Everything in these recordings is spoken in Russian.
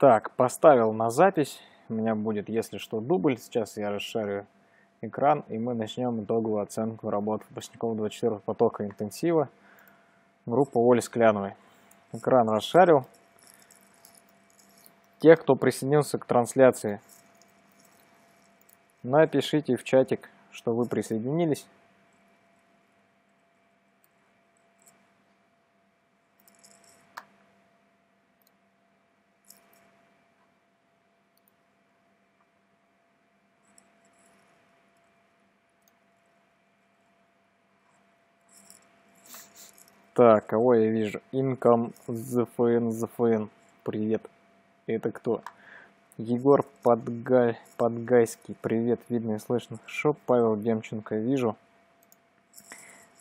Так, поставил на запись. У меня будет, если что, дубль. Сейчас я расшарю экран, и мы начнем итоговую оценку работы выпускников 24 потока интенсива группа Оли Скляновой. Экран расшарил. Те, кто присоединился к трансляции, напишите в чатик, что вы присоединились. Так, кого я вижу? Income ZFN ZFN. Привет. Это кто? Егор Подгаль, Подгайский. Привет, видно и слышно. Хорошо. Павел Демченко вижу.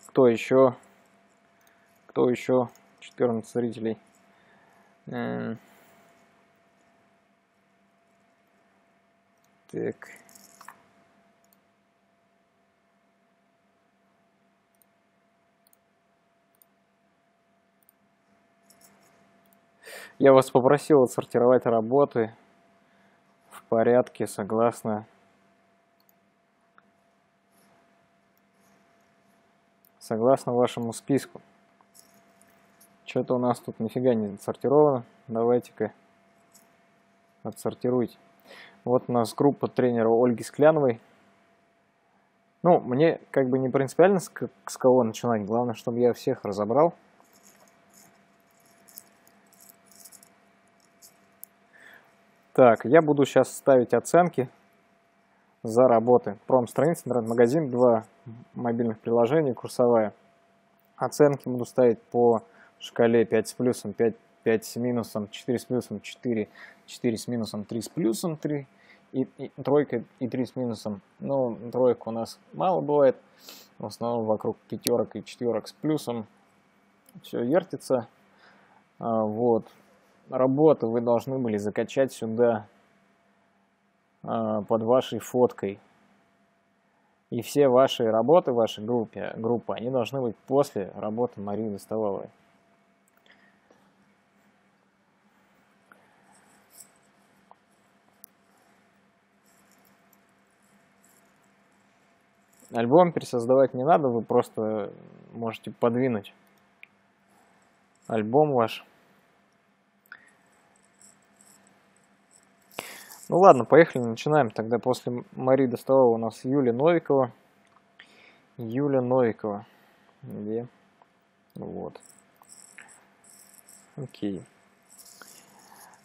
Кто еще? Кто еще? 14 зрителей. Так. Я вас попросил отсортировать работы в порядке, согласно согласно вашему списку. Что-то у нас тут нифига не отсортировано. Давайте-ка отсортируйте. Вот у нас группа тренера Ольги Скляновой. Ну, мне как бы не принципиально с, с кого начинать. Главное, чтобы я всех разобрал. Так, я буду сейчас ставить оценки за работы. Пром-страница, интернет-магазин, два мобильных приложения, курсовая. Оценки буду ставить по шкале 5 с плюсом, 5, 5 с минусом, 4 с плюсом, 4, 4 с минусом, 3 с плюсом, 3 и, и тройка и 3 с минусом. Ну, троек у нас мало бывает. В основном вокруг пятерок и четверок с плюсом. Все вертится. А, вот работу вы должны были закачать сюда э, под вашей фоткой. И все ваши работы, вашей группе, группы, они должны быть после работы Марии Достоваловой. Альбом пересоздавать не надо, вы просто можете подвинуть альбом ваш. Ну ладно, поехали, начинаем. Тогда после Марии Достовой у нас Юлия Новикова. Юля Новикова. Где? Вот. Окей.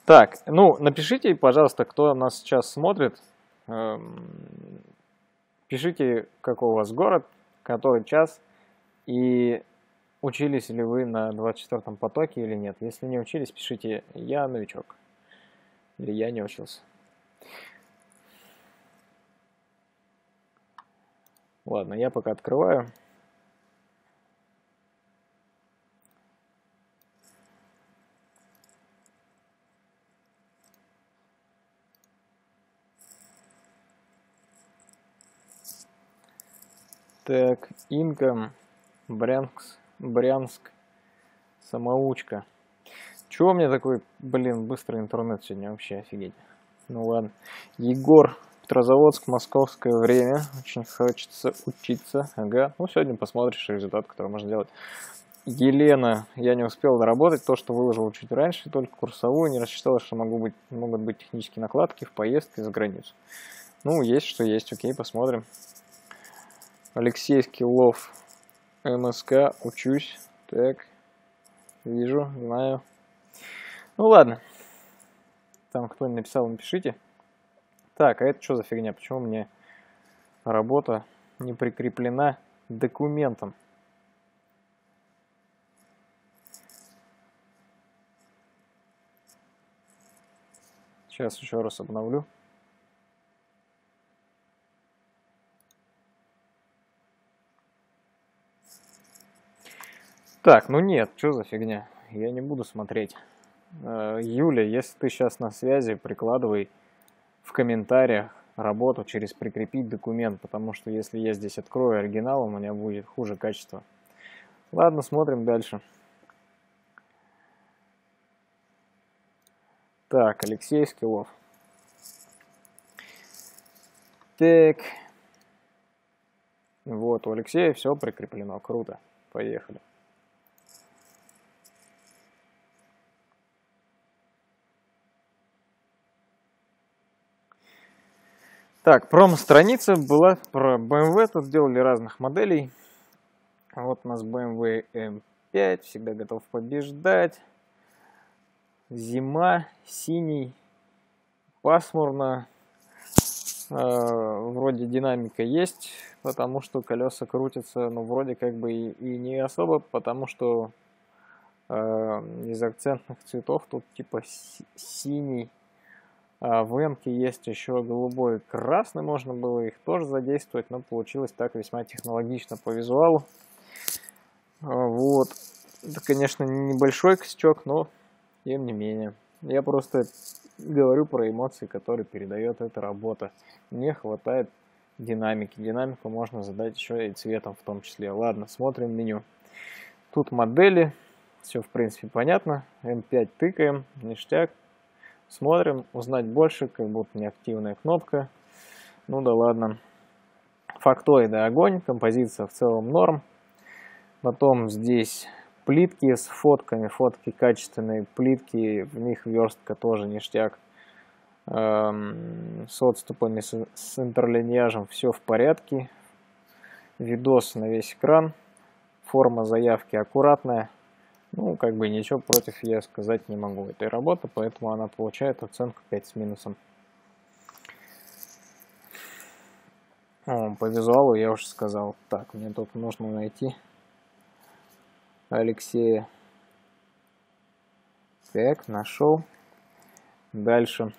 Так, ну, напишите, пожалуйста, кто нас сейчас смотрит. Эм, пишите, какой у вас город, который час, и учились ли вы на 24-м потоке или нет. Если не учились, пишите «я новичок» или «я не учился». Ладно, я пока открываю. Так, Инком, Брянск, Брянск, самоучка. Чего у меня такой, блин, быстрый интернет сегодня вообще офигеть. Ну ладно. Егор, Петрозаводск, московское время. Очень хочется учиться. Ага. Ну, сегодня посмотришь результат, который можно делать. Елена, я не успел доработать то, что выложил чуть раньше, только курсовую, не рассчитала, что могу быть, могут быть технические накладки в поездке за границу. Ну, есть что есть, окей, посмотрим. Алексей Скиллов, МСК, учусь. Так, вижу, знаю. Ну ладно, там кто-нибудь написал, напишите. Так, а это что за фигня? Почему мне работа не прикреплена документом? Сейчас еще раз обновлю. Так, ну нет, что за фигня? Я не буду смотреть. Э, Юля, если ты сейчас на связи, прикладывай в комментариях работу через прикрепить документ, потому что если я здесь открою оригинал, у меня будет хуже качество. Ладно, смотрим дальше. Так, Алексей Скилов. Так. Вот, у Алексея все прикреплено. Круто. Поехали. Так, промо-страница была про BMW. Тут сделали разных моделей. Вот у нас BMW M5. Всегда готов побеждать. Зима, синий, пасмурно. Э, вроде динамика есть, потому что колеса крутятся, но вроде как бы и, и не особо, потому что э, из акцентных цветов тут типа синий, а в Эмке есть еще голубой и красный, можно было их тоже задействовать, но получилось так весьма технологично по визуалу. А, вот. Это, конечно, небольшой косячок, но тем не менее. Я просто говорю про эмоции, которые передает эта работа. Не хватает динамики. Динамику можно задать еще и цветом в том числе. Ладно, смотрим меню. Тут модели. Все, в принципе, понятно. М5 тыкаем. Ништяк. Смотрим, узнать больше, как будто неактивная кнопка. Ну да ладно. Фактоиды огонь, композиция в целом норм. Потом здесь плитки с фотками, фотки качественные, плитки, в них верстка тоже ништяк. Эм, с отступами, с, с интерлиньяжем все в порядке. Видос на весь экран. Форма заявки аккуратная. Ну, как бы ничего против я сказать не могу этой работы, поэтому она получает оценку 5 с минусом. По визуалу я уже сказал. Так, мне тут нужно найти Алексея. Так, нашел. Дальше.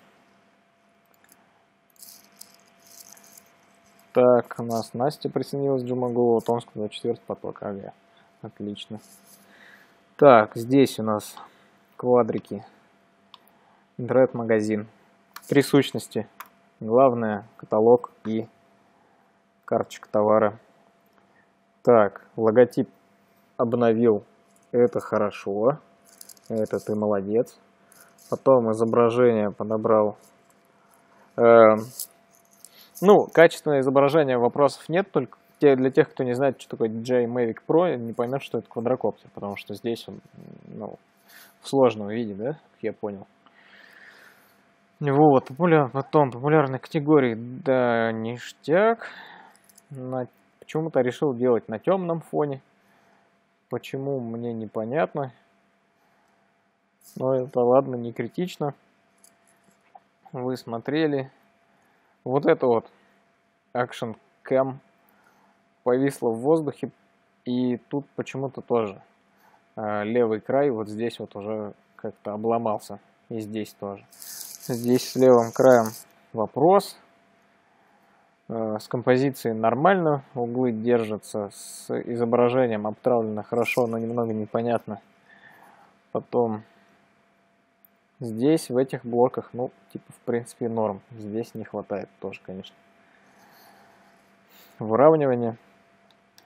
Так, у нас Настя присоединилась к Джумагулу, Томск 24 поток. Ага, отлично. Так, здесь у нас квадрики. Интернет-магазин. Три сущности. Главное, каталог и карточка товара. Так, логотип обновил. Это хорошо. Это ты молодец. Потом изображение подобрал. Э, ну, качественное изображение вопросов нет, только для тех, кто не знает, что такое DJI Mavic Pro, не поймет, что это квадрокоптер, потому что здесь он ну, в сложном виде, да, как я понял. Вот, популяр, потом популярные категории, да, ништяк. На, почему-то решил делать на темном фоне. Почему, мне непонятно. Но это ладно, не критично. Вы смотрели. Вот это вот Action Cam повисло в воздухе, и тут почему-то тоже э, левый край вот здесь вот уже как-то обломался, и здесь тоже. Здесь с левым краем вопрос, э, с композицией нормально, углы держатся, с изображением обтравлено хорошо, но немного непонятно. Потом здесь, в этих блоках, ну, типа, в принципе, норм. Здесь не хватает тоже, конечно. Выравнивание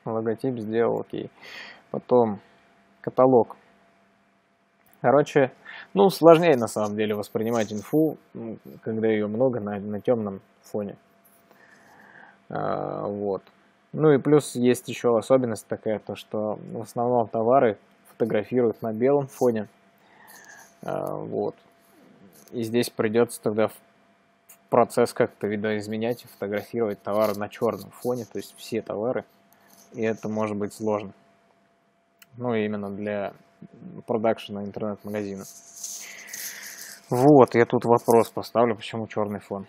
логотип сделал, окей. Потом каталог. Короче, ну, сложнее на самом деле воспринимать инфу, когда ее много на, на темном фоне. А, вот. Ну и плюс есть еще особенность такая, то что в основном товары фотографируют на белом фоне. А, вот. И здесь придется тогда в процесс как-то видоизменять и фотографировать товары на черном фоне, то есть все товары и это может быть сложно. Ну, именно для продакшена интернет-магазина. Вот, я тут вопрос поставлю, почему черный фон.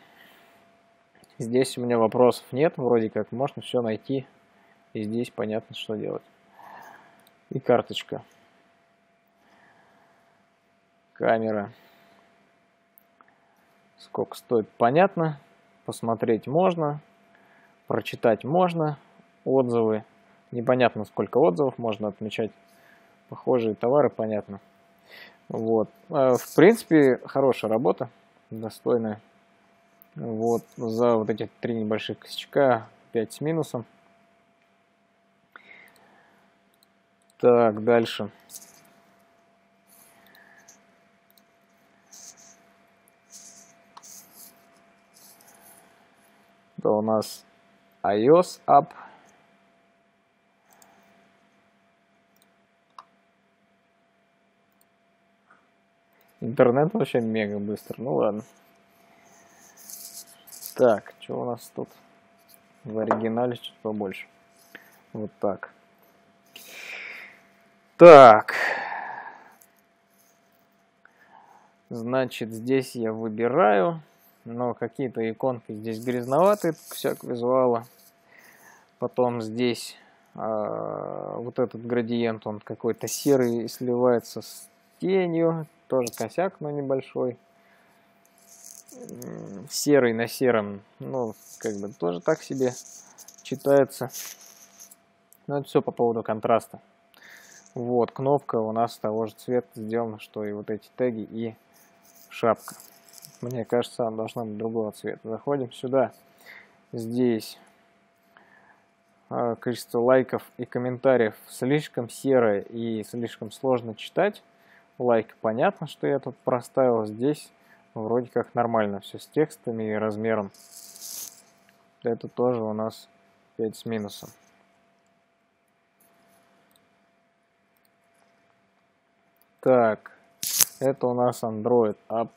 Здесь у меня вопросов нет, вроде как можно все найти. И здесь понятно, что делать. И карточка. Камера. Сколько стоит, понятно. Посмотреть можно. Прочитать можно. Отзывы непонятно сколько отзывов можно отмечать. Похожие товары, понятно. Вот. А, в принципе, хорошая работа, достойная. Вот, за вот эти три небольших косячка, 5 с минусом. Так, дальше. Да у нас iOS App Интернет вообще мега быстро. Ну ладно. Так, что у нас тут? В оригинале чуть побольше. Вот так. Так. Значит, здесь я выбираю. Но какие-то иконки здесь грязноватые, всяк визуала. Потом здесь э, вот этот градиент, он какой-то серый сливается с тенью. Тоже косяк, но небольшой серый на сером, ну, как бы тоже так себе читается. Но это все по поводу контраста. Вот, кнопка у нас того же цвета сделана, что и вот эти теги и шапка. Мне кажется, она должна быть другого цвета. Заходим сюда. Здесь а, количество лайков и комментариев слишком серое и слишком сложно читать. Лайк понятно, что я тут проставил. Здесь вроде как нормально все с текстами и размером. Это тоже у нас 5 с минусом. Так, это у нас Android App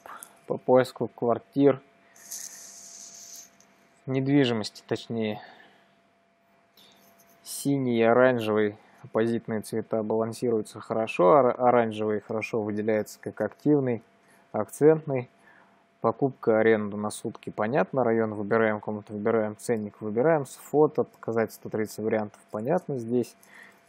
по поиску квартир, недвижимости точнее. Синий и оранжевый оппозитные цвета балансируются хорошо, оранжевый хорошо выделяется как активный, акцентный. Покупка, аренда на сутки, понятно. Район выбираем, комнату выбираем, ценник выбираем. С фото, показать 130 вариантов, понятно здесь.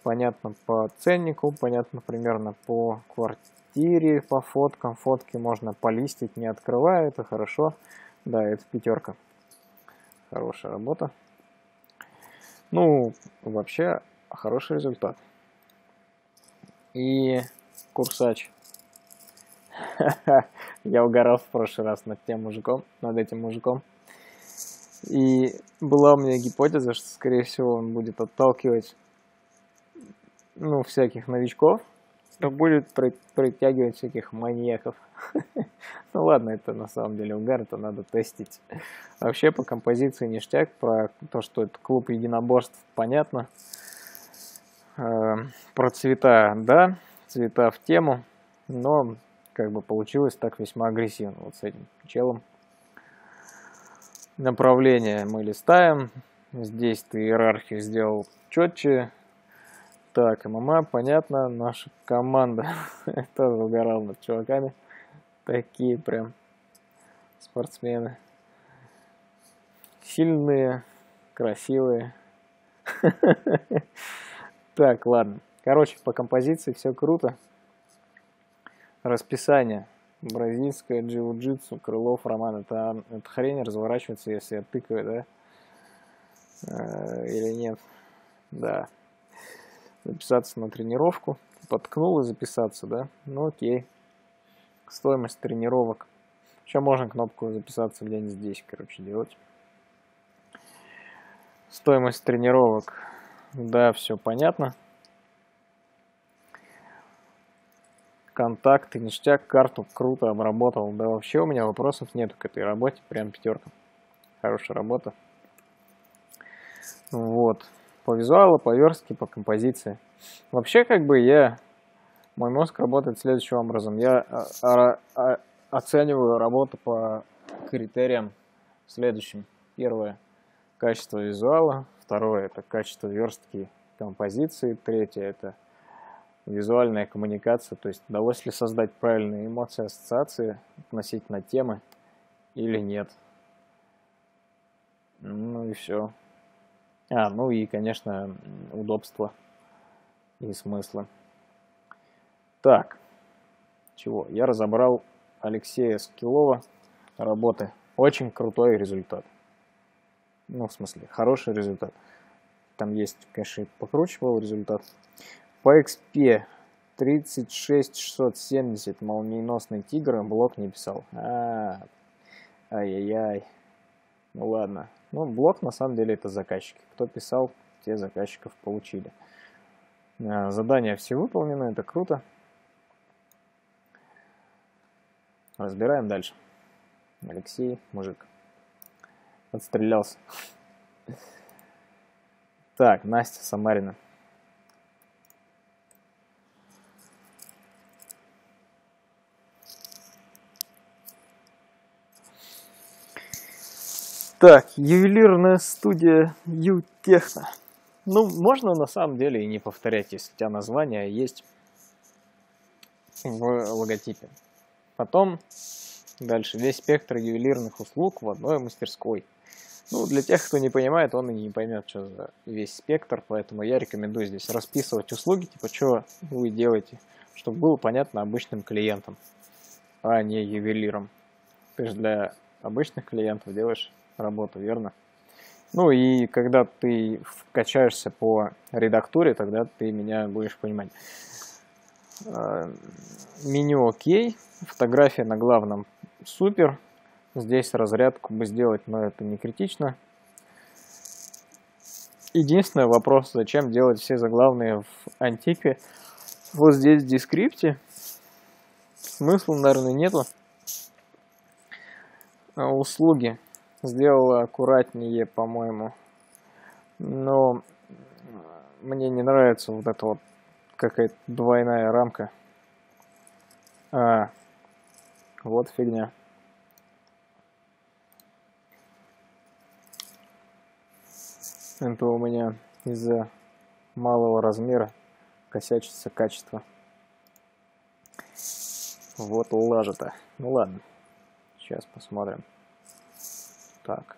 Понятно по ценнику, понятно примерно по квартире, по фоткам. Фотки можно полистить, не открывая, это хорошо. Да, это пятерка. Хорошая работа. Ну, вообще, хороший результат. И курсач. Я угорал в прошлый раз над тем мужиком, над этим мужиком. И была у меня гипотеза, что, скорее всего, он будет отталкивать, ну, всяких новичков, но будет притягивать всяких маньяков. ну ладно, это на самом деле угар, это надо тестить. Вообще по композиции ништяк, про то, что это клуб единоборств, понятно. Э, про цвета, да, цвета в тему, но как бы получилось так весьма агрессивно вот с этим челом. Направление мы листаем. Здесь ты иерархию сделал четче. Так, ММА, понятно, наша команда тоже угорал над чуваками. Такие прям спортсмены. Сильные, красивые. Так, ладно. Короче, по композиции все круто расписание. Бразильское джиу-джитсу, Крылов, Роман. Это, это хрень разворачивается, если я тыкаю, да? Э, или нет? Да. Записаться на тренировку. Подкнул и записаться, да? Ну окей. Стоимость тренировок. Еще можно кнопку записаться где-нибудь здесь, короче, делать. Стоимость тренировок. Да, все понятно. контакты, ништяк, карту круто обработал. Да вообще у меня вопросов нет к этой работе, прям пятерка. Хорошая работа. Вот. По визуалу, по верстке, по композиции. Вообще, как бы я... Мой мозг работает следующим образом. Я а, а, а, оцениваю работу по критериям следующим. Первое – качество визуала. Второе – это качество верстки композиции. Третье – это визуальная коммуникация, то есть удалось ли создать правильные эмоции, ассоциации относительно темы или нет. Ну и все. А, ну и, конечно, удобство и смыслы. Так, чего? Я разобрал Алексея Скилова работы. Очень крутой результат. Ну, в смысле, хороший результат. Там есть, конечно, покруче был результат. По XP 36670 молниеносный тигр блок не писал. А, ай-яй-яй. Ну ладно. Ну, блок на самом деле это заказчики. Кто писал, те заказчиков получили. А, задания все выполнены, это круто. Разбираем дальше. Алексей, мужик. Отстрелялся. Так, Настя Самарина. Так, ювелирная студия Ютехно. Ну, можно на самом деле и не повторять, если у тебя название есть в логотипе. Потом дальше весь спектр ювелирных услуг в одной мастерской. Ну, для тех, кто не понимает, он и не поймет, что за весь спектр, поэтому я рекомендую здесь расписывать услуги, типа, что вы делаете, чтобы было понятно обычным клиентам, а не ювелирам. Ты же для обычных клиентов делаешь работу, верно? Ну и когда ты вкачаешься по редактуре, тогда ты меня будешь понимать. А, меню окей, фотография на главном супер. Здесь разрядку бы сделать, но это не критично. Единственный вопрос, зачем делать все заглавные в антикве. Вот здесь в дескрипте смысла, наверное, нету. А, услуги сделала аккуратнее, по-моему. Но мне не нравится вот эта вот какая-то двойная рамка. А, вот фигня. Это у меня из-за малого размера косячится качество. Вот лажа-то. Ну ладно. Сейчас посмотрим. Так.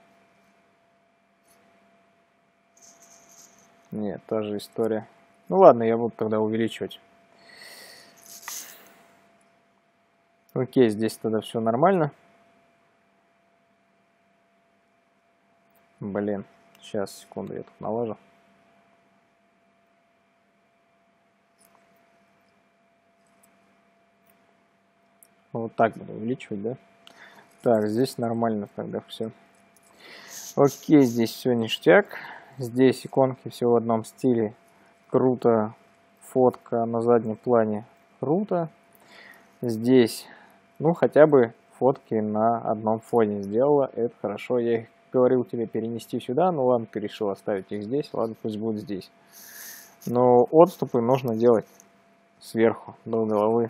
Нет, та же история. Ну ладно, я буду тогда увеличивать. Окей, здесь тогда все нормально. Блин, сейчас, секунду, я тут наложу. Вот так буду увеличивать, да? Так, здесь нормально тогда все. Окей, здесь все ништяк. Здесь иконки все в одном стиле. Круто. Фотка на заднем плане. Круто. Здесь, ну, хотя бы фотки на одном фоне сделала. Это хорошо. Я их говорил тебе перенести сюда. Ну ладно, ты решил оставить их здесь. Ладно, пусть будет здесь. Но отступы нужно делать сверху, до головы.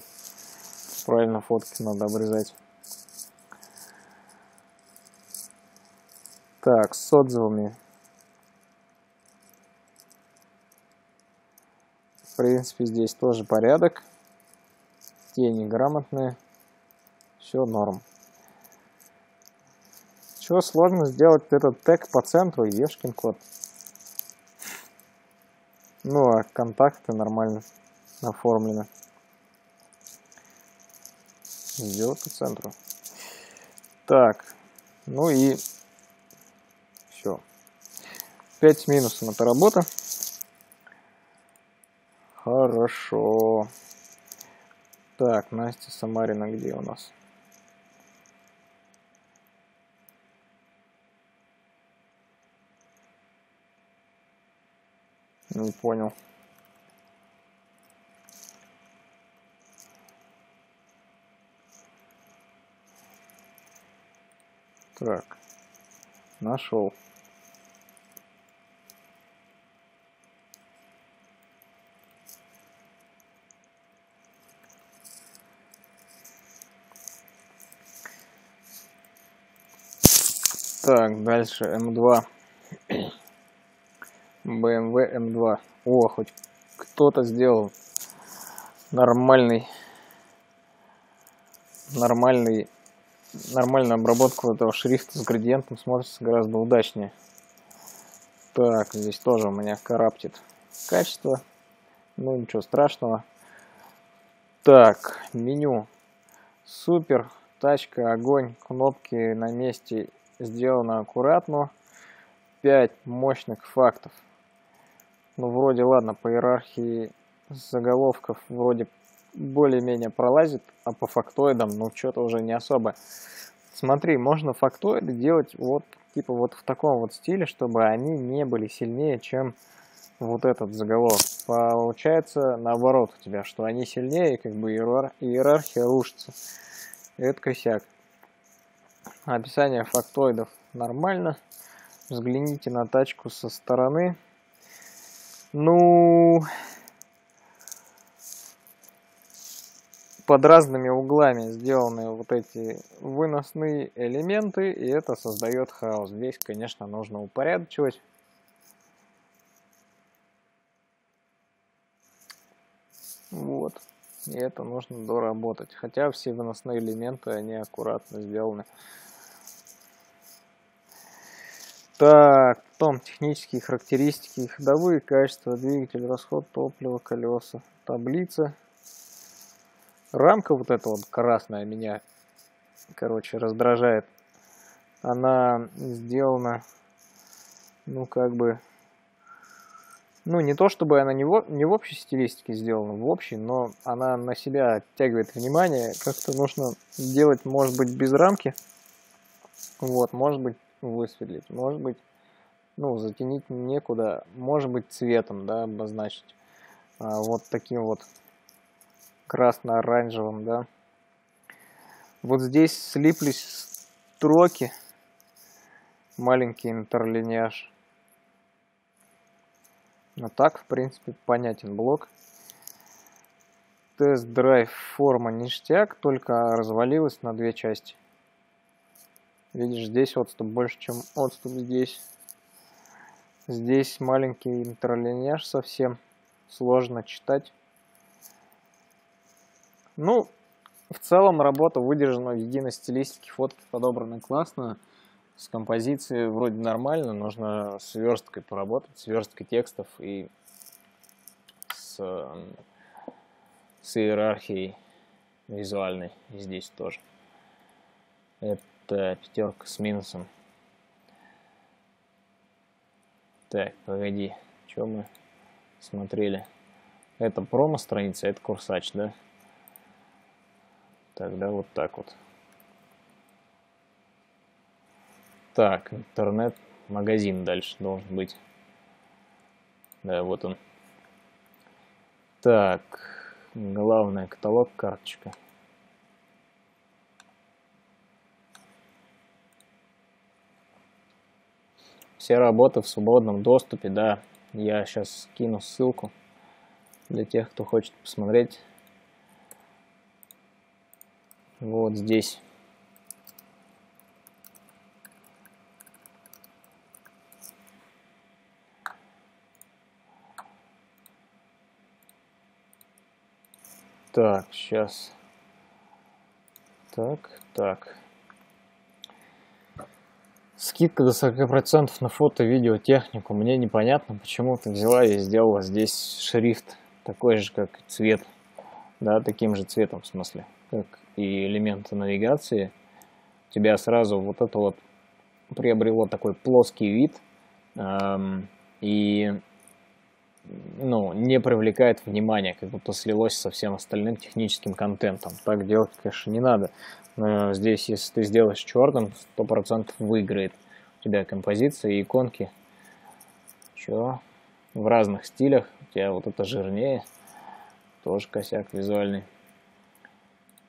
Правильно фотки надо обрезать. Так, с отзывами. В принципе, здесь тоже порядок. Тени грамотные. Все норм. Чего сложно сделать этот тег по центру, ешкин код. Ну, а контакты нормально оформлены. Сделать по центру. Так, ну и 5 с минусом это работа. Хорошо. Так, Настя Самарина где у нас? Не понял. Так, нашел. Так, дальше М2. BMW M2. О, хоть кто-то сделал нормальный, нормальный, нормальную обработку этого шрифта с градиентом смотрится гораздо удачнее. Так, здесь тоже у меня караптит качество. Ну, ничего страшного. Так, меню. Супер. Тачка, огонь, кнопки на месте сделано аккуратно. 5 мощных фактов. Ну, вроде, ладно, по иерархии заголовков вроде более-менее пролазит, а по фактоидам, ну, что-то уже не особо. Смотри, можно фактоиды делать вот, типа, вот в таком вот стиле, чтобы они не были сильнее, чем вот этот заголовок. Получается наоборот у тебя, что они сильнее, и как бы иерархия рушится. Это косяк. Описание фактоидов нормально. Взгляните на тачку со стороны. Ну, под разными углами сделаны вот эти выносные элементы, и это создает хаос. Здесь, конечно, нужно упорядочивать. Вот. И это нужно доработать. Хотя все выносные элементы, они аккуратно сделаны. Так, потом технические характеристики, ходовые качества, двигатель, расход топлива, колеса, таблица. Рамка вот эта вот красная меня, короче, раздражает. Она сделана, ну, как бы, ну, не то чтобы она не в, не в общей стилистике сделана, в общей, но она на себя оттягивает внимание. Как-то нужно делать, может быть, без рамки. Вот, может быть, высветлить, может быть, ну, затенить некуда, может быть, цветом, да, обозначить. А, вот таким вот красно-оранжевым, да. Вот здесь слиплись строки, маленький интерлиняж. Но так, в принципе, понятен блок. Тест-драйв форма ништяк, только развалилась на две части. Видишь, здесь отступ больше, чем отступ здесь. Здесь маленький интерлиняж совсем. Сложно читать. Ну, в целом работа выдержана в единой стилистике, фотки подобраны классно, с композицией вроде нормально, нужно с версткой поработать, с версткой текстов и с, с иерархией визуальной здесь тоже. Это пятерка с минусом. Так, погоди, что мы смотрели? Это промо-страница, это курсач, да? Тогда вот так вот. Так, интернет-магазин дальше должен быть. Да, вот он. Так, главное, каталог, карточка. Все работы в свободном доступе, да. Я сейчас скину ссылку для тех, кто хочет посмотреть. Вот здесь. Так, сейчас. Так, так. Скидка до 40% на фото, видео, технику. Мне непонятно, почему ты взяла и сделала здесь шрифт такой же, как цвет. Да, таким же цветом, в смысле, как и элементы навигации, у тебя сразу вот это вот приобрело такой плоский вид эм, и ну, не привлекает внимания, как будто слилось со всем остальным техническим контентом. Так делать, конечно, не надо. Но здесь, если ты сделаешь черным, 100% выиграет у тебя композиция и иконки. Чё? В разных стилях. У тебя вот это жирнее. Тоже косяк визуальный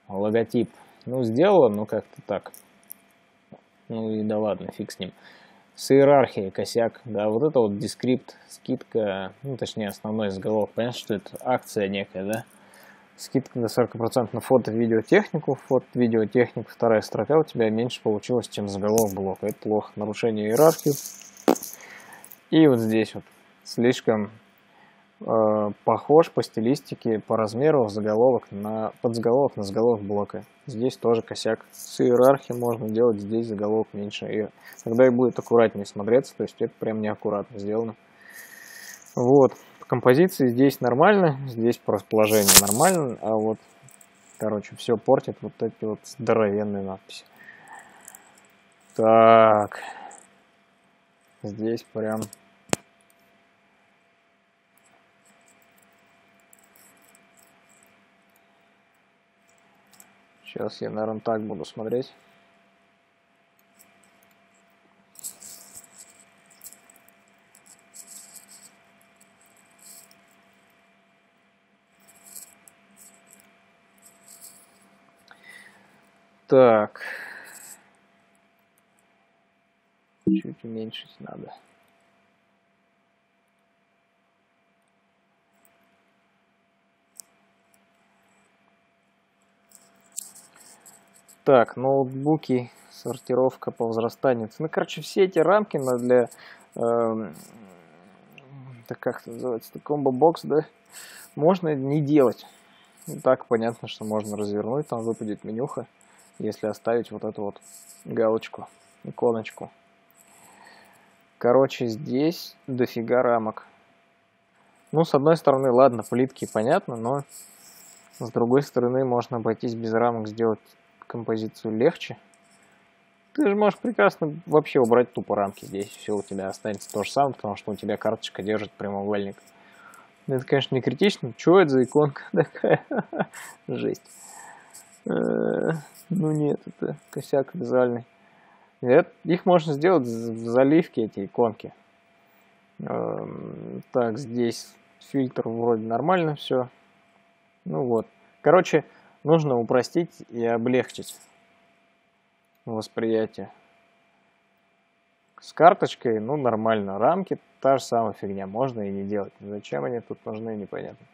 логотип. Ну, сделала, но как-то так. Ну и да ладно, фиг с ним. С иерархией косяк, да, вот это вот дескрипт, скидка, ну, точнее, основной заголовок. Понятно, что это акция некая, да? Скидка до 40% на фото-видеотехнику. Фото-видеотехнику, вторая строка у тебя меньше получилось, чем заголовок блока. Это плохо. Нарушение иерархии. И вот здесь вот слишком э, похож по стилистике, по размеру заголовок на подзаголовок на заголовок блока. Здесь тоже косяк. С иерархией можно делать здесь заголовок меньше. И тогда и будет аккуратнее смотреться, то есть это прям неаккуратно сделано. Вот. По композиции здесь нормально, здесь по расположению нормально, а вот, короче, все портит вот эти вот здоровенные надписи. Так. Здесь прям Сейчас я, наверное, так буду смотреть. Так. чуть уменьшить надо. Так, ноутбуки, сортировка по возрастанию. Ну, короче, все эти рамки для... Э, так как это называется? Комбо-бокс, да? Можно не делать. И так понятно, что можно развернуть, там выпадет менюха, если оставить вот эту вот галочку, иконочку. Короче, здесь дофига рамок. Ну, с одной стороны, ладно, плитки понятно, но с другой стороны, можно обойтись без рамок, сделать композицию легче. Ты же можешь прекрасно вообще убрать тупо рамки здесь. Все у тебя останется то же самое, потому что у тебя карточка держит прямоугольник. Это, конечно, не критично. Что это за иконка такая? Жесть. Э, ну нет, это косяк визуальный. их можно сделать в заливке, эти иконки. Эм, так, здесь фильтр вроде нормально все. Ну вот. Короче, нужно упростить и облегчить восприятие. С карточкой, ну, нормально. Рамки та же самая фигня, можно и не делать. Зачем они тут нужны, непонятно.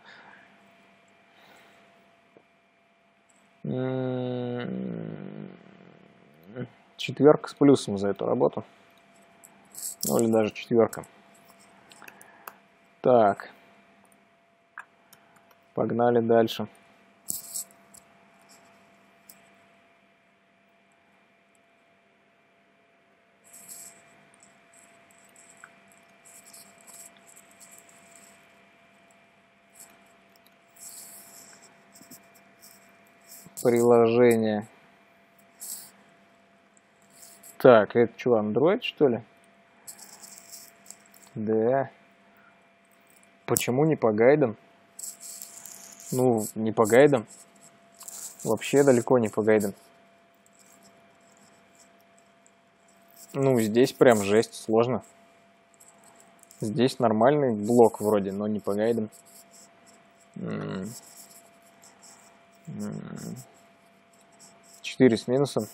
Четверка с плюсом за эту работу. Ну, или даже четверка. Так. Погнали дальше. Приложение. Так, это что, Android, что ли? Да. Почему не по гайдам? Ну, не по гайдам. Вообще далеко не по гайдам. Ну, здесь прям жесть, сложно. Здесь нормальный блок вроде, но не по гайдам. 4 с минусом.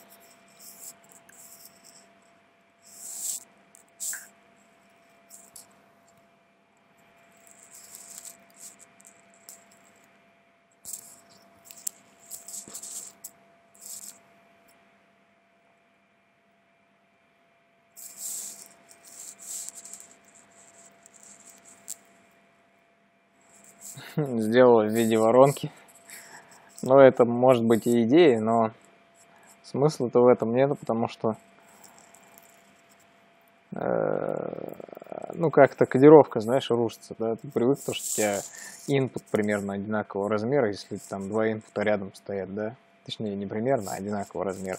Сделал в виде воронки. Но это может быть и идея, но Смысла-то в этом нет, потому что э, ну, как-то кодировка, знаешь, рушится, да, ты привык, то, что у тебя input примерно одинакового размера, если там два инпута рядом стоят, да, точнее, не примерно, а одинакового размера,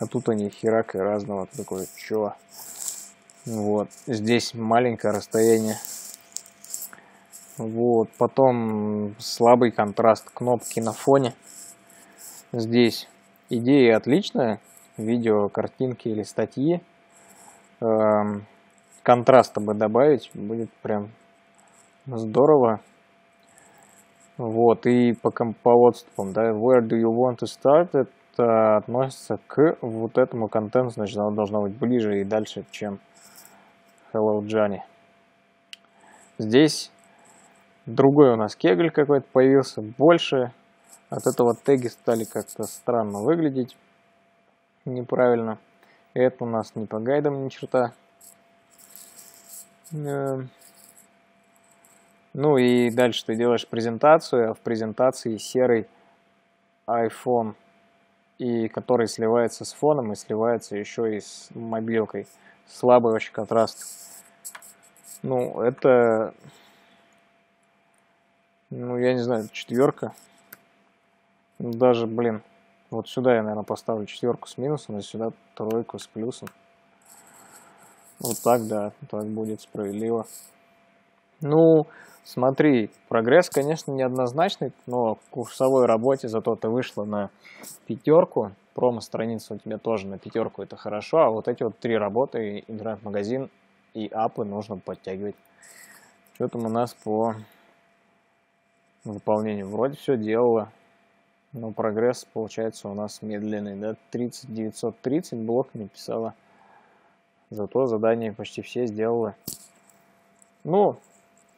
а тут они херак и разного, ты такой, чё, вот, здесь маленькое расстояние, вот, потом слабый контраст кнопки на фоне, здесь Идея отличная. Видео, картинки или статьи. Эм, контраста бы добавить, будет прям здорово. Вот, и по, по отступам, да, where do you want to start, это относится к вот этому контенту, значит, оно должно быть ближе и дальше, чем Hello Johnny. Здесь другой у нас кегль какой-то появился, больше, от этого теги стали как-то странно выглядеть. Неправильно. Это у нас не по гайдам ни черта. Э, ну и дальше ты делаешь презентацию, а в презентации серый iPhone, и который сливается с фоном и сливается еще и с мобилкой. Слабый очень контраст. Ну, это, ну, я не знаю, четверка. Даже, блин, вот сюда я, наверное, поставлю четверку с минусом, а сюда тройку с плюсом. Вот так, да, так будет справедливо. Ну, смотри, прогресс, конечно, неоднозначный, но в курсовой работе зато ты вышла на пятерку. Промо-страница у тебя тоже на пятерку, это хорошо. А вот эти вот три работы, интернет-магазин и апы нужно подтягивать. Что там у нас по выполнению? Вроде все делала. Но прогресс получается у нас медленный, да, 30 930 блок написала Зато задания почти все сделала. Ну,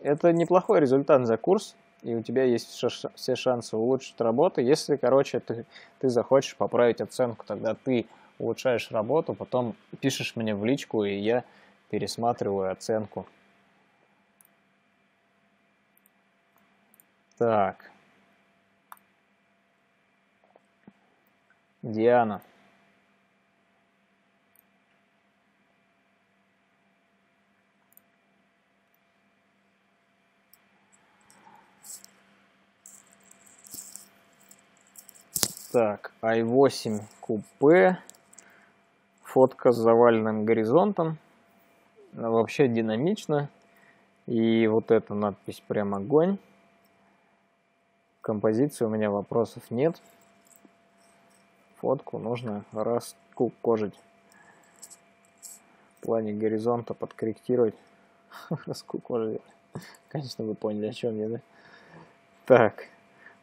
это неплохой результат за курс, и у тебя есть все шансы улучшить работу. Если, короче, ты, ты захочешь поправить оценку, тогда ты улучшаешь работу, потом пишешь мне в личку, и я пересматриваю оценку. Так. Диана. Так, i8 купе. Фотка с заваленным горизонтом. Вообще динамично. И вот эта надпись прям огонь. Композиции у меня вопросов нет. Фотку нужно раскукожить. В плане горизонта подкорректировать. Раскукожить. Конечно, вы поняли, о чем я, да? Так.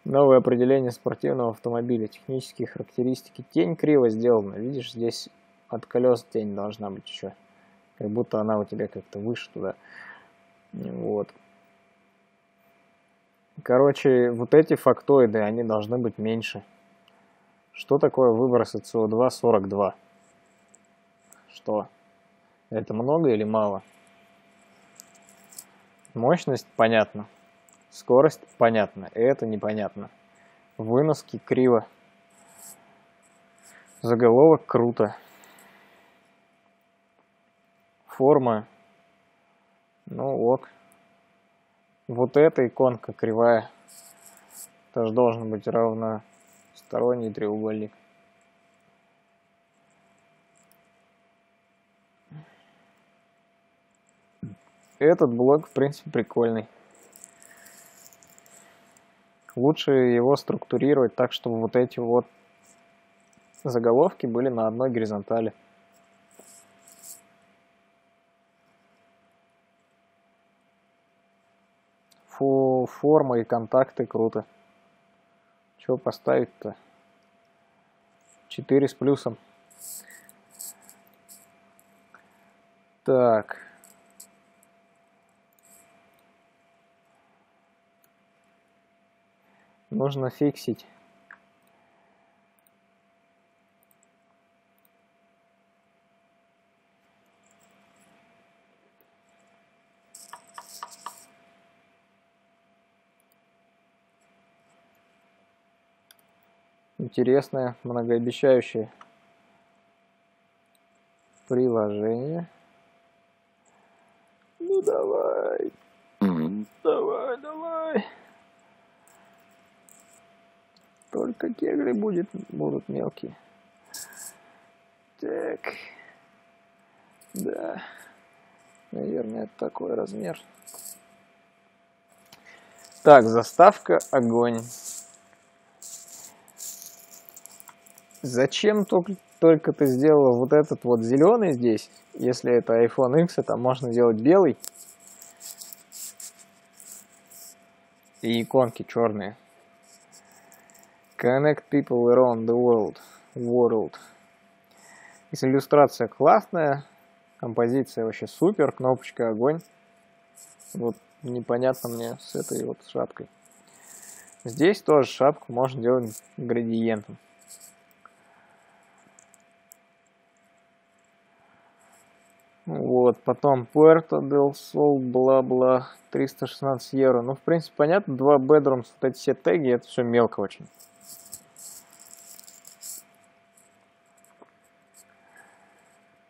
Новое определение спортивного автомобиля. Технические характеристики. Тень криво сделана. Видишь, здесь от колес тень должна быть еще. Как будто она у тебя как-то выше туда. Вот. Короче, вот эти фактоиды, они должны быть меньше. Что такое выбросы СО2 42? Что? Это много или мало? Мощность понятно. Скорость понятно. Это непонятно. Выноски криво. Заголовок круто. Форма. Ну ок. Вот эта иконка кривая. Тоже должен быть равносторонний треугольник. Этот блок, в принципе, прикольный. Лучше его структурировать так, чтобы вот эти вот заголовки были на одной горизонтали. Фу, форма и контакты круто. Чего поставить-то? 4 с плюсом. Так. Нужно фиксить. Интересное, многообещающее приложение. Ну давай. Давай, давай. Только кегли будет, будут мелкие. Так. Да. Наверное, это такой размер. Так, заставка огонь. Зачем только, только ты сделал вот этот вот зеленый здесь? Если это iPhone X, это можно сделать белый. И иконки черные. Connect people around the world. world. Если иллюстрация классная, композиция вообще супер, кнопочка огонь. Вот непонятно мне с этой вот шапкой. Здесь тоже шапку можно делать градиентом. Вот, потом Puerto del Sol, бла-бла, 316 евро. Ну, в принципе, понятно, два bedrooms, вот эти все теги, это все мелко очень.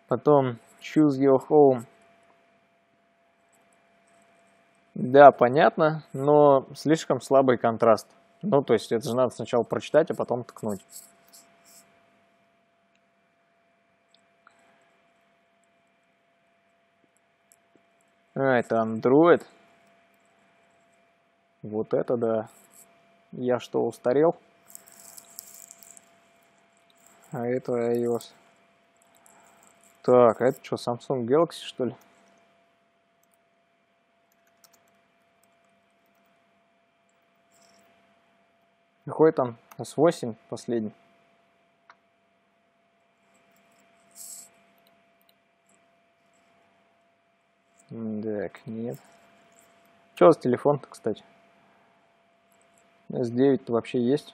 Потом choose your home. Да, понятно, но слишком слабый контраст. Ну, то есть это же надо сначала прочитать, а потом ткнуть. А, это Android. Вот это да. Я что, устарел? А это iOS. Так, а это что, Samsung Galaxy, что ли? Какой там? S8 последний. Так, нет. Что за телефон-то, кстати? S9 вообще есть?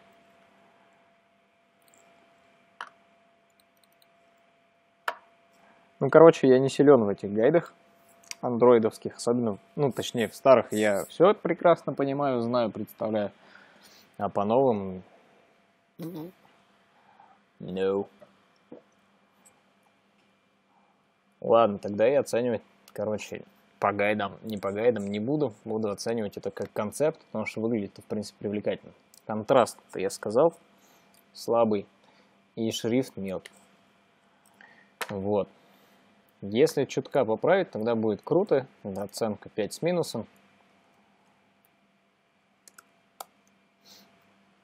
Ну, короче, я не силен в этих гайдах андроидовских, особенно, ну, точнее, в старых я все это прекрасно понимаю, знаю, представляю. А по новым... No. Ладно, тогда и оценивать, короче, по гайдам, не по гайдам не буду. Буду оценивать это как концепт, потому что выглядит, в принципе, привлекательно. Контраст, это я сказал, слабый. И шрифт мелкий. Вот. Если чутка поправить, тогда будет круто. Оценка 5 с минусом.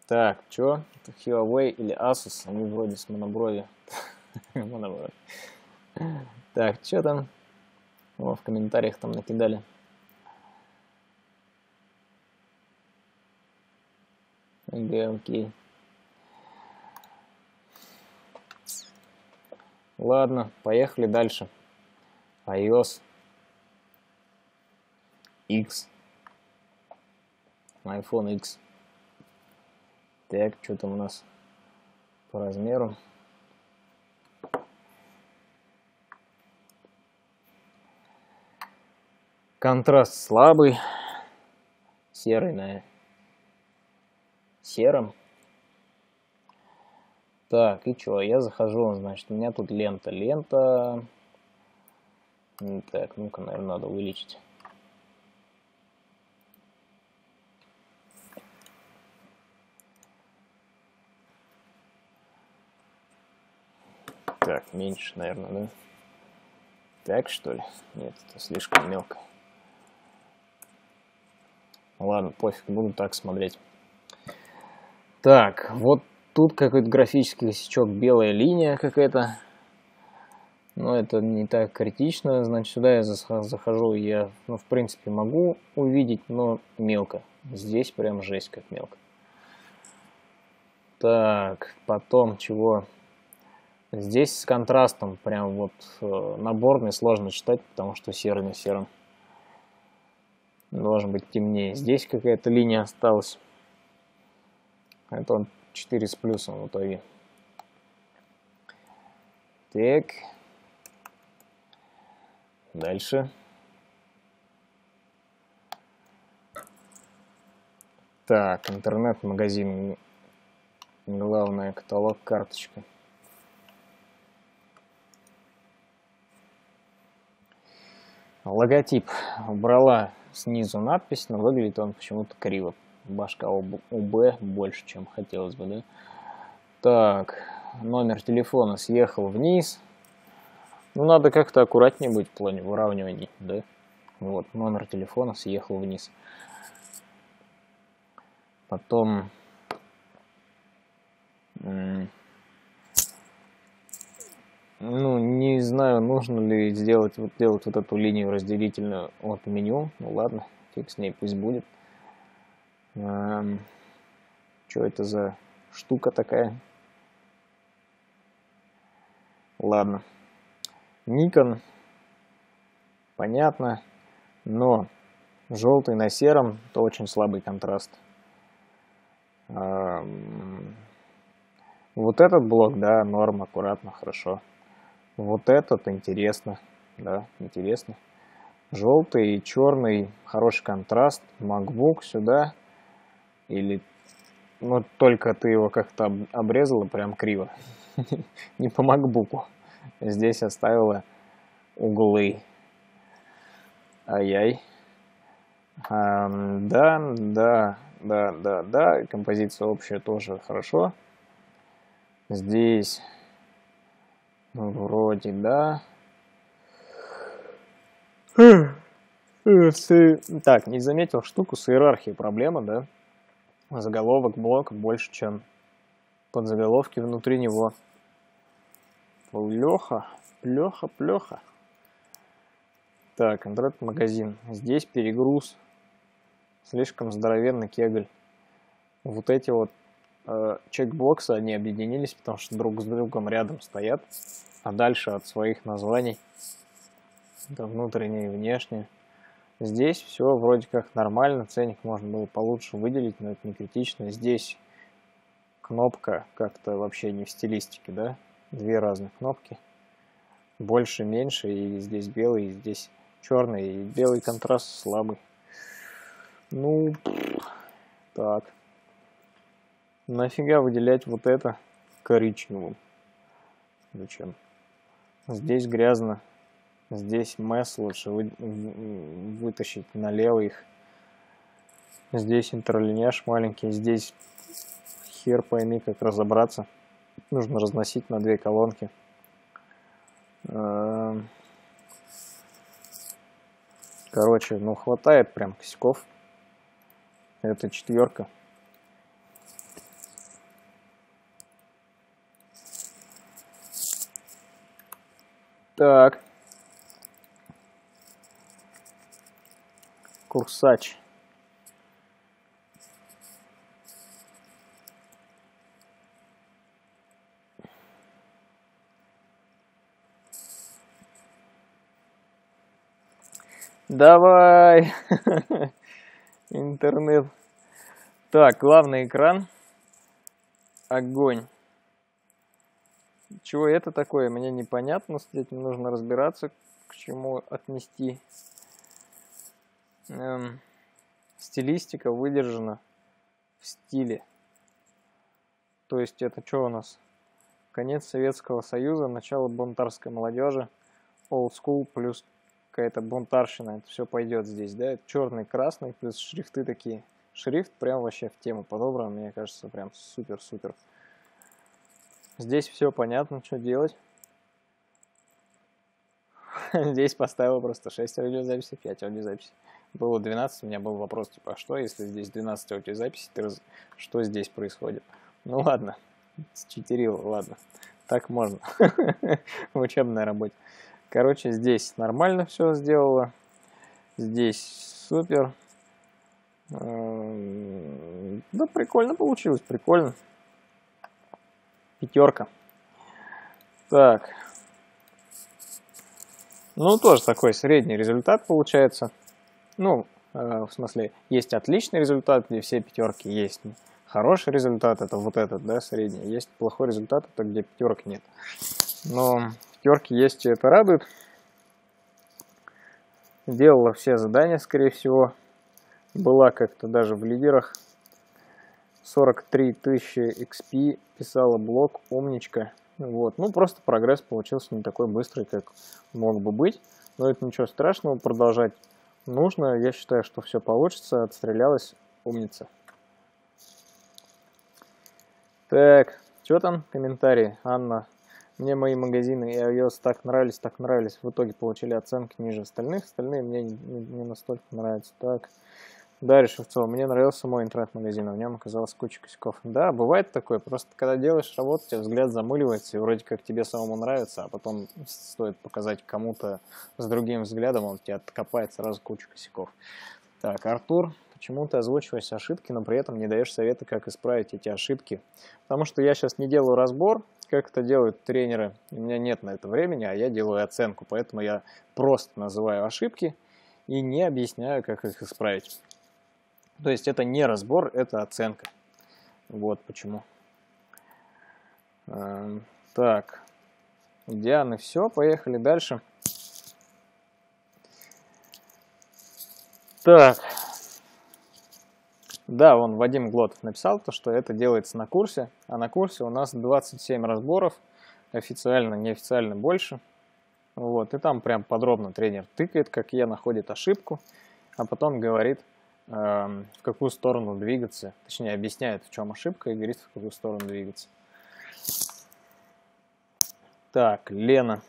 Так, что? Huawei или Asus? Они вроде с моноброви. моноброви. Так, что там? В комментариях там накидали. Окей, окей. Ладно, поехали дальше iOS X iPhone X так, что там у нас по размеру контраст слабый серый на сером так, и что, я захожу, значит, у меня тут лента. Лента так, ну-ка, наверное, надо увеличить. Так, меньше, наверное, да? Так, что ли? Нет, это слишком мелко. Ладно, пофиг, буду так смотреть. Так, вот тут какой-то графический косячок, белая линия какая-то. Но это не так критично, значит, сюда я захожу, я, ну, в принципе, могу увидеть, но мелко. Здесь прям жесть как мелко. Так, потом чего? Здесь с контрастом прям вот э, наборный сложно читать, потому что серый на сером. Должен быть темнее. Здесь какая-то линия осталась. Это он 4 с плюсом в итоге. Так. Дальше. Так, интернет-магазин. Главное, каталог, карточка. Логотип. Убрала снизу надпись, но выглядит он почему-то криво. Башка УБ больше, чем хотелось бы, да? Так, номер телефона съехал вниз. Ну, надо как-то аккуратнее быть в плане выравниваний, да? Вот, номер телефона съехал вниз. Потом... Ну, не знаю, нужно ли сделать вот, делать вот эту линию разделительную от меню. Ну, ладно, фиг с ней, пусть будет. Эм, что это за штука такая? Ладно. Nikon, понятно, но желтый на сером – это очень слабый контраст. Вот этот блок, да, норм, аккуратно, хорошо. Вот этот интересно, да, интересно. Желтый и черный, хороший контраст. MacBook сюда. Или, ну, только ты его как-то обрезала прям криво. Не по MacBook здесь оставила углы. Ай-яй. Да, да, да, да, да, композиция общая тоже хорошо. Здесь вроде да. Так, не заметил штуку с иерархией проблема, да? Заголовок блок больше, чем подзаголовки внутри него. Плеха, плеха, плеха. Так, Android-магазин. Здесь перегруз. Слишком здоровенный кегль. Вот эти вот э, чекбоксы, они объединились, потому что друг с другом рядом стоят. А дальше от своих названий Это внутреннее и внешнее. Здесь все вроде как нормально, ценник можно было получше выделить, но это не критично. Здесь кнопка как-то вообще не в стилистике, да? Две разных кнопки. Больше, меньше, и здесь белый, и здесь черный, и белый контраст слабый. Ну, так. Нафига выделять вот это коричневым? Зачем? Здесь грязно, Здесь месс лучше вы, вытащить налево их. Здесь интерлинеж маленький. Здесь хер пойми, как разобраться. Нужно разносить на две колонки. Эм. Короче, ну хватает прям косяков. Это четверка. Так. Курсач. Давай! Интернет. Так, главный экран. Огонь. Чего это такое, мне непонятно. С этим нужно разбираться, к чему отнести эм, стилистика выдержана в стиле. То есть это что у нас? Конец Советского Союза, начало бунтарской молодежи, old school плюс какая-то бунтарщина. Это все пойдет здесь, да? Черный, красный, плюс шрифты такие. Шрифт прям вообще в тему подобран, мне кажется, прям супер-супер. Здесь все понятно, что делать. Здесь поставил просто 6 аудиозаписей, 5 аудиозаписей было 12, у меня был вопрос, типа, а что, если здесь 12 аудиозаписи, ты раз... что здесь происходит? Ну ладно, считерил, ладно, так можно в учебной работе. Короче, здесь нормально все сделала, здесь супер. Да, прикольно получилось, прикольно. Пятерка. Так. Ну, тоже такой средний результат получается. Ну, э, в смысле, есть отличный результат, где все пятерки есть. Хороший результат это вот этот, да, средний. Есть плохой результат, это где пятерок нет. Но пятерки есть, и это радует. Делала все задания, скорее всего. Была как-то даже в лидерах. 43 тысячи XP писала блок, умничка. Вот. Ну, просто прогресс получился не такой быстрый, как мог бы быть. Но это ничего страшного, продолжать нужно. Я считаю, что все получится. Отстрелялась умница. Так, что там? Комментарии. Анна. Мне мои магазины и iOS так нравились, так нравились. В итоге получили оценки ниже остальных. Остальные мне не, настолько нравятся. Так. Дарья Шевцова. Мне нравился мой интернет-магазин, а в нем оказалось куча косяков. Да, бывает такое. Просто когда делаешь работу, у тебя взгляд замыливается, и вроде как тебе самому нравится, а потом стоит показать кому-то с другим взглядом, он тебе откопает сразу кучу косяков. Так, Артур, почему ты озвучиваешь ошибки, но при этом не даешь советы, как исправить эти ошибки? Потому что я сейчас не делаю разбор, как это делают тренеры. У меня нет на это времени, а я делаю оценку. Поэтому я просто называю ошибки и не объясняю, как их исправить. То есть это не разбор, это оценка. Вот почему. Эм, так, Дианы все, поехали дальше. Так, да, он Вадим Глотов написал, то, что это делается на курсе, а на курсе у нас 27 разборов, официально, неофициально больше. Вот, и там прям подробно тренер тыкает, как я, находит ошибку, а потом говорит, в какую сторону двигаться, точнее объясняет, в чем ошибка и говорит, в какую сторону двигаться. Так, Лена.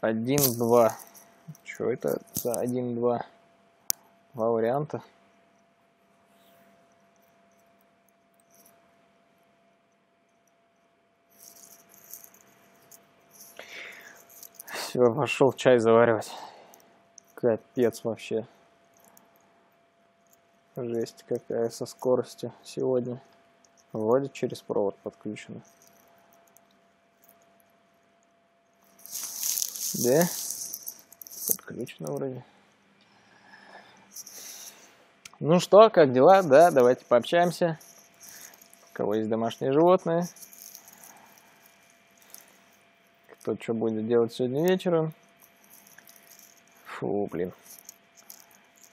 Один, два. Что это за один, два? Два варианта. Все, пошел чай заваривать. Капец вообще. Жесть какая со скоростью сегодня. Вроде через провод подключено. Да? Подключено вроде. Ну что, как дела? Да, давайте пообщаемся. У кого есть домашние животные? Кто что будет делать сегодня вечером? Фу, блин.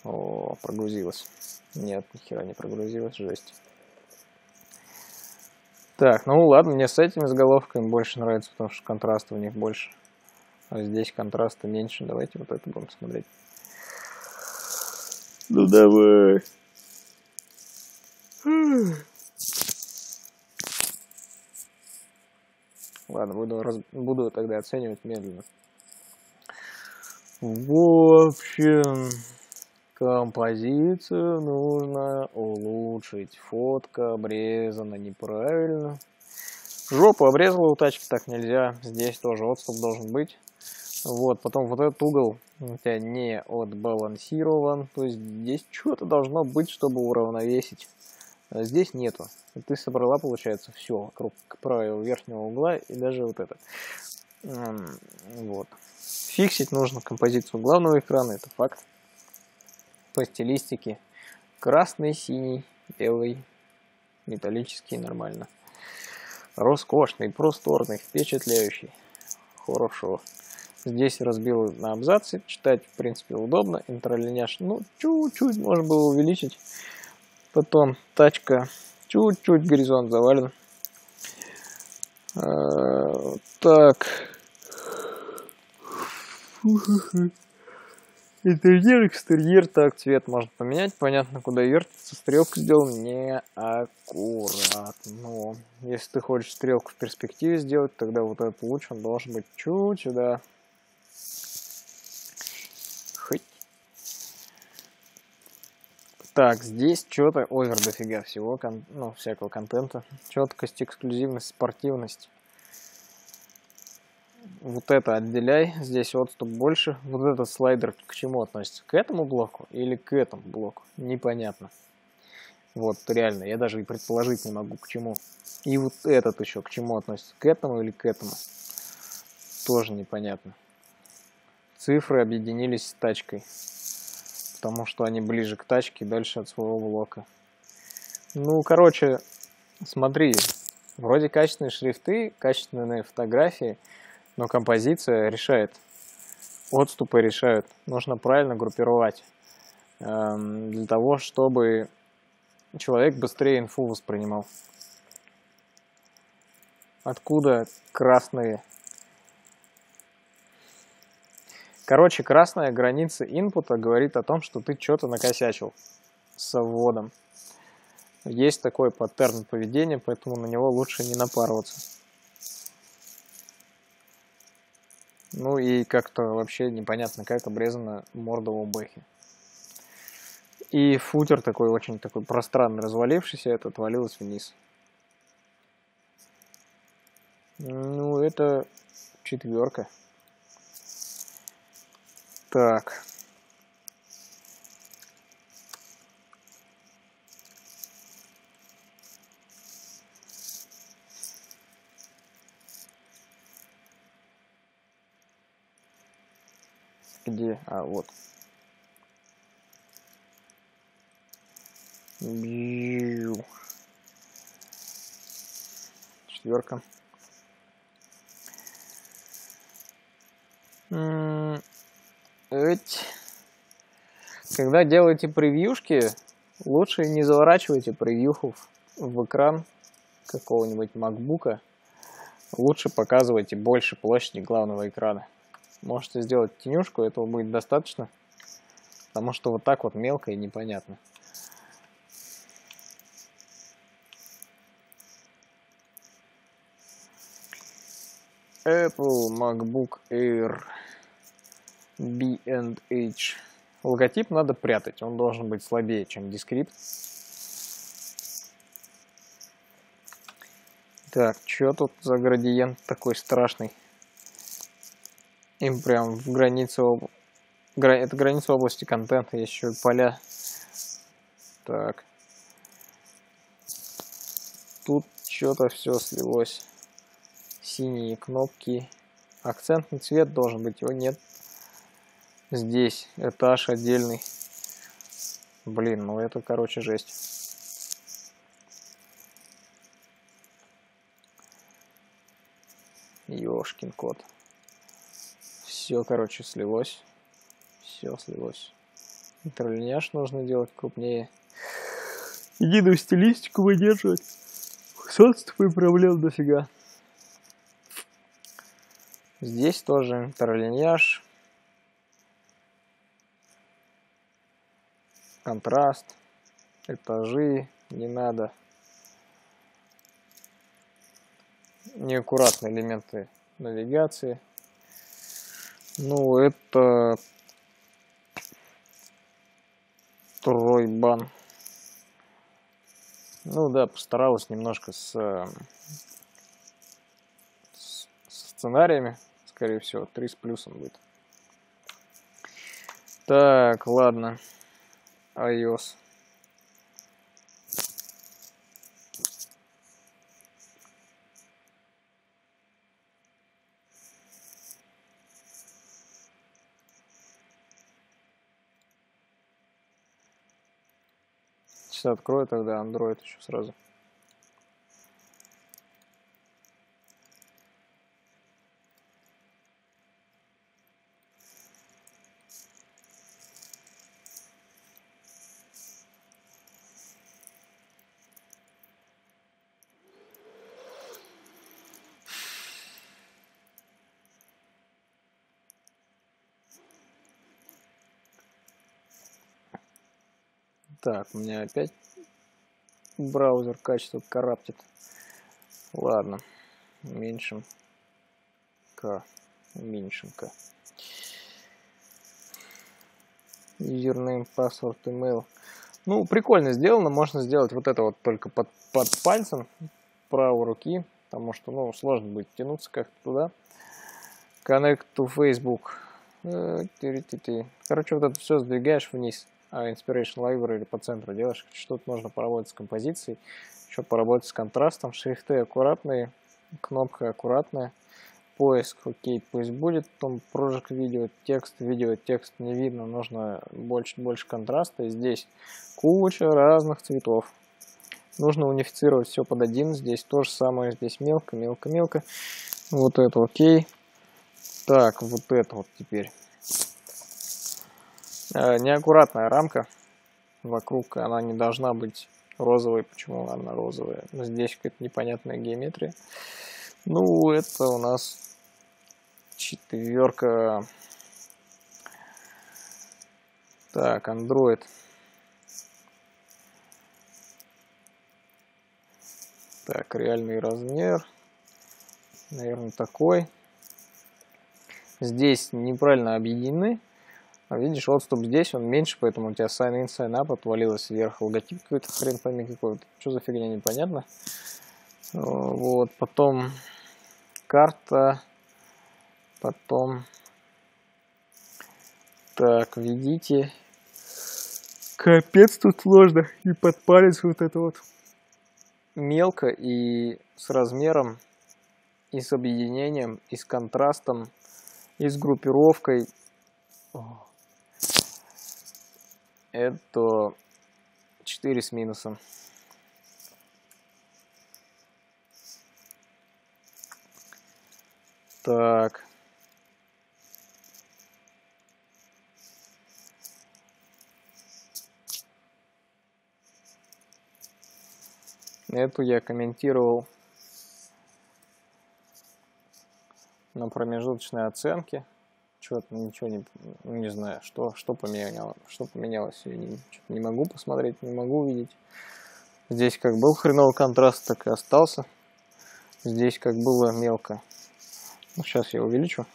О, прогрузилось. Нет, нихера не прогрузилось, жесть. Так, ну ладно, мне с этими заголовками больше нравится, потому что контраста у них больше. А здесь контраста меньше. Давайте вот это будем смотреть. Ну давай. Ладно, буду, раз... буду тогда оценивать медленно. В общем, композицию нужно улучшить. Фотка обрезана неправильно. Жопу обрезала у тачки, так нельзя. Здесь тоже отступ должен быть. Вот, потом вот этот угол у тебя не отбалансирован. То есть здесь что-то должно быть, чтобы уравновесить. А здесь нету. Ты собрала, получается, все вокруг правого верхнего угла и даже вот это. Вот. Фиксить нужно композицию главного экрана, это факт. По стилистике красный, синий, белый, металлический, нормально. Роскошный, просторный, впечатляющий. Хорошо. Здесь разбил на абзацы, читать в принципе удобно. Интролиняж, ну, чуть-чуть можно было увеличить. Потом тачка, чуть-чуть горизонт завален. А, так. Интерьер, экстерьер, так, цвет можно поменять, понятно, куда вертится, стрелка сделана неаккуратно. Если ты хочешь стрелку в перспективе сделать, тогда вот этот луч, он должен быть чуть сюда Так, здесь что-то овер дофига всего, кон, ну, всякого контента. Четкость, эксклюзивность, спортивность. Вот это отделяй, здесь отступ больше. Вот этот слайдер к чему относится? К этому блоку или к этому блоку? Непонятно. Вот, реально, я даже и предположить не могу, к чему. И вот этот еще к чему относится? К этому или к этому? Тоже непонятно. Цифры объединились с тачкой потому что они ближе к тачке, дальше от своего блока. Ну, короче, смотри, вроде качественные шрифты, качественные фотографии, но композиция решает. Отступы решают. Нужно правильно группировать эм, для того, чтобы человек быстрее инфу воспринимал. Откуда красные Короче, красная граница инпута говорит о том, что ты что-то накосячил с вводом. Есть такой паттерн поведения, поэтому на него лучше не напарываться. Ну и как-то вообще непонятно, как обрезана морда у Бэхи. И футер такой очень такой пространный, развалившийся, это отвалилось вниз. Ну, это четверка. Так. Где? А, вот. Четверка. Когда делаете превьюшки, лучше не заворачивайте превьюху в экран какого-нибудь макбука. Лучше показывайте больше площади главного экрана. Можете сделать тенюшку, этого будет достаточно. Потому что вот так вот мелко и непонятно. Apple MacBook Air B&H. Логотип надо прятать, он должен быть слабее, чем дискрипт. Так, что тут за градиент такой страшный? Им прям в границе об... Гра... Это граница области контента, еще поля. Так. Тут что-то все слилось. Синие кнопки, Акцентный цвет должен быть, его нет. Здесь этаж отдельный. Блин, ну это, короче, жесть. Ёшкин кот. Все, короче, слилось. Все слилось. Интерлиняж нужно делать крупнее. Единую стилистику выдерживать. С отступом проблем дофига. Здесь тоже интерлиньяж. Контраст. Этажи. Не надо. Неаккуратные элементы навигации. Ну, это Тройбан. Ну да, постаралась немножко с, с сценариями скорее всего. 3 с плюсом будет. Так, ладно. iOS. Сейчас открою тогда Android еще сразу. Так, у меня опять браузер качество караптит. Ладно, уменьшим к, уменьшим к. Username, password, email. Ну, прикольно сделано. Можно сделать вот это вот только под, под пальцем правой руки, потому что, ну, сложно будет тянуться как-то туда. Connect to Facebook. Э, Короче, вот это все сдвигаешь вниз. А, Inspiration Library по центру делаешь, что-то нужно поработать с композицией, еще поработать с контрастом, шрифты аккуратные, кнопка аккуратная, поиск, окей, пусть будет, потом Project видео, текст, видео, текст не видно, нужно больше, больше контраста, и здесь куча разных цветов. Нужно унифицировать все под один, здесь то же самое, здесь мелко, мелко, мелко, вот это окей. Так, вот это вот теперь. Э, неаккуратная рамка вокруг, она не должна быть розовой. Почему она розовая? Здесь какая-то непонятная геометрия. Ну, это у нас четверка. Так, Android. Так, реальный размер. Наверное, такой. Здесь неправильно объединены видишь, отступ здесь, он меньше, поэтому у тебя sign in, sign up отвалилось вверх. Логотип какой-то хрен пойми какой-то. Что за фигня, непонятно. Вот, потом карта, потом... Так, введите. Капец, тут сложно. И под палец вот это вот. Мелко и с размером, и с объединением, и с контрастом, и с группировкой. О это 4 с минусом. Так. Эту я комментировал на промежуточной оценке что-то ничего не, ну, не знаю, что, что поменялось, что поменялось, я не, не могу посмотреть, не могу увидеть. Здесь как был хреновый контраст, так и остался. Здесь как было мелко. Ну, сейчас я увеличу.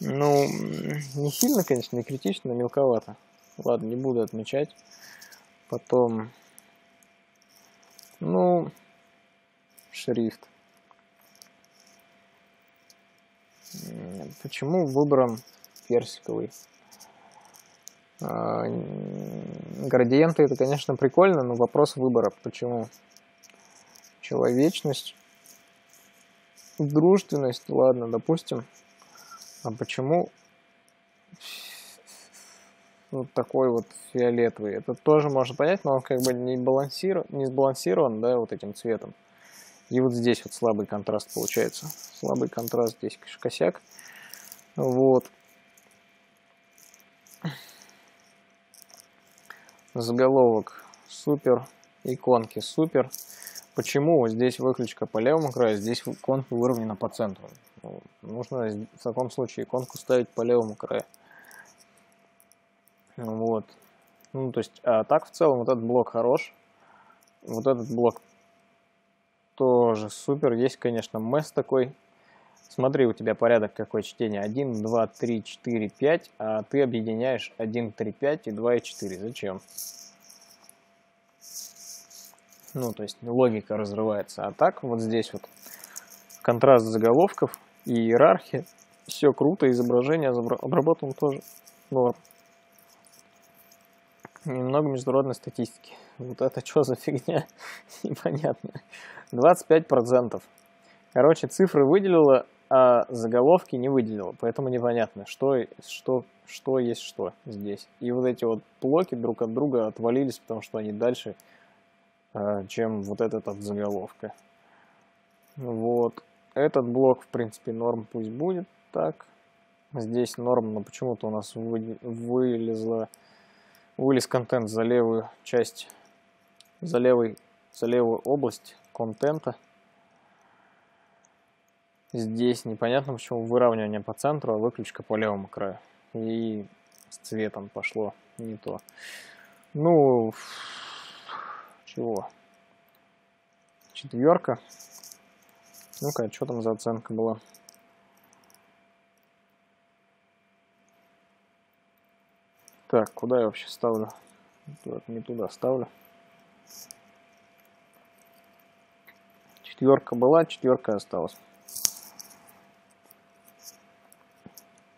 Ну, не сильно, конечно, не критично, мелковато. Ладно, не буду отмечать. Потом, ну, шрифт. Почему выбран персиковый? А, градиенты это, конечно, прикольно, но вопрос выбора. Почему? Человечность. Дружественность, ладно, допустим. А почему вот такой вот фиолетовый? Это тоже можно понять, но он как бы не, балансирован, не сбалансирован, да, вот этим цветом. И вот здесь вот слабый контраст получается. Слабый контраст здесь косяк. Вот. Заголовок супер. Иконки супер. Почему здесь выключка по левому краю, здесь иконка выровнена по центру? Ну, нужно в таком случае иконку ставить по левому краю. Вот. Ну, то есть, а так в целом вот этот блок хорош. Вот этот блок тоже супер. Есть, конечно, месс такой. Смотри, у тебя порядок какой чтения. 1, 2, 3, 4, 5, а ты объединяешь 1, 3, 5 и 2 и 4. Зачем? Ну, то есть логика разрывается. А так, вот здесь вот контраст заголовков и иерархия. Все круто, изображение обработано тоже норм. Немного международной статистики. Вот это что за фигня? Непонятно. 25%. Короче, цифры выделила, а заголовки не выделила. Поэтому непонятно, что, что, что есть что здесь. И вот эти вот блоки друг от друга отвалились, потому что они дальше, а, чем вот этот от заголовка. Вот. Этот блок, в принципе, норм пусть будет так. Здесь норм, но почему-то у нас вы, вылезла, вылез контент за левую часть, за, левый, за левую область контента. Здесь непонятно, почему выравнивание по центру, а выключка по левому краю. И с цветом пошло не то. Ну, чего? Четверка. Ну-ка, что там за оценка была? Так, куда я вообще ставлю? Не туда ставлю. Четверка была, четверка осталась.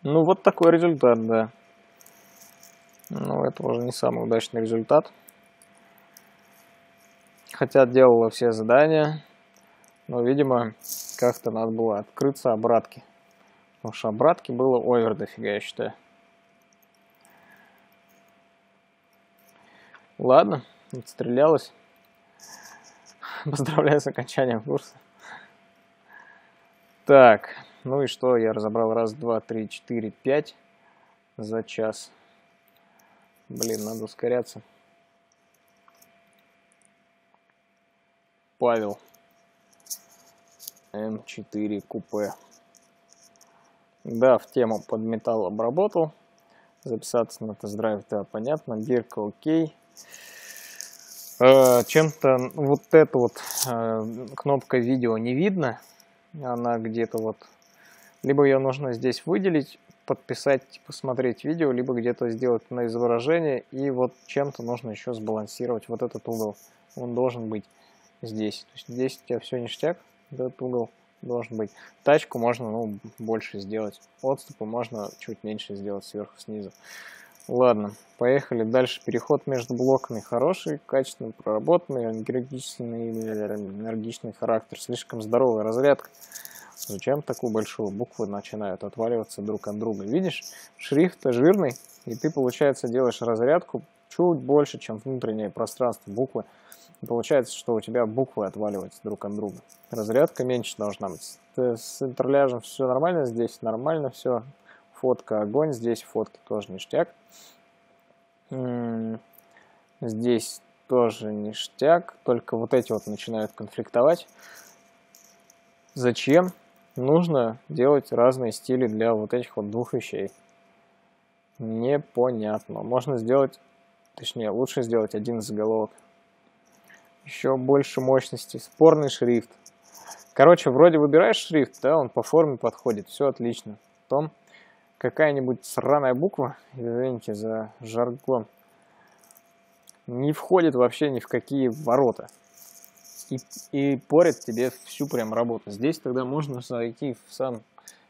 Ну, вот такой результат, да. Ну, это уже не самый удачный результат. Хотя делала все задания. Но, видимо, как-то надо было открыться обратки. Потому что обратки было овер дофига, я считаю. Ладно, отстрелялась. Поздравляю с окончанием курса. Так, ну и что, я разобрал раз, два, три, четыре, пять за час. Блин, надо ускоряться. Павел. М4 купе. Да, в тему под металл обработал. Записаться на тест-драйв, да, понятно. Бирка окей. Э, чем-то вот эта вот э, кнопка видео не видно. Она где-то вот... Либо ее нужно здесь выделить, подписать, посмотреть видео, либо где-то сделать на изображение. И вот чем-то нужно еще сбалансировать вот этот угол. Он должен быть здесь. То есть здесь у тебя все ништяк этот угол должен быть. Тачку можно ну, больше сделать. Отступы можно чуть меньше сделать сверху снизу. Ладно, поехали дальше. Переход между блоками хороший, качественный, проработанный, энергичный, энергичный характер. Слишком здоровая разрядка. Зачем такую большую букву начинают отваливаться друг от друга? Видишь, шрифт жирный, и ты, получается, делаешь разрядку чуть больше, чем внутреннее пространство буквы. И получается, что у тебя буквы отваливаются друг от друга. Разрядка меньше должна быть. С интерляжем все нормально, здесь нормально все. Фотка огонь, здесь фотки тоже ништяк. Здесь тоже ништяк, только вот эти вот начинают конфликтовать. Зачем нужно делать разные стили для вот этих вот двух вещей? Непонятно. Можно сделать, точнее, лучше сделать один заголовок еще больше мощности, спорный шрифт. Короче, вроде выбираешь шрифт, да, он по форме подходит, все отлично. Потом какая-нибудь сраная буква, извините за жаргон, не входит вообще ни в какие ворота. И, и порит тебе всю прям работу. Здесь тогда можно зайти в сам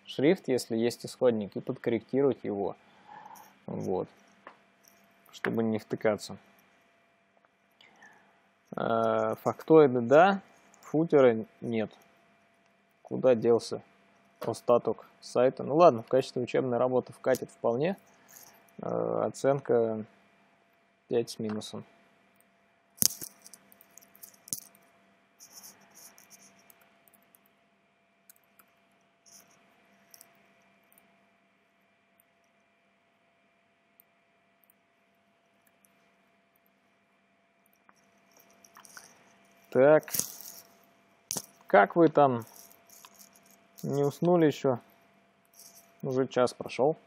шрифт, если есть исходник, и подкорректировать его. Вот. Чтобы не втыкаться. Э, фактоиды да, футеры нет. куда делся остаток сайта. Ну ладно, в качестве учебной работы вкатит вполне. Э, оценка 5 с минусом. Так. Как вы там? Не уснули еще? Уже час прошел.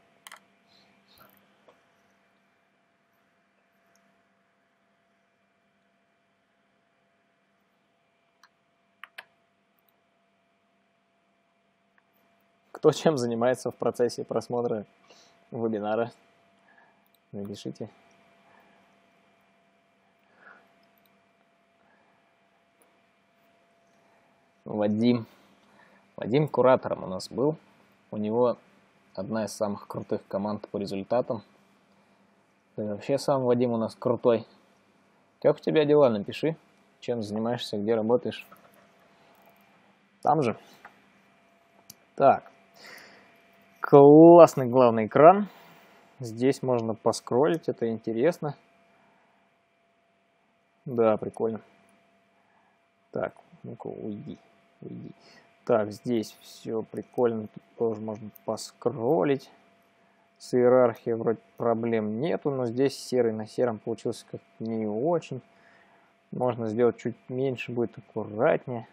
Кто чем занимается в процессе просмотра вебинара? Напишите. Вадим. Вадим куратором у нас был. У него одна из самых крутых команд по результатам. Ты вообще сам, Вадим, у нас крутой. Как у тебя дела? Напиши. Чем занимаешься, где работаешь. Там же. Так. Классный главный экран. Здесь можно поскролить, это интересно. Да, прикольно. Так, ну-ка, уйди Так, здесь все прикольно, тут тоже можно поскролить. С иерархией вроде проблем нету, но здесь серый на сером получился как не очень. Можно сделать чуть меньше, будет аккуратнее.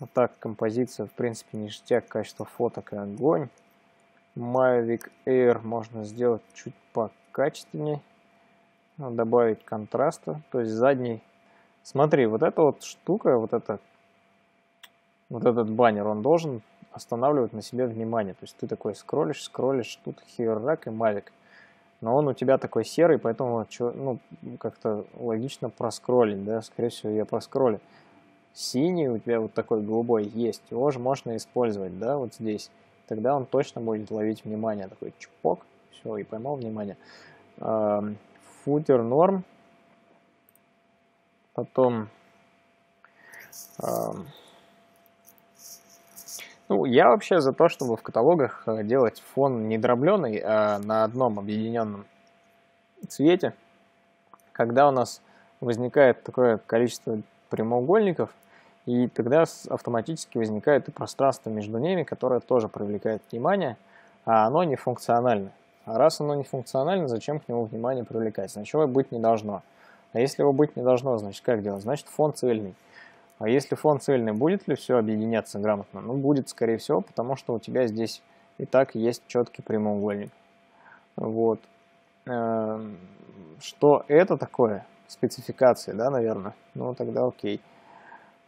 А так, композиция, в принципе, ништяк, качество фоток и огонь. Mavic Air можно сделать чуть покачественнее. Добавить контраста, то есть задний. Смотри, вот эта вот штука, вот эта вот этот баннер, он должен останавливать на себе внимание. То есть ты такой скроллишь, скроллишь, тут херак и мавик. Но он у тебя такой серый, поэтому ну, как-то логично проскроллить, да, скорее всего, я проскроллю. Синий у тебя вот такой голубой есть, его же можно использовать, да, вот здесь. Тогда он точно будет ловить внимание, такой чпок, все, и поймал внимание. Футер норм. Потом ну, я вообще за то, чтобы в каталогах э, делать фон не дробленый, а на одном объединенном цвете. Когда у нас возникает такое количество прямоугольников, и тогда автоматически возникает и пространство между ними, которое тоже привлекает внимание, а оно не функционально. А раз оно не функционально, зачем к нему внимание привлекать? Значит, его быть не должно. А если его быть не должно, значит, как делать? Значит, фон цельный. А если фон цельный, будет ли все объединяться грамотно? Ну, будет, скорее всего, потому что у тебя здесь и так есть четкий прямоугольник. Вот. Эм, что это такое? Спецификации, да, наверное? Ну, тогда окей.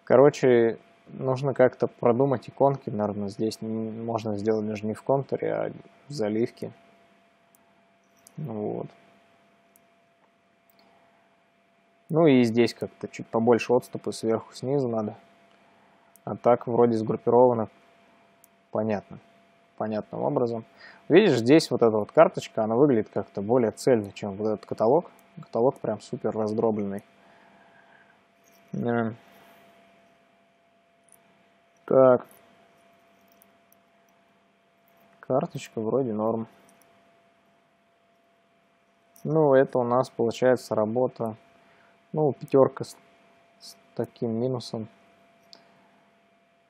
Короче, нужно как-то продумать иконки, наверное, здесь можно сделать даже не в контуре, а в заливке. Вот. Ну и здесь как-то чуть побольше отступа сверху, снизу надо. А так вроде сгруппировано понятно, понятным образом. Видишь, здесь вот эта вот карточка, она выглядит как-то более цельно, чем вот этот каталог. Каталог прям супер раздробленный. Так. Карточка вроде норм. Ну, это у нас получается работа ну, пятерка с, с таким минусом.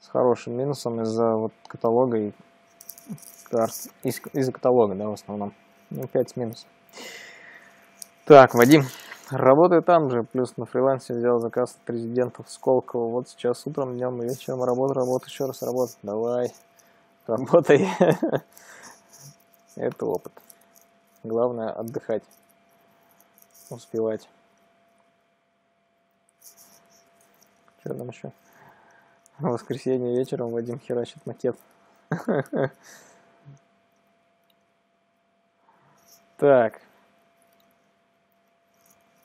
С хорошим минусом из-за вот каталога и карт. Из, из каталога, да, в основном. Ну, 5 с минусом. Так, Вадим. Работаю там же, плюс на фрилансе взял заказ от президентов Сколково. Вот сейчас утром, днем и вечером работа, работа, еще раз работа. Давай, работай. Это опыт. Главное отдыхать, успевать. Что там еще? В воскресенье вечером Вадим херачит макет. Так.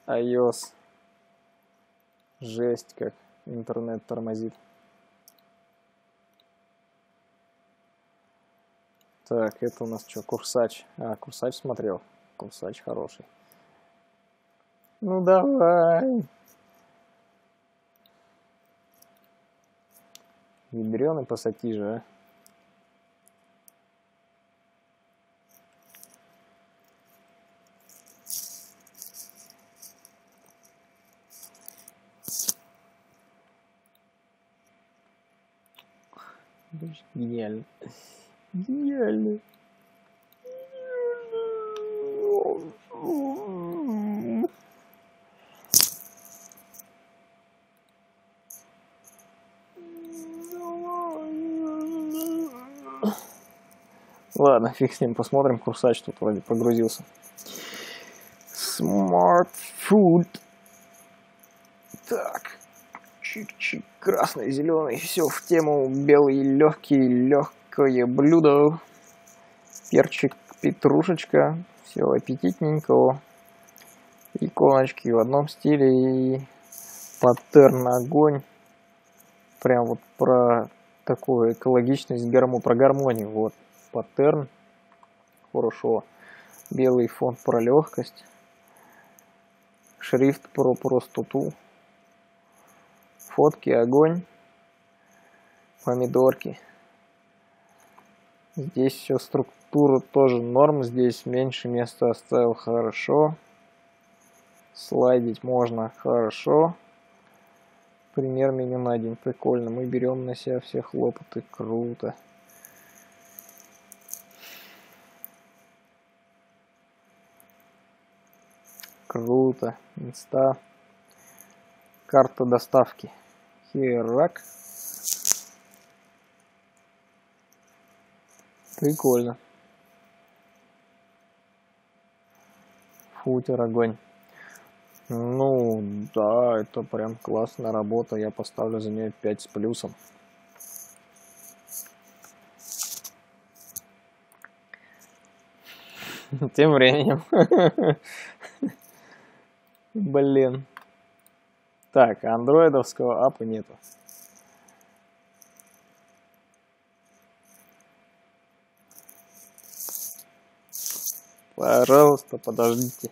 iOS. Жесть, как интернет тормозит. Так, это у нас что, Курсач. А, Курсач смотрел. Курсач хороший. Ну давай. Ядрёный пассатижи, а. Гениально. Гениально. Ладно, фиг с ним, посмотрим. Курсач тут вроде прогрузился. Smart Food. Так. Чик-чик, красный, зеленый. Все в тему. Белый, легкий, легкое блюдо. Перчик, петрушечка. Все аппетитненького. Иконочки в одном стиле. И паттерн огонь. Прям вот про такую экологичность, гарму, про гармонию. Вот паттерн. Хорошо. Белый фон про легкость. Шрифт про простоту. Фотки огонь. Помидорки. Здесь все структура тоже норм. Здесь меньше места оставил хорошо. Слайдить можно хорошо. Пример меню на день. Прикольно. Мы берем на себя все хлопоты. Круто. Круто. Инста. Карта доставки. Херак. Прикольно. Футер огонь. Ну, да, это прям классная работа. Я поставлю за нее 5 с плюсом. Тем временем Блин. Так, андроидовского апа нету. Пожалуйста, подождите.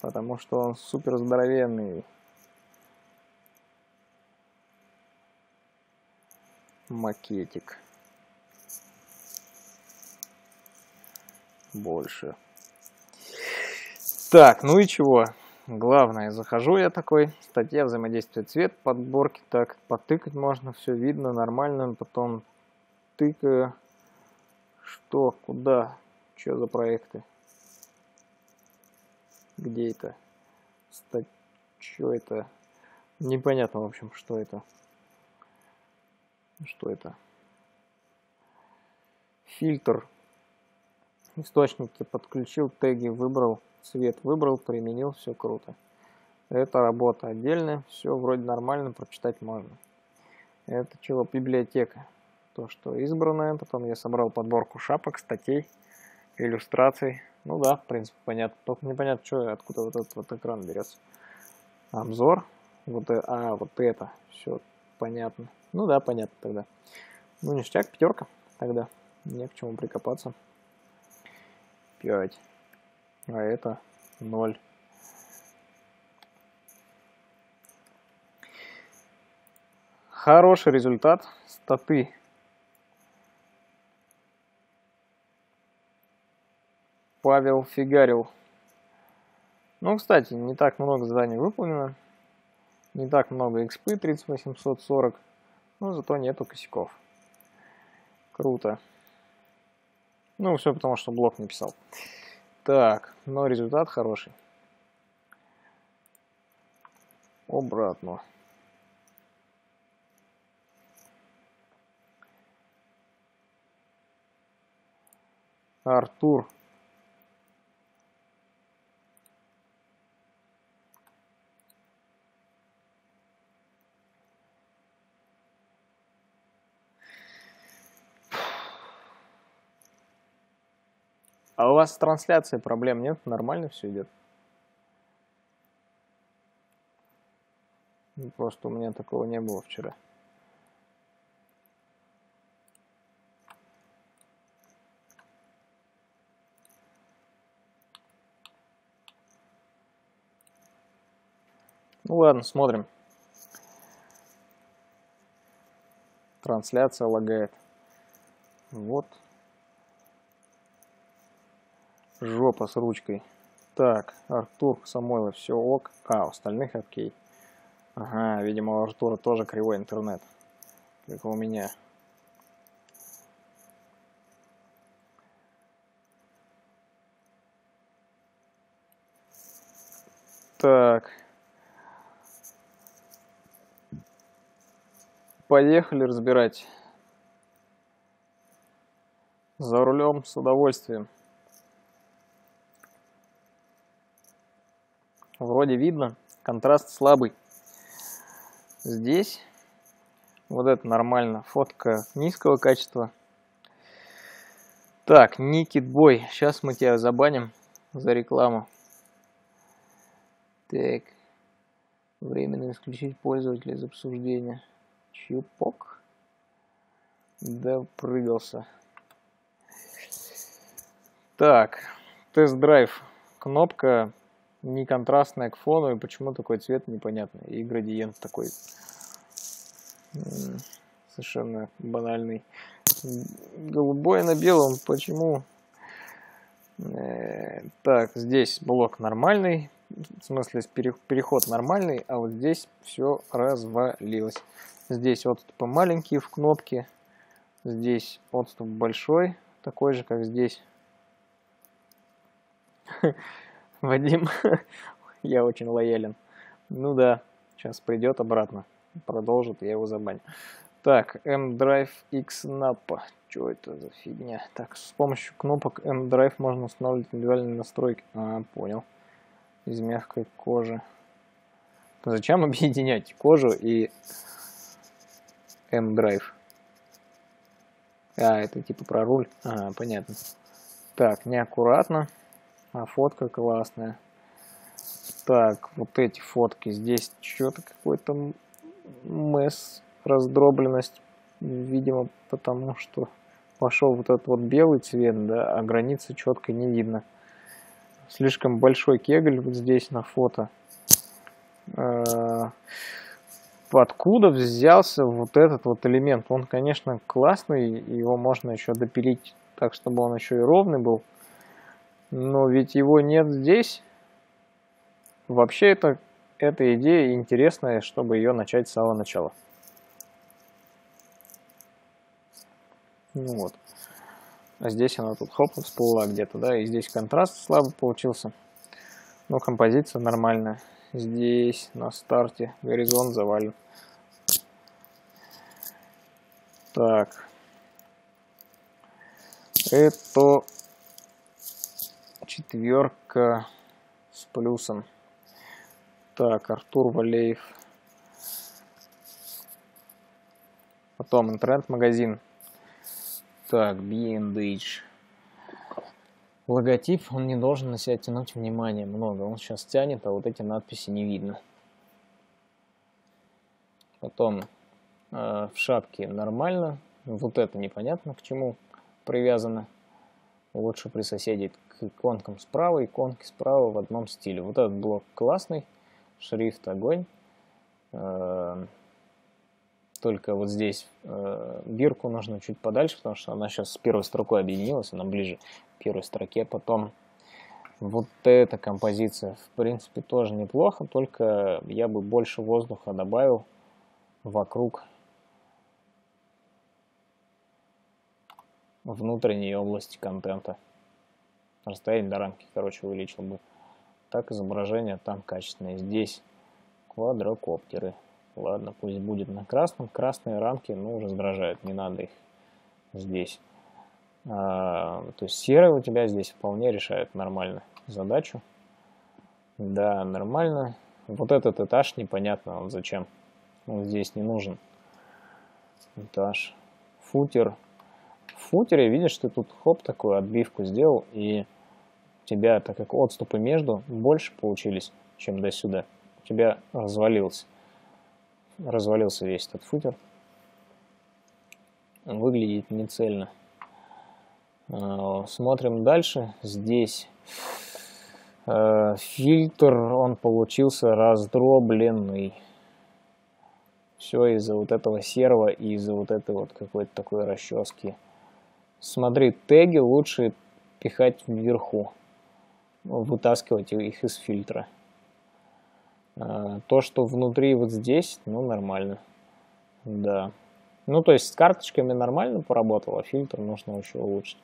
Потому что он супер здоровенный. Макетик. Больше. Так, ну и чего? Главное, захожу я такой, статья взаимодействия цвет, подборки, так, потыкать можно, все видно нормально, потом тыкаю, что, куда, что за проекты. Где это? Что это? Непонятно, в общем, что это. Что это? Фильтр. Источники подключил, теги выбрал, цвет выбрал, применил, все круто. Это работа отдельная, все вроде нормально, прочитать можно. Это чего? Библиотека. То, что избранное. Потом я собрал подборку шапок, статей, иллюстраций. Ну да, в принципе, понятно. Только непонятно, что, откуда вот этот вот экран берется. Обзор. Вот, а, вот это. Все понятно. Ну да, понятно тогда. Ну, ништяк, пятерка тогда. Не к чему прикопаться. Пять. А это ноль. Хороший результат. Статы Павел фигарил. Ну, кстати, не так много заданий выполнено. Не так много XP 3840. Но зато нету косяков. Круто. Ну, все потому, что блок не писал. Так, но результат хороший. Обратно. Артур А у вас с трансляцией проблем нет? Нормально все идет? Ну, просто у меня такого не было вчера. Ну ладно, смотрим. Трансляция лагает. Вот. Жопа с ручкой. Так, Артур Самойлов, все ок. А, у остальных окей. Ага, видимо, у Артура тоже кривой интернет. Как у меня. Так. Поехали разбирать. За рулем с удовольствием. Вроде видно, контраст слабый. Здесь вот это нормально, фотка низкого качества. Так, Никит Бой, сейчас мы тебя забаним за рекламу. Так, временно исключить пользователя из обсуждения. Чупок. Да, прыгался. Так, тест-драйв. Кнопка не контрастная к фону, и почему такой цвет непонятный. И градиент такой совершенно банальный. Голубой на белом, почему? Э, так, здесь блок нормальный, в смысле переход нормальный, а вот здесь все развалилось. Здесь отступы маленькие в кнопке, здесь отступ большой, такой же, как здесь. Вадим, я очень лоялен. Ну да, сейчас придет обратно, продолжит, я его забаню. Так, M-Drive X-NAP. Что это за фигня? Так, с помощью кнопок M-Drive можно устанавливать индивидуальные настройки. А, понял. Из мягкой кожи. Зачем объединять кожу и M-Drive? А, это типа про руль. А, понятно. Так, неаккуратно. А фотка классная. Так, вот эти фотки. Здесь что-то какой-то месс, раздробленность. Видимо, потому что пошел вот этот вот белый цвет, да, а границы четко не видно. Слишком большой кегль вот здесь на фото. А, откуда взялся вот этот вот элемент? Он, конечно, классный, его можно еще допилить так, чтобы он еще и ровный был. Но ведь его нет здесь. Вообще это, эта идея интересная, чтобы ее начать с самого начала. Ну вот. А здесь она тут хоп, всплыла где-то, да, и здесь контраст слабо получился. Но композиция нормальная. Здесь на старте горизонт завален. Так. Это четверка с плюсом. Так, Артур Валеев. Потом интернет-магазин. Так, B&H. Логотип, он не должен на себя тянуть внимание много. Он сейчас тянет, а вот эти надписи не видно. Потом э, в шапке нормально. Вот это непонятно к чему привязано. Лучше присоседить иконкам справа, иконки справа в одном стиле. Вот этот блок классный, шрифт огонь. Э, только вот здесь э, бирку нужно чуть подальше, потому что она сейчас с первой строкой объединилась, она ближе к первой строке. Потом вот эта композиция, в принципе, тоже неплохо, только я бы больше воздуха добавил вокруг внутренней области контента расстояние до рамки, короче, увеличил бы. Так изображение там качественное. Здесь квадрокоптеры. Ладно, пусть будет на красном. Красные рамки, ну, раздражают, не надо их здесь. А, то есть серые у тебя здесь вполне решают нормально задачу. Да, нормально. Вот этот этаж непонятно, он зачем. Он здесь не нужен. Этаж. Футер. В футере, видишь, ты тут хоп такую отбивку сделал, и тебя, так как отступы между больше получились, чем до сюда, у тебя развалился. развалился весь этот футер. Выглядит нецельно. А, смотрим дальше. Здесь э, фильтр, он получился раздробленный. Все из-за вот этого серого и из-за вот этой вот какой-то такой расчески. Смотри, теги лучше пихать вверху, вытаскивать их из фильтра. А, то, что внутри вот здесь, ну, нормально. Да. Ну, то есть с карточками нормально поработало, фильтр нужно еще улучшить.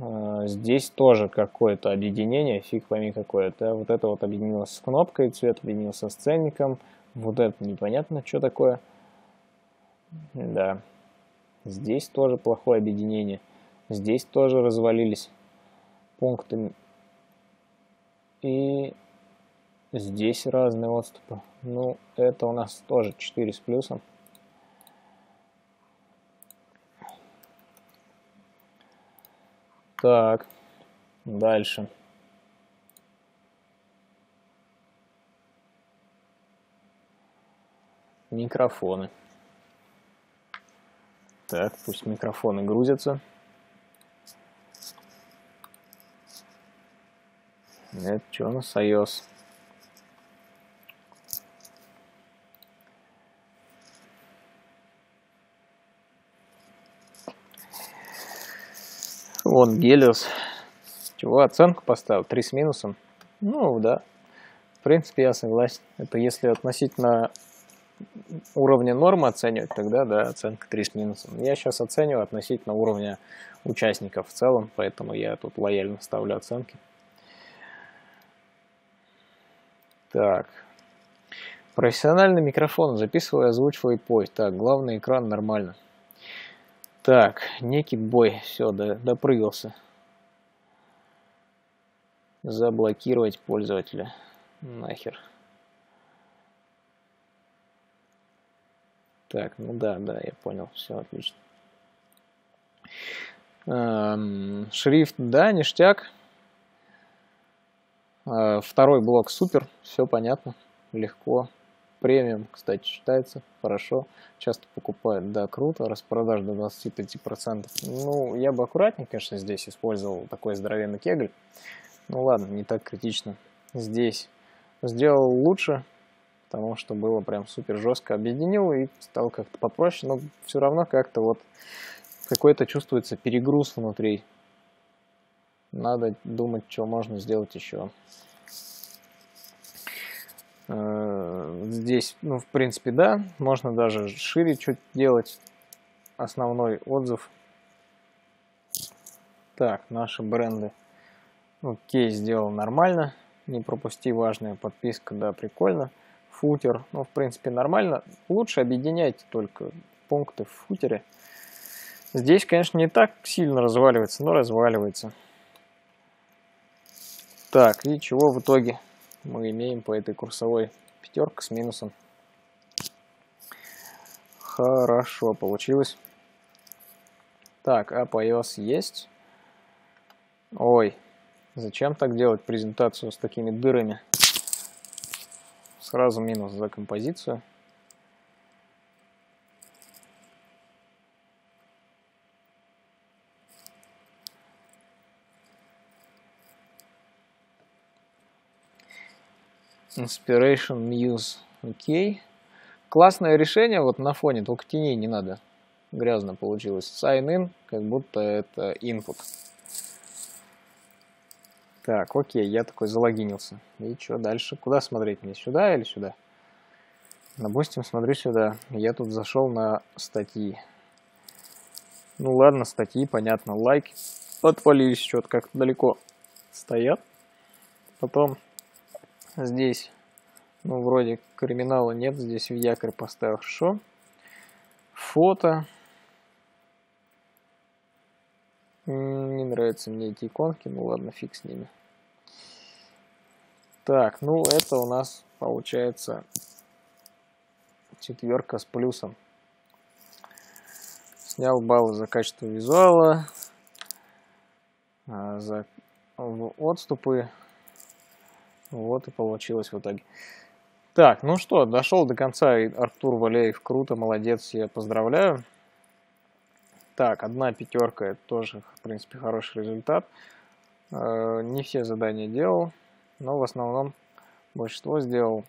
А, здесь тоже какое-то объединение, фиг пойми какое. то Вот это вот объединилось с кнопкой, цвет объединился с ценником. Вот это непонятно, что такое. Да. Здесь тоже плохое объединение. Здесь тоже развалились пункты. И здесь разные отступы. Ну, это у нас тоже 4 с плюсом. Так, дальше. Микрофоны. Так, пусть микрофоны грузятся. Это что у нас iOS? Вот, Гелиос. Чего, оценку поставил? 3 с минусом? Ну, да. В принципе, я согласен. Это если относительно уровня нормы оценивать, тогда, да, оценка 3 с минусом. Я сейчас оцениваю относительно уровня участников в целом, поэтому я тут лояльно ставлю оценки. Так. Профессиональный микрофон. Записываю, озвучиваю поезд. Так, главный экран нормально. Так, некий бой. Все, до, допрыгался. Заблокировать пользователя. Нахер. Так, ну да, да, я понял. Все отлично. Эм, шрифт, да, ништяк. Э, второй блок супер. Все понятно. Легко. Премиум, кстати, считается хорошо. Часто покупают, да, круто. Распродаж до 25%. Ну, я бы аккуратнее, конечно, здесь использовал такой здоровенный кегль. Ну ладно, не так критично. Здесь сделал лучше, потому что было прям супер жестко. Объединил и стал как-то попроще, но все равно как-то вот какой-то чувствуется перегруз внутри. Надо думать, что можно сделать еще. Э, здесь, ну, в принципе, да, можно даже шире чуть делать основной отзыв. Так, наши бренды. Ну, кейс сделал нормально, не пропусти важная подписка, да, прикольно. Футер, ну, в принципе, нормально. Лучше объединять только пункты в футере. Здесь, конечно, не так сильно разваливается, но разваливается. Так, и чего в итоге? мы имеем по этой курсовой пятерка с минусом. Хорошо получилось. Так, а по iOS есть? Ой, зачем так делать презентацию с такими дырами? Сразу минус за композицию. Inspiration Muse. Окей. Классное решение, вот на фоне, только теней не надо. Грязно получилось. Sign in, как будто это input. Так, окей, я такой залогинился. И что дальше? Куда смотреть мне? Сюда или сюда? Допустим, смотрю сюда. Я тут зашел на статьи. Ну ладно, статьи, понятно. Лайки отвалились, что-то как-то далеко стоят. Потом Здесь, ну, вроде криминала нет, здесь в якорь поставил хорошо. Фото. Не нравятся мне эти иконки, ну ладно, фиг с ними. Так, ну это у нас получается четверка с плюсом. Снял баллы за качество визуала, а, за отступы вот и получилось в итоге. Так, ну что, дошел до конца Артур Валеев. Круто, молодец, я поздравляю. Так, одна пятерка, это тоже, в принципе, хороший результат. Э, не все задания делал, но в основном большинство сделал.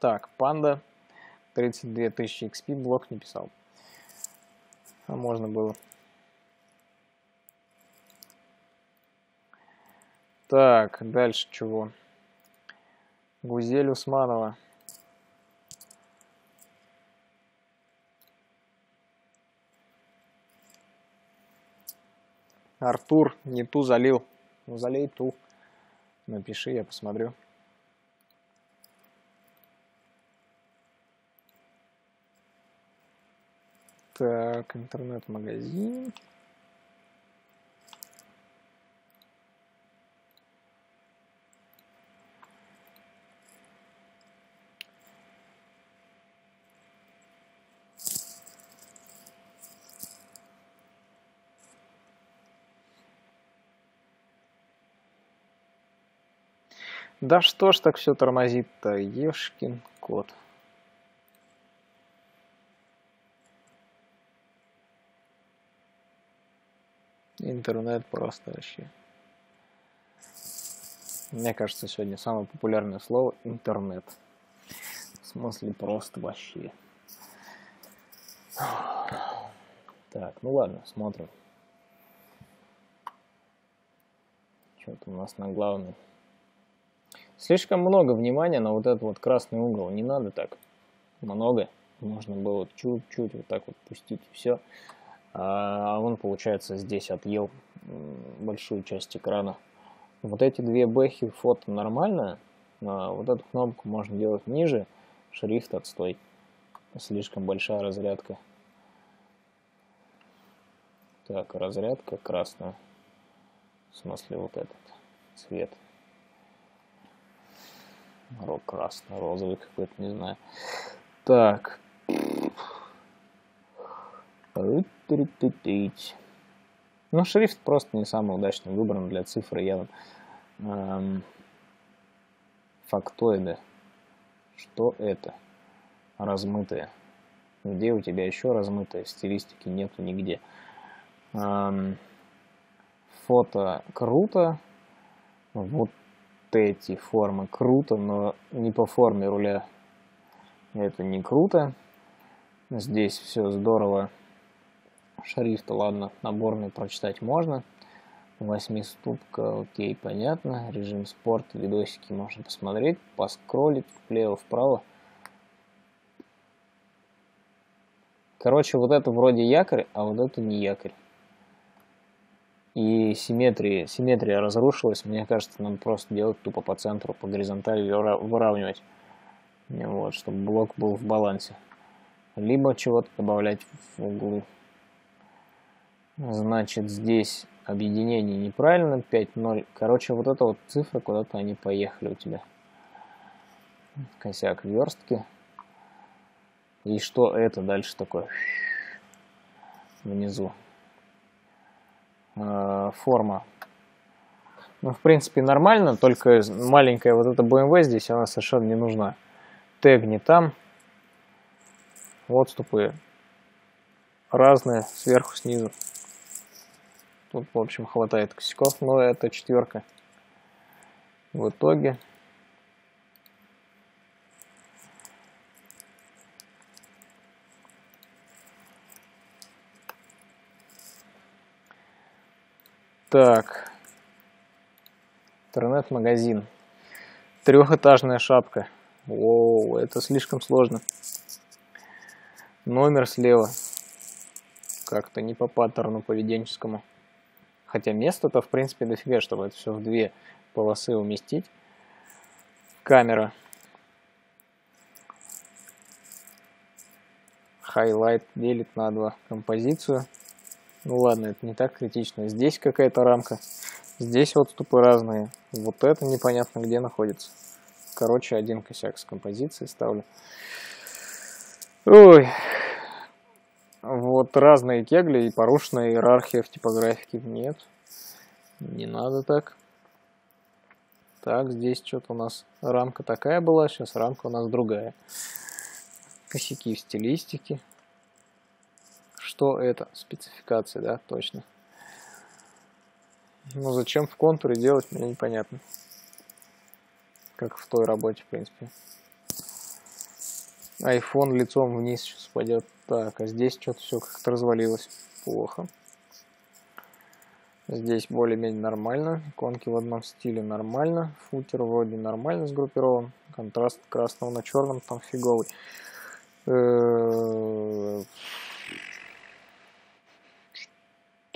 Так, панда, 32 тысячи XP, блок не писал. А можно было. Так, дальше чего? Гузель Усманова. Артур, не ту залил. Ну, залей ту. Напиши, я посмотрю. Так, интернет-магазин. Да что ж так все тормозит-то, ешкин кот. Интернет просто вообще. Мне кажется, сегодня самое популярное слово интернет. В смысле просто вообще. Так, ну ладно, смотрим. Что-то у нас на главный. Слишком много внимания на вот этот вот красный угол. Не надо так много. Можно было чуть-чуть вот так вот пустить и все. А он, получается, здесь отъел большую часть экрана. Вот эти две бэхи фото нормально. А вот эту кнопку можно делать ниже. Шрифт отстой. Слишком большая разрядка. Так, разрядка красная. В смысле вот этот цвет красный, розовый какой-то, не знаю. Так. Ну, шрифт просто не самый удачный выбран для цифры явно. Эм, фактоиды. Что это? Размытые. Где у тебя еще размытые? Стилистики нету нигде. Эм, фото круто. Вот эти формы круто, но не по форме руля. Это не круто. Здесь все здорово. Шрифт, ладно, наборный прочитать можно. Восьмиступка, окей, понятно. Режим спорт, видосики можно посмотреть, поскролить влево-вправо. Короче, вот это вроде якорь, а вот это не якорь и симметрии, симметрия разрушилась. Мне кажется, надо просто делать тупо по центру, по горизонтали выравнивать, вот, чтобы блок был в балансе. Либо чего-то добавлять в углы. Значит, здесь объединение неправильно, 5-0. Короче, вот эта вот цифра, куда-то они поехали у тебя. Косяк верстки. И что это дальше такое? Внизу. Э, форма. Ну, в принципе, нормально, только маленькая вот эта BMW здесь, она совершенно не нужна. Тег не там. Отступы разные, сверху, снизу. Тут, в общем, хватает косяков, но это четверка. В итоге Так. Интернет-магазин. Трехэтажная шапка. Оу, это слишком сложно. Номер слева. Как-то не по паттерну поведенческому. Хотя место-то, в принципе, дофига, чтобы это все в две полосы уместить. Камера. Highlight делит на два композицию. Ну ладно, это не так критично. Здесь какая-то рамка. Здесь вот ступы разные. Вот это непонятно где находится. Короче, один косяк с композицией ставлю. Ой. Вот разные кегли и порушенная иерархия в типографике. Нет. Не надо так. Так, здесь что-то у нас рамка такая была, сейчас рамка у нас другая. Косяки в стилистике. Что это? Спецификация, да, точно. Ну, зачем в контуре делать, мне непонятно. Как в той работе, в принципе. iPhone лицом вниз сейчас пойдет. Так, а здесь что-то все как-то развалилось. Плохо. Здесь более-менее нормально. Иконки в одном стиле нормально. Футер вроде нормально сгруппирован. Контраст красного на черном там фиговый.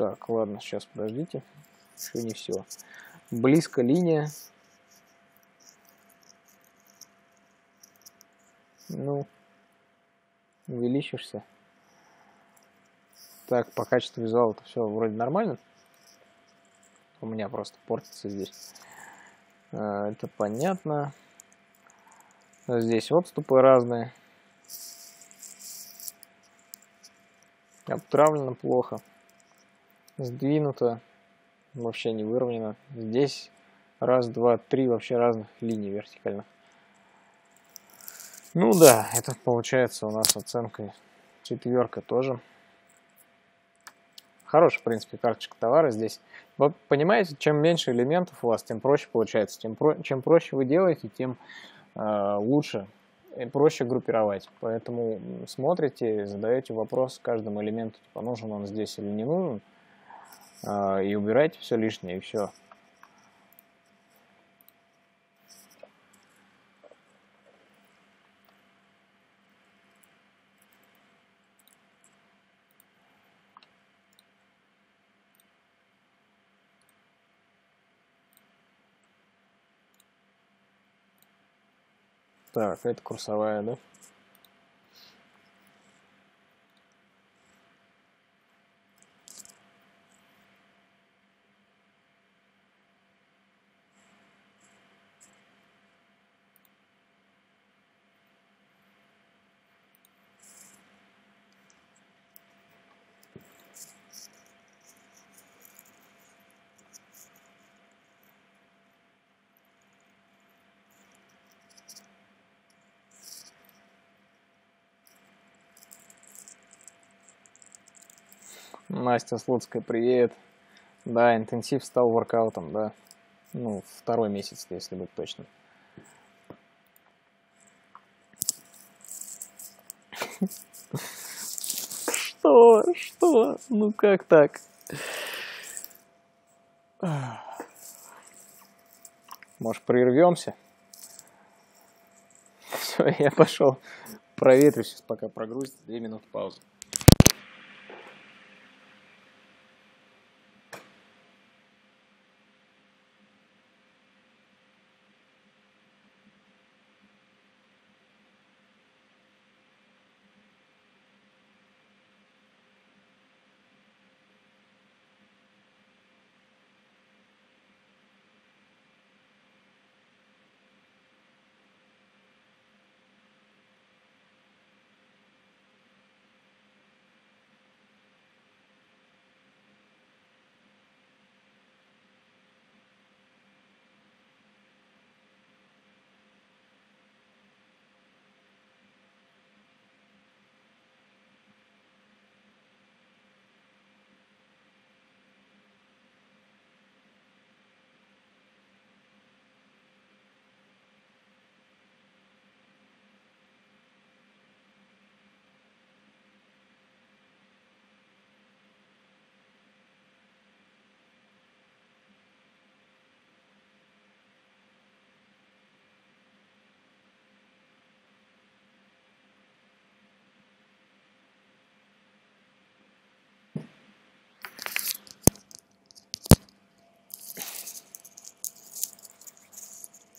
Так, ладно, сейчас подождите. Еще не все. Близко линия. Ну, увеличишься. Так, по качеству визуала это все вроде нормально. У меня просто портится здесь. А, это понятно. Здесь отступы разные. Обтравлено плохо. Сдвинуто. Вообще не выровнено. Здесь раз, два, три вообще разных линий вертикальных. Ну да, это получается у нас оценка четверка тоже. Хорошая, в принципе, карточка товара здесь. Вы понимаете, чем меньше элементов у вас, тем проще получается. Тем про... Чем проще вы делаете, тем э, лучше и проще группировать. Поэтому смотрите, задаете вопрос каждому элементу, типа, нужен он здесь или не нужен, и убирайте все лишнее, и все. Так, это курсовая, да? Настя Слуцкая, привет. Да, интенсив стал воркаутом, да. Ну, второй месяц, если быть точным. Что? Что? Ну как так? Может, прервемся? Все, я пошел проветрю сейчас, пока прогрузится. Две минуты паузы.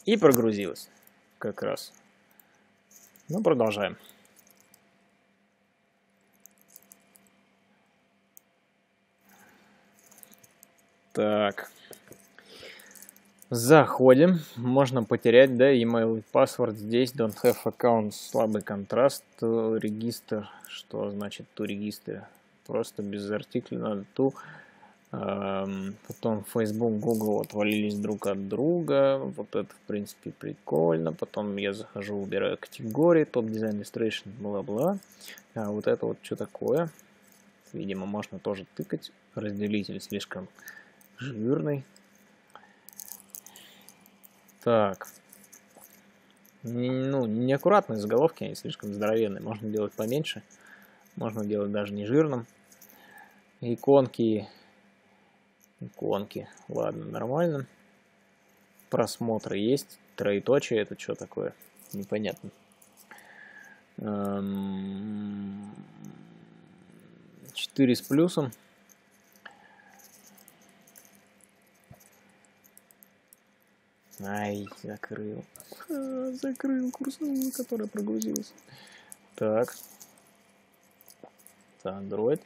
И прогрузилась как раз. Ну, продолжаем. Так. Заходим. Можно потерять, да, email и password здесь. Don't have account. Слабый контраст. Регистр. Что значит to регистр? Просто без артикля надо to потом Facebook, Google отвалились друг от друга. Вот это, в принципе, прикольно. Потом я захожу, убираю категории, топ дизайн illustration, бла-бла. А вот это вот что такое? Видимо, можно тоже тыкать. Разделитель слишком жирный. Так. Ну, неаккуратные заголовки, они слишком здоровенные. Можно делать поменьше. Можно делать даже не жирным. Иконки Иконки. Ладно, нормально. Просмотры есть. Троеточие это что такое? Непонятно. 4 эм, с плюсом. Ай, закрыл. А, закрыл курсовую, которая прогрузилась. Так. Это Android.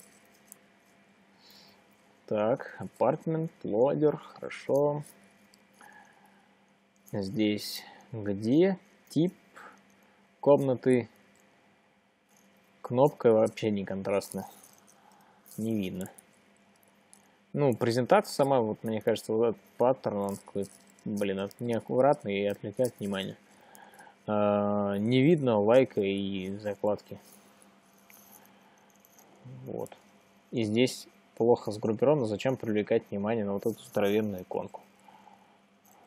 Так, апартмент, лодер, хорошо. Здесь где? Тип комнаты. Кнопка вообще не контрастная. Не видно. Ну, презентация сама, вот мне кажется, вот этот паттерн, он такой, блин, неаккуратный и отвлекает внимание. А, не видно лайка и закладки. Вот. И здесь плохо сгруппировано, зачем привлекать внимание на вот эту здоровенную иконку.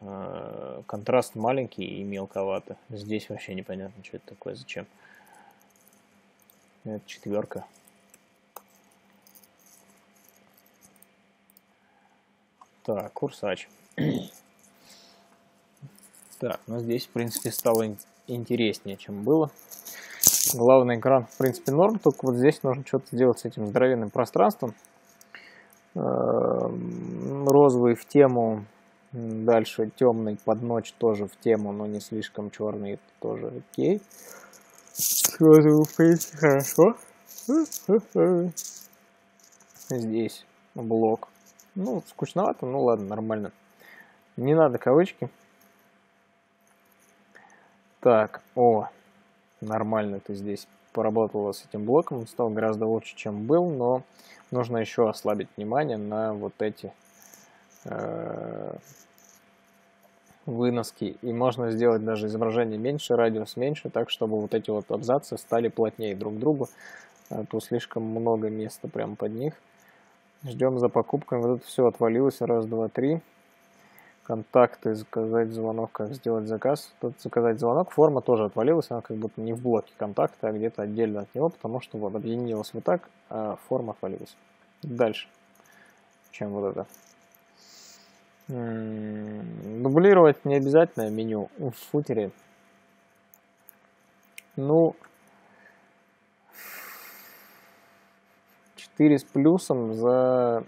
Э, контраст маленький и мелковато. Здесь вообще непонятно, что это такое, зачем. Это четверка. Так, курсач. так, ну здесь, в принципе, стало интереснее, чем было. Главный экран, в принципе, норм, только вот здесь нужно что-то сделать с этим здоровенным пространством. Эм, розовый в тему, дальше темный под ночь тоже в тему, но не слишком черный, это тоже окей. Розовый, в принципе, хорошо. Здесь блок. Ну, скучновато, ну ладно, нормально. Не надо кавычки. Так, о, нормально ты здесь поработала с этим блоком, он стал гораздо лучше, чем был, но нужно еще ослабить внимание на вот эти э, выноски. И можно сделать даже изображение меньше, радиус меньше, так чтобы вот эти вот абзацы стали плотнее друг к другу. А то слишком много места прямо под них. Ждем за покупками. Вот это все отвалилось. Раз, два, три контакты, заказать звонок, как сделать заказ. Тут заказать звонок, форма тоже отвалилась, она как будто не в блоке контакта, а где-то отдельно от него, потому что вот объединилась вот так, а форма отвалилась. Дальше, чем вот это. М-м, дублировать не обязательно меню в футере. Ну, 4 с плюсом за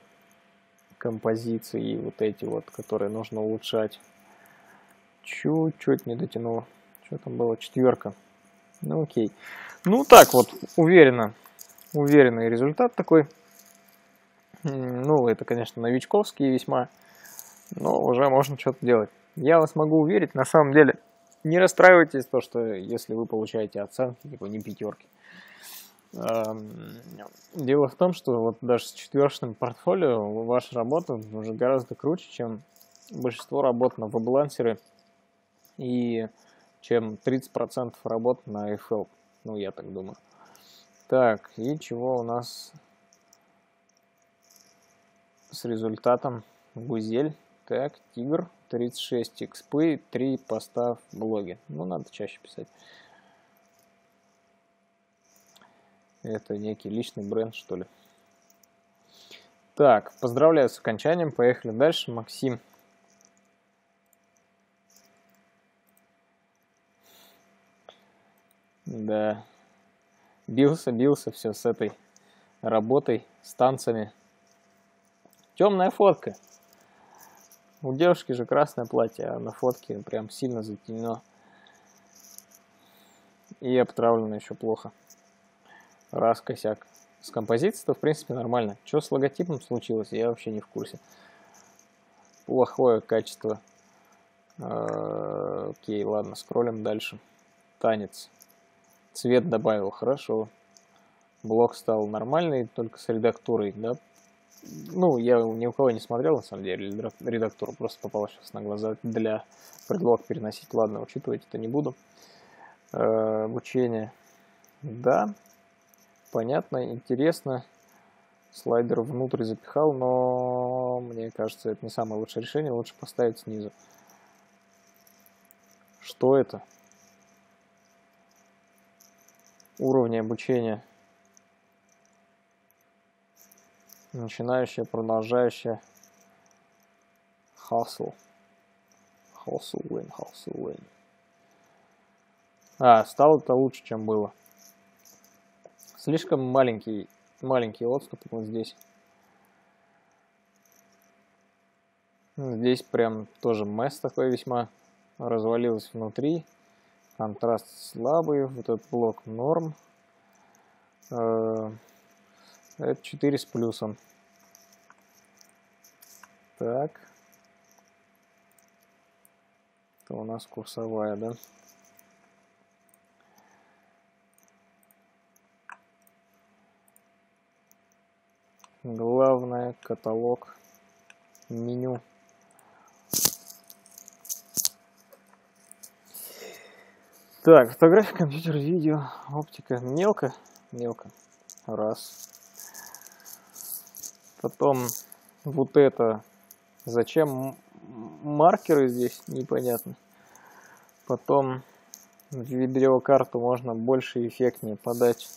композиции вот эти вот, которые нужно улучшать. Чуть-чуть не дотянул. Что там было? Четверка. Ну окей. Ну так вот, уверенно. Уверенный результат такой. Ну, это, конечно, новичковский весьма. Но уже можно что-то делать. Я вас могу уверить, на самом деле, не расстраивайтесь, то, что если вы получаете оценки, типа не пятерки. Дело в том, что вот даже с четверочным портфолио ваша работа уже гораздо круче, чем большинство работ на веб-лансере и чем 30% работ на FL. Ну, я так думаю. Так, и чего у нас с результатом? Гузель. Так, Тигр. 36 экспы, 3 поста в блоге. Ну, надо чаще писать. Это некий личный бренд, что ли. Так, поздравляю с окончанием. Поехали дальше. Максим. Да. Бился, бился все с этой работой, с танцами. Темная фотка. У девушки же красное платье, а на фотке прям сильно затенено. И обтравлено еще плохо раз косяк. С композицией-то, в принципе, нормально. Что с логотипом случилось, я вообще не в курсе. Плохое качество. А, окей, ладно, скроллим дальше. Танец. Цвет добавил, хорошо. Блок стал нормальный, только с редактурой, да? ну, я ни у кого не смотрел, на самом деле, редактору просто попало сейчас на глаза для предлог переносить. Ладно, учитывать это не буду. Э, обучение. Да, понятно, интересно. Слайдер внутрь запихал, но мне кажется, это не самое лучшее решение. Лучше поставить снизу. Что это? Уровни обучения. начинающая, продолжающая. Hustle. Hustle win, hustle win. А, стало это лучше, чем было. Слишком маленький, маленький отступ вот здесь. Здесь прям тоже месс такой весьма развалилось внутри. Контраст слабый, вот этот блок норм. Э, это 4 с плюсом. Так. Это у нас курсовая, да? Главное, каталог, меню. Так, фотография, компьютер, видео, оптика. Мелко? Мелко. Раз. Потом вот это. Зачем маркеры здесь, непонятно. Потом видеокарту можно больше эффектнее подать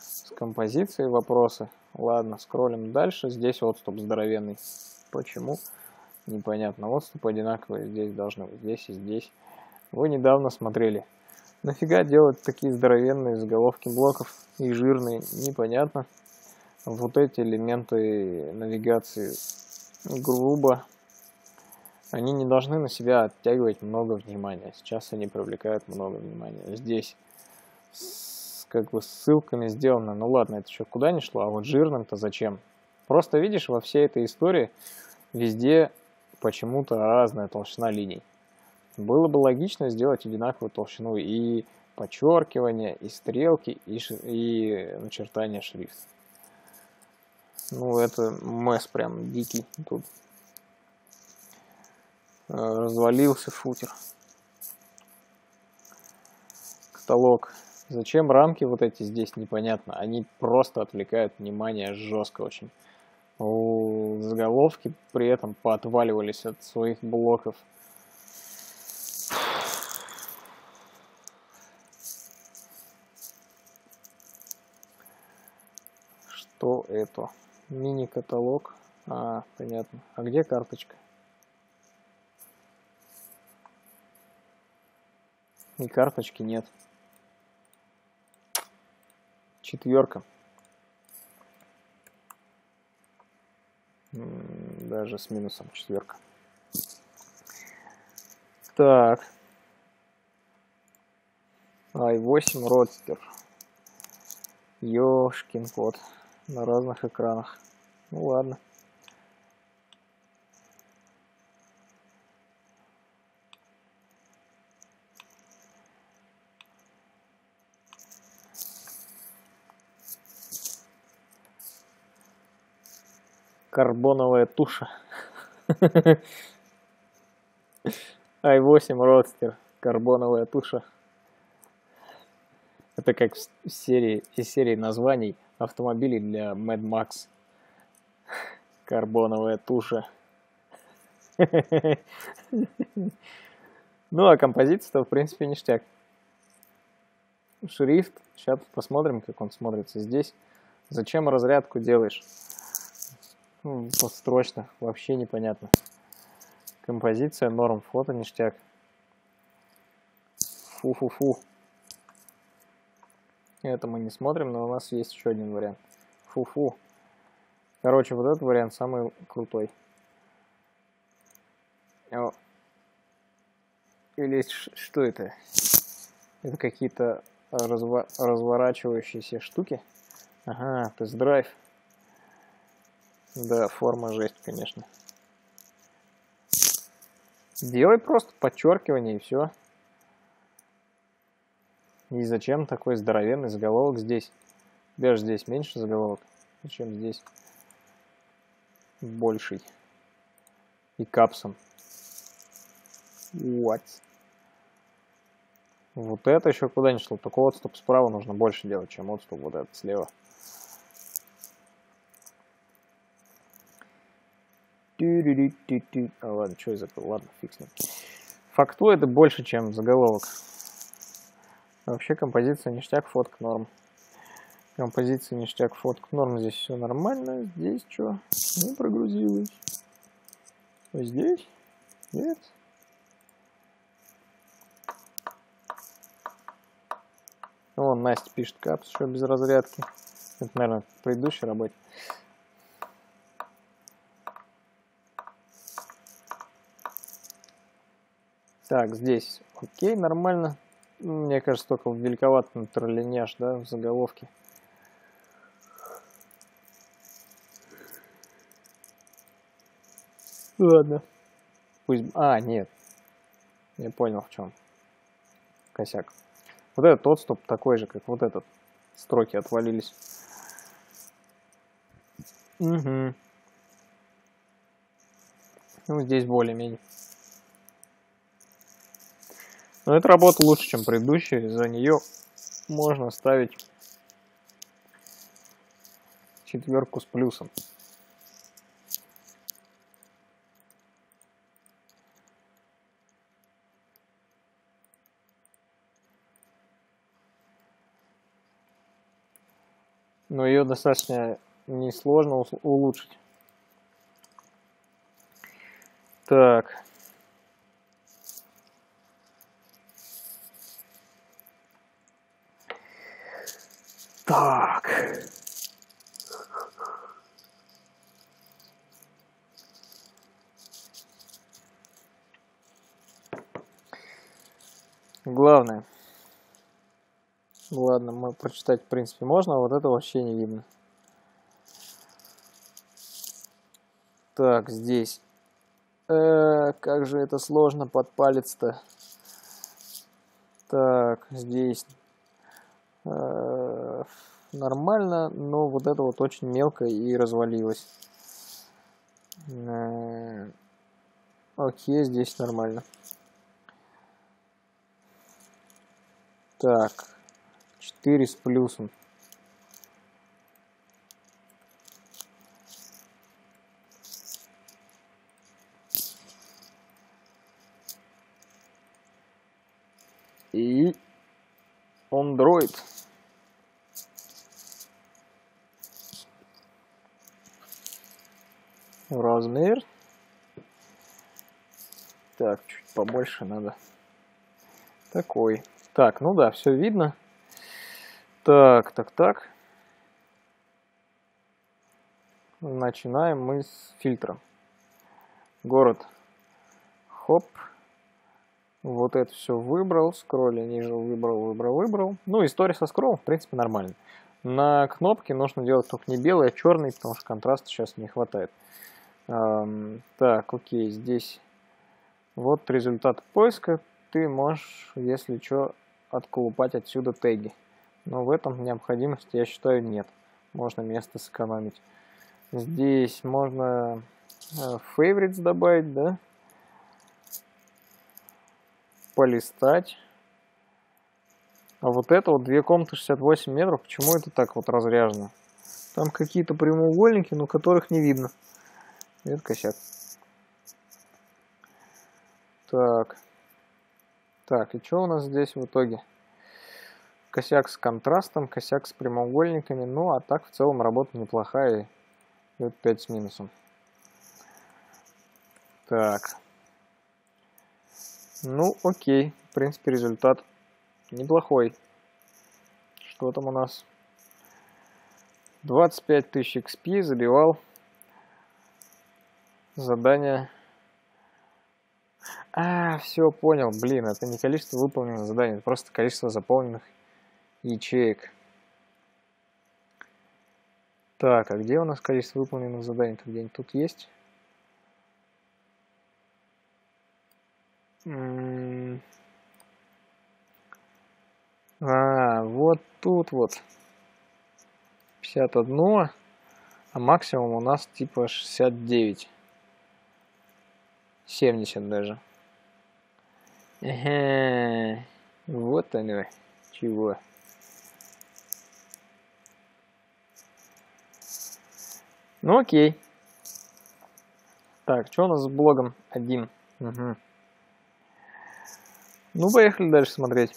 с композицией вопросы. Ладно, скроллим дальше. Здесь отступ здоровенный. Почему? Непонятно. Отступ одинаковый здесь должны быть. Здесь и здесь. Вы недавно смотрели. Нафига делать такие здоровенные заголовки блоков и жирные? Непонятно вот эти элементы навигации грубо, они не должны на себя оттягивать много внимания. Сейчас они привлекают много внимания. Здесь как бы ссылками сделано, ну ладно, это еще куда не шло, а вот жирным-то зачем? Просто видишь, во всей этой истории везде почему-то разная толщина линий. Было бы логично сделать одинаковую толщину и подчеркивания, и стрелки, и, и начертания шрифта. Ну, это месс прям дикий тут. Э, развалился футер. Каталог. Зачем рамки вот эти здесь, непонятно. Они просто отвлекают внимание жестко очень. У заголовки при этом поотваливались от своих блоков. Что это? Мини-каталог. А, понятно. А где карточка? И карточки нет. Четверка. Даже с минусом четверка. Так. i8 родстер. Ёшкин кот на разных экранах. Ну ладно. Карбоновая туша. i8 Roadster. Карбоновая туша. Это как в серии, из серии названий автомобилей для Mad Max. Карбоновая туша. Ну, а композиция-то, в принципе, ништяк. Шрифт. Сейчас посмотрим, как он смотрится здесь. Зачем разрядку делаешь? Ну, подстрочно. Вообще непонятно. Композиция, норм, фото, ништяк. Фу-фу-фу. Это мы не смотрим, но у нас есть еще один вариант. Фу-фу. Короче, вот этот вариант самый крутой. Или что это? Это какие-то разво разворачивающиеся штуки. Ага, тест-драйв. Да, форма жесть, конечно. Делай просто подчеркивание и все. И зачем такой здоровенный заголовок здесь? Даже здесь меньше заголовок. Зачем здесь? больший. И капсом. What? Вот это еще куда не шло. Только отступ справа нужно больше делать, чем отступ вот этот слева. А, ладно, что я закрыл? Ладно, фиг с ним. Фактоиды больше, чем заголовок. Вообще композиция ништяк, фотка норм. Композиция ништяк, фотка норм. Здесь все нормально. Здесь что? Не прогрузилось. Здесь? Нет? Вон Настя пишет капс, что без разрядки. Это, наверное, в предыдущей работе. Так, здесь окей, нормально. Мне кажется, только великоват троллиняж, да, в заголовке. Ладно. Пусть... А, нет. Я понял в чем. Косяк. Вот этот отступ такой же, как вот этот. Строки отвалились. Угу. Ну, здесь более-менее. Но эта работа лучше, чем предыдущая. За нее можно ставить четверку с плюсом. Но ее достаточно несложно улучшить. Так. Так. Главное. Ладно, мы прочитать в принципе можно, а вот это вообще не видно. Так, здесь. Э, как же это сложно под палец-то. Так, здесь Э, нормально, но вот это вот очень мелко и развалилось. Э, окей, здесь нормально. Так, 4 с плюсом. И Android. Размер. Так, чуть побольше надо. Такой. Так, ну да, все видно. Так, так, так. Начинаем мы с фильтра. Город. Хоп. Вот это все выбрал. Скролли ниже выбрал, выбрал, выбрал. Ну, история со скроллом, в принципе, нормально. На кнопке нужно делать только не белый, а черный, потому что контраста сейчас не хватает. Так, окей, здесь вот результат поиска. Ты можешь, если что, отколупать отсюда теги. Но в этом необходимости, я считаю, нет. Можно место сэкономить. Здесь можно э, favorites добавить, да? Полистать. А вот это вот две комнаты 68 метров, почему это так вот разряжено? Там какие-то прямоугольники, но которых не видно. Это косяк. Так. Так, и что у нас здесь в итоге? Косяк с контрастом, косяк с прямоугольниками. Ну, а так в целом работа неплохая. И вот 5 с минусом. Так. Ну, окей. В принципе, результат неплохой. Что там у нас? 25 тысяч XP забивал Задание. А, все, понял. Блин, это не количество выполненных заданий, это просто количество заполненных ячеек. Так, а где у нас количество выполненных заданий? Тут где-нибудь тут есть? А, вот тут вот. 51. А максимум у нас типа 69. 70 даже. Ага. Вот оно. Чего. Ну окей. Так, что у нас с блогом? Один. Угу. Ну, поехали дальше смотреть.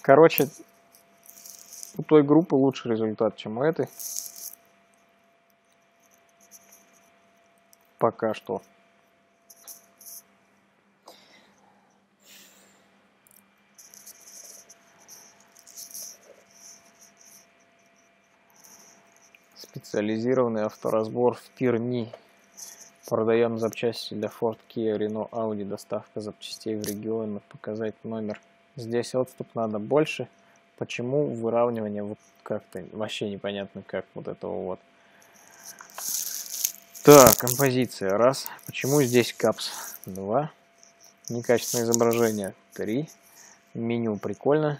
Короче, у той группы лучший результат, чем у этой. Пока что. Специализированный авторазбор в Перми. Продаем запчасти для Ford, Kia, Renault, Audi. Доставка запчастей в регион. Показать номер. Здесь отступ надо больше. Почему выравнивание вот как-то вообще непонятно как вот этого вот. Так, композиция. Раз. Почему здесь капс? Два. Некачественное изображение. Три. Меню прикольно.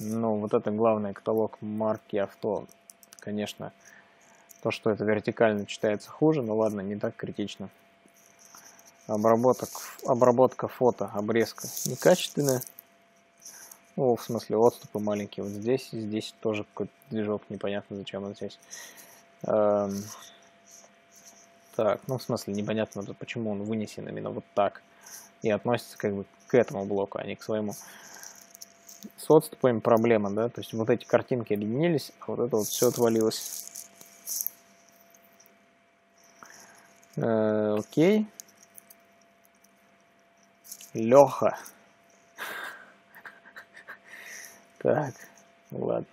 Но вот это главное, каталог марки авто. Конечно, то, что это вертикально читается хуже, но ладно, не так критично. Обработок, обработка фото, обрезка некачественная. Ну, в смысле, отступы маленькие вот здесь, здесь тоже какой-то движок, непонятно, зачем он здесь. Так, ну, в смысле, непонятно, почему он вынесен именно вот так. И относится как бы к этому блоку, а не к своему. С отступами проблема, да, то есть вот эти картинки объединились, а вот это вот все отвалилось. Э, окей. Леха. Так, ладно.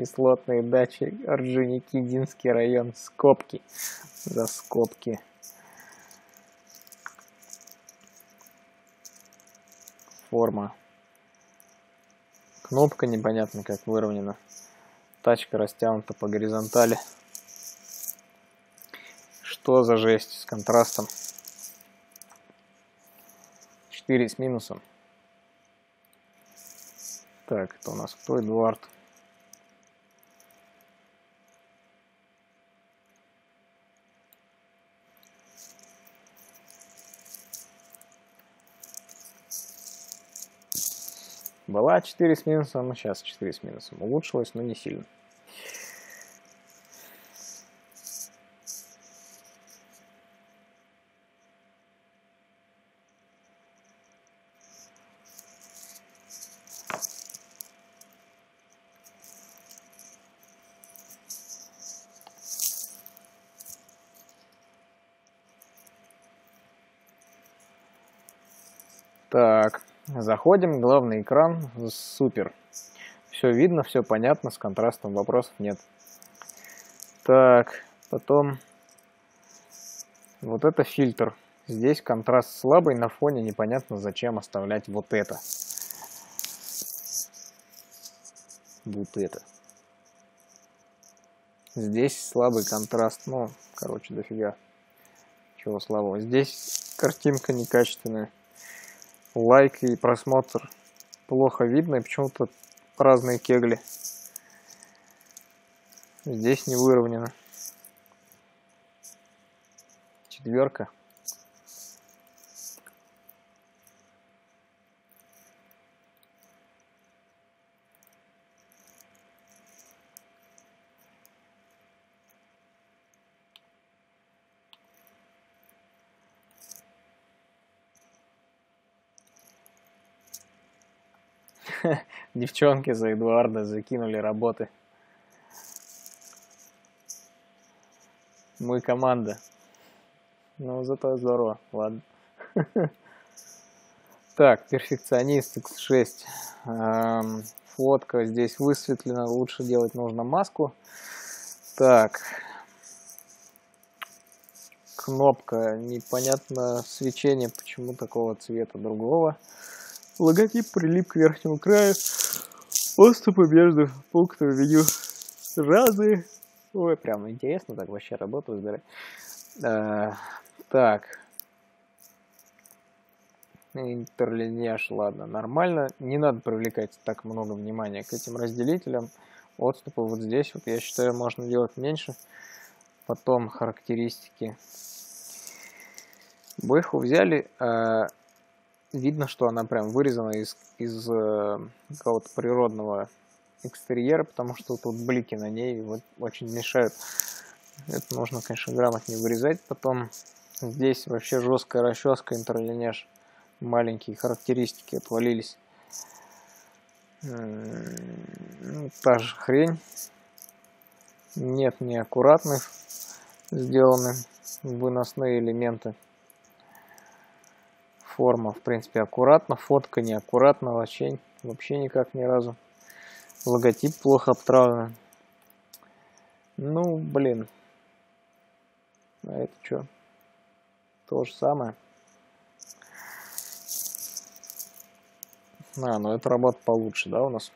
Кислотные дачи, Орджоникидинский район, скобки, за скобки. Форма. Кнопка непонятно как выровнена. Тачка растянута по горизонтали. Что за жесть с контрастом? 4 с минусом. Так, это у нас кто? Эдуард. Была 4 с минусом, сейчас 4 с минусом. Улучшилось, но не сильно. Так, заходим, главный экран, супер. Все видно, все понятно, с контрастом вопросов нет. Так, потом вот это фильтр. Здесь контраст слабый, на фоне непонятно зачем оставлять вот это. Вот это. Здесь слабый контраст, ну, короче, дофига. Чего слабого. Здесь картинка некачественная лайк и просмотр плохо видно, и почему-то разные кегли. Здесь не выровнено. Четверка. Девчонки за Эдуарда закинули работы. Мы команда. Ну, зато здорово. Ладно. Так, перфекционист X6. Эм, фотка здесь высветлена. Лучше делать нужно маску. Так. Кнопка. Непонятно свечение, почему такого цвета другого. Логотип прилип к верхнему краю. Отступы между пунктами меню разные. Ой, прям интересно так вообще работу выбирать. А, так. Интерлиньяж, ладно, нормально. Не надо привлекать так много внимания к этим разделителям. Отступы вот здесь, вот я считаю, можно делать меньше. Потом характеристики. Бэху взяли. Э, видно, что она прям вырезана из, из э, какого-то природного экстерьера, потому что тут блики на ней вот очень мешают. Это нужно, конечно, грамотнее вырезать. Потом здесь вообще жесткая расческа, интерлинеж. Маленькие характеристики отвалились. Ну, та же хрень. Нет неаккуратных сделаны выносные элементы. Форма, в принципе, аккуратно. Фотка неаккуратно, вообще, вообще никак ни разу. Логотип плохо обтравлен. Ну, блин. А это что? То же самое. А, ну это работа получше, да, у нас?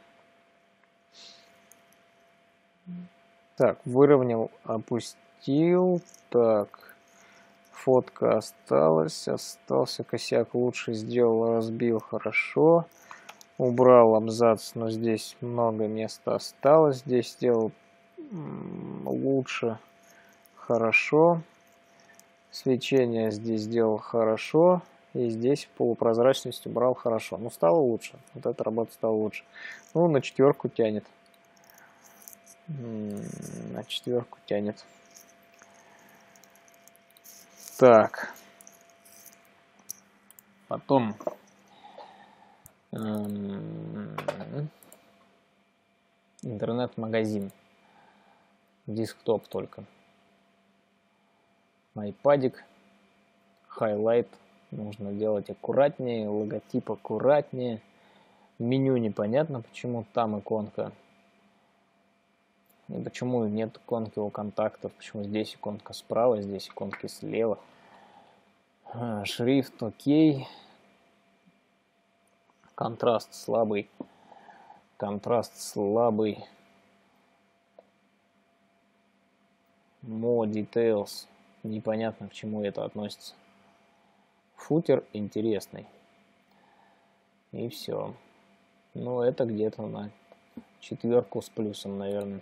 Так, выровнял, опустил. Так, фотка осталась. Остался косяк лучше сделал, разбил хорошо. Убрал абзац, но здесь много места осталось. Здесь сделал лучше, хорошо. Свечение здесь сделал хорошо. И здесь полупрозрачность убрал хорошо. Ну, стало лучше. Вот эта работа стала лучше. Ну, на четверку тянет. На четверку тянет. Так. Потом интернет-магазин. Десктоп только. Майпадик. Highlight. Нужно делать аккуратнее. Логотип аккуратнее. Меню непонятно, почему там иконка. И почему нет иконки у контактов. Почему здесь иконка справа, здесь иконки слева. А, шрифт окей. Контраст слабый. Контраст слабый. More details. Непонятно, к чему это относится. Футер интересный. И все. Ну, это где-то на четверку с плюсом, наверное.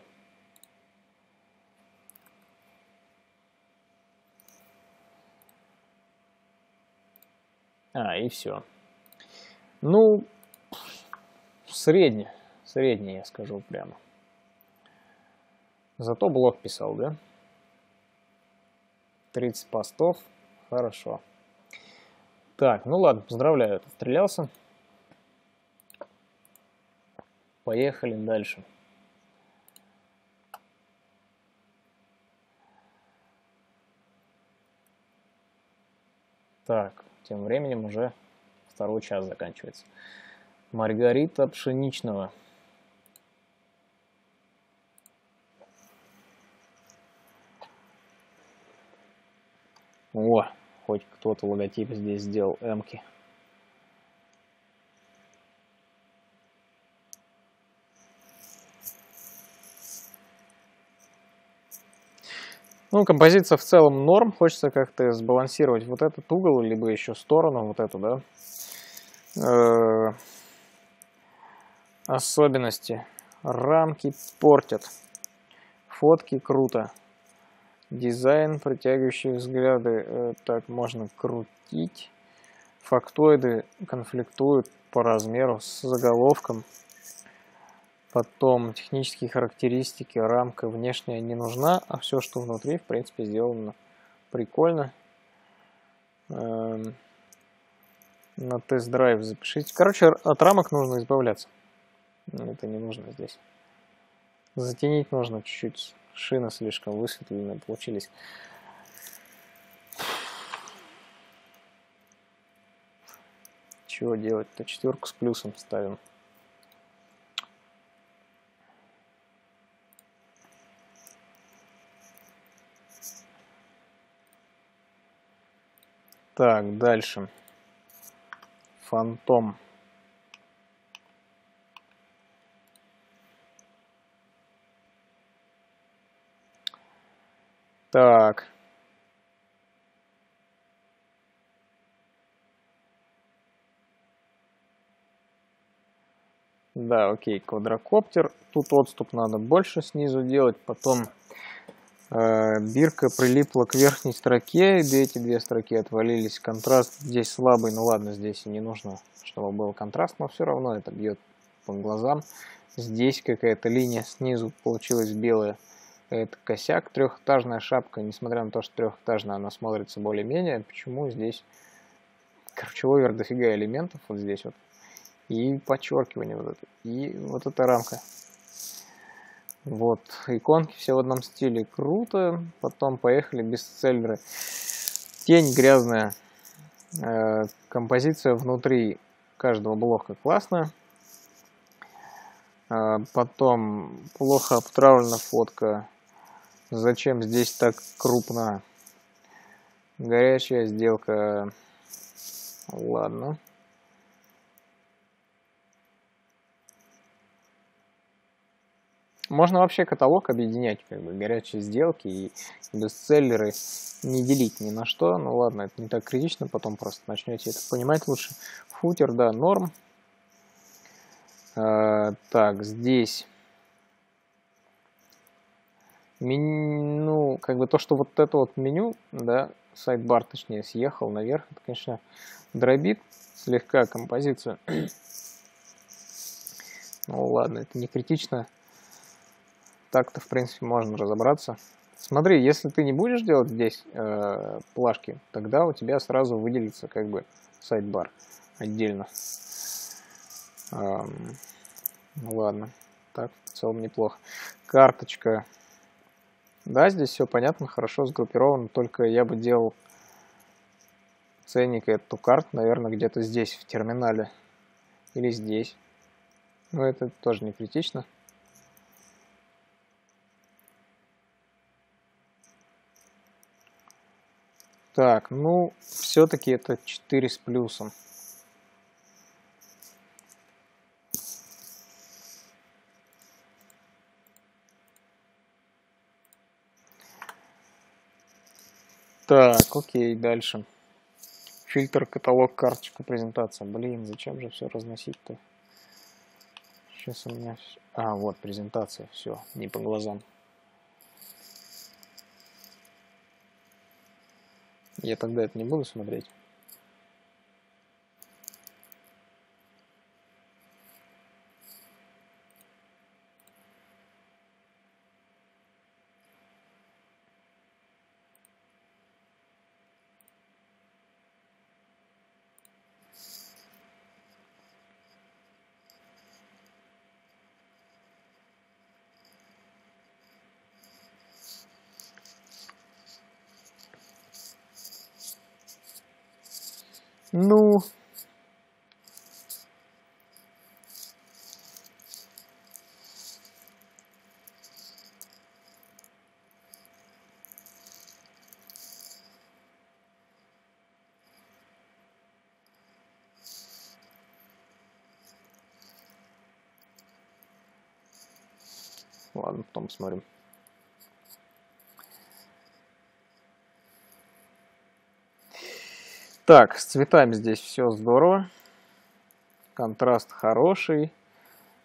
А, и все. Ну, средний, средний, я скажу прямо. Зато блог писал, да? 30 постов, хорошо. Так, ну ладно, поздравляю, отстрелялся. Поехали дальше. Так, тем временем уже второй час заканчивается. Маргарита Пшеничного. О, хоть кто-то логотип здесь сделал Эмки. Ну, композиция в целом норм. Хочется как-то сбалансировать вот этот угол, либо еще сторону, вот эту, да. Э, особенности. Рамки портят. Фотки круто. Дизайн, притягивающий взгляды. Э, так можно крутить. Фактоиды конфликтуют по размеру с заголовком. Потом технические характеристики, рамка внешняя не нужна, а все, что внутри, в принципе, сделано прикольно. Эм, на тест-драйв запишите. Короче, от рамок нужно избавляться. Это не нужно здесь. Затенить нужно чуть-чуть. Шины слишком высветленные получились. Чего делать-то? Четверку с плюсом ставим. Так, дальше. Фантом. Так. Да, окей, квадрокоптер. Тут отступ надо больше снизу делать, потом бирка прилипла к верхней строке. И эти две строки отвалились. Контраст здесь слабый. Ну ладно, здесь и не нужно, чтобы был контраст. Но все равно это бьет по глазам. Здесь какая-то линия снизу получилась белая. Это косяк, трехэтажная шапка. Несмотря на то, что трехэтажная, она смотрится более-менее. Почему здесь... Короче, овер дофига элементов вот здесь вот и подчеркивание вот это, и вот эта рамка. Вот, иконки все в одном стиле, круто. Потом поехали бестселлеры. Тень грязная, э, композиция внутри каждого блока классная. Э, потом плохо обтравлена фотка. Зачем здесь так крупно? Горячая сделка. Ладно. Можно вообще каталог объединять, как бы горячие сделки и бестселлеры не делить ни на что. Ну ладно, это не так критично, потом просто начнете это понимать лучше. Футер, да, норм. А, так, здесь меню, ну, как бы то, что вот это вот меню, да, сайт-бар, точнее, съехал наверх, это, конечно, дробит слегка композицию. Ну ладно, это не критично так-то, в принципе, можно разобраться. Смотри, если ты не будешь делать здесь э, плашки, тогда у тебя сразу выделится как бы сайт-бар отдельно. Эм, ну ладно, так в целом неплохо. Карточка. Да, здесь все понятно, хорошо сгруппировано, только я бы делал ценник эту карту, наверное, где-то здесь, в терминале. Или здесь. Но это тоже не критично. Так, ну, все-таки это 4 с плюсом. Так, окей, дальше. Фильтр, каталог, карточка, презентация. Блин, зачем же все разносить-то? Сейчас у меня... А, вот, презентация, все, не по глазам. Я тогда это не буду смотреть. Ну, Ладно, потом посмотрим. Так, с цветами здесь все здорово. Контраст хороший.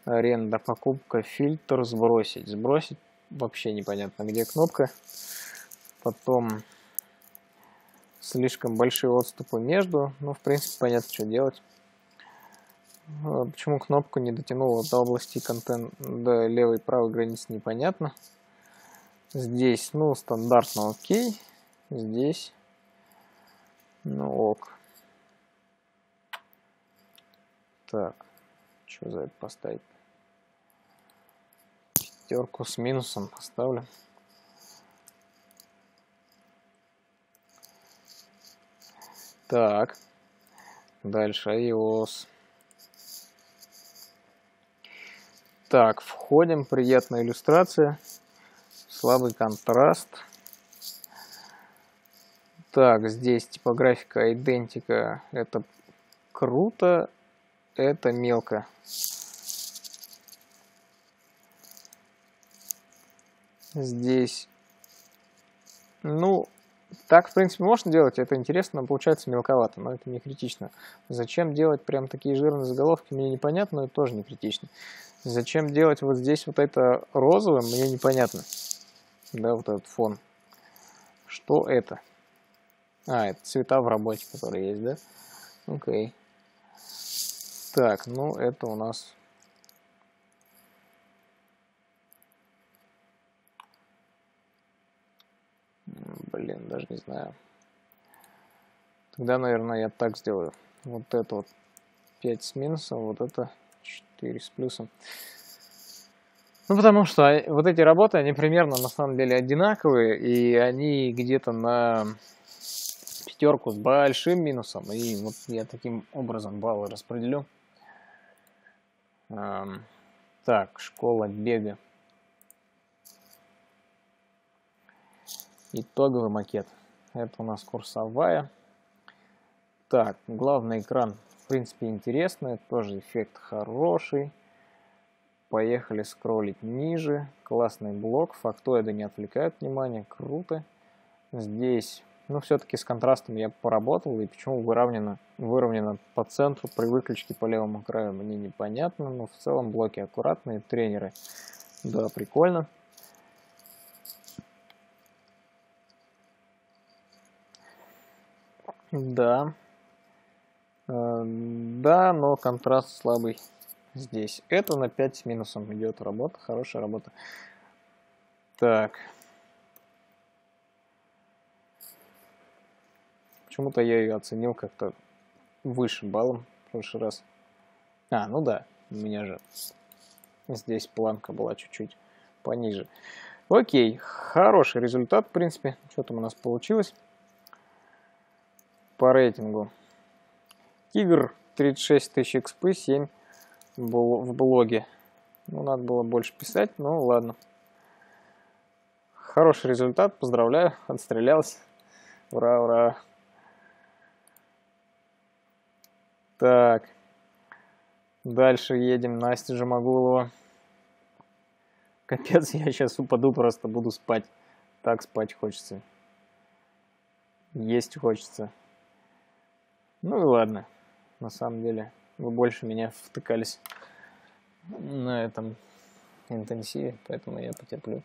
Аренда, покупка, фильтр, сбросить. Сбросить вообще непонятно, где кнопка. Потом слишком большие отступы между. Ну, в принципе, понятно, что делать. А почему кнопку не дотянула до области контент до левой и правой границы, непонятно. Здесь, ну, стандартно окей. Здесь ну ок. Так, что за это поставить? Пятерку с минусом поставлю. Так, дальше iOS. Так, входим, приятная иллюстрация, слабый контраст. Так, здесь типографика идентика. Это круто, это мелко. Здесь, ну, так, в принципе, можно делать, это интересно, но получается мелковато, но это не критично. Зачем делать прям такие жирные заголовки, мне непонятно, но это тоже не критично. Зачем делать вот здесь вот это розовым, мне непонятно. Да, вот этот фон. Что это? А, это цвета в работе, которые есть, да? Окей. Так, ну это у нас... Блин, даже не знаю. Тогда, наверное, я так сделаю. Вот это вот 5 с минусом, вот это 4 с плюсом. Ну, потому что вот эти работы, они примерно на самом деле одинаковые, и они где-то на пятерку с большим минусом, и вот я таким образом баллы распределю. Эм, так, школа бега. Итоговый макет. Это у нас курсовая. Так, главный экран, в принципе, интересный, тоже эффект хороший. Поехали скроллить ниже. Классный блок. Фактоиды не отвлекают внимание. Круто. Здесь, ну, все-таки с контрастом я поработал. И почему выровнено, выровнено по центру при выключке по левому краю, мне непонятно. Но в целом блоки аккуратные. Тренеры, да, прикольно. Да. Э, да, но контраст слабый здесь. Это на 5 с минусом идет работа, хорошая работа. Так. Почему-то я ее оценил как-то выше баллом в прошлый раз. А, ну да, у меня же здесь планка была чуть-чуть пониже. Окей, хороший результат, в принципе. Что там у нас получилось по рейтингу? Тигр 36 тысяч XP, 7 в блоге. Ну, надо было больше писать, ну ладно. Хороший результат, поздравляю, отстрелялся. Ура, ура. Так. Дальше едем. Настя Жамагулова. Капец, я сейчас упаду, просто буду спать. Так спать хочется. Есть хочется. Ну и ладно, на самом деле вы больше меня втыкались на этом интенсиве, поэтому я потерплю.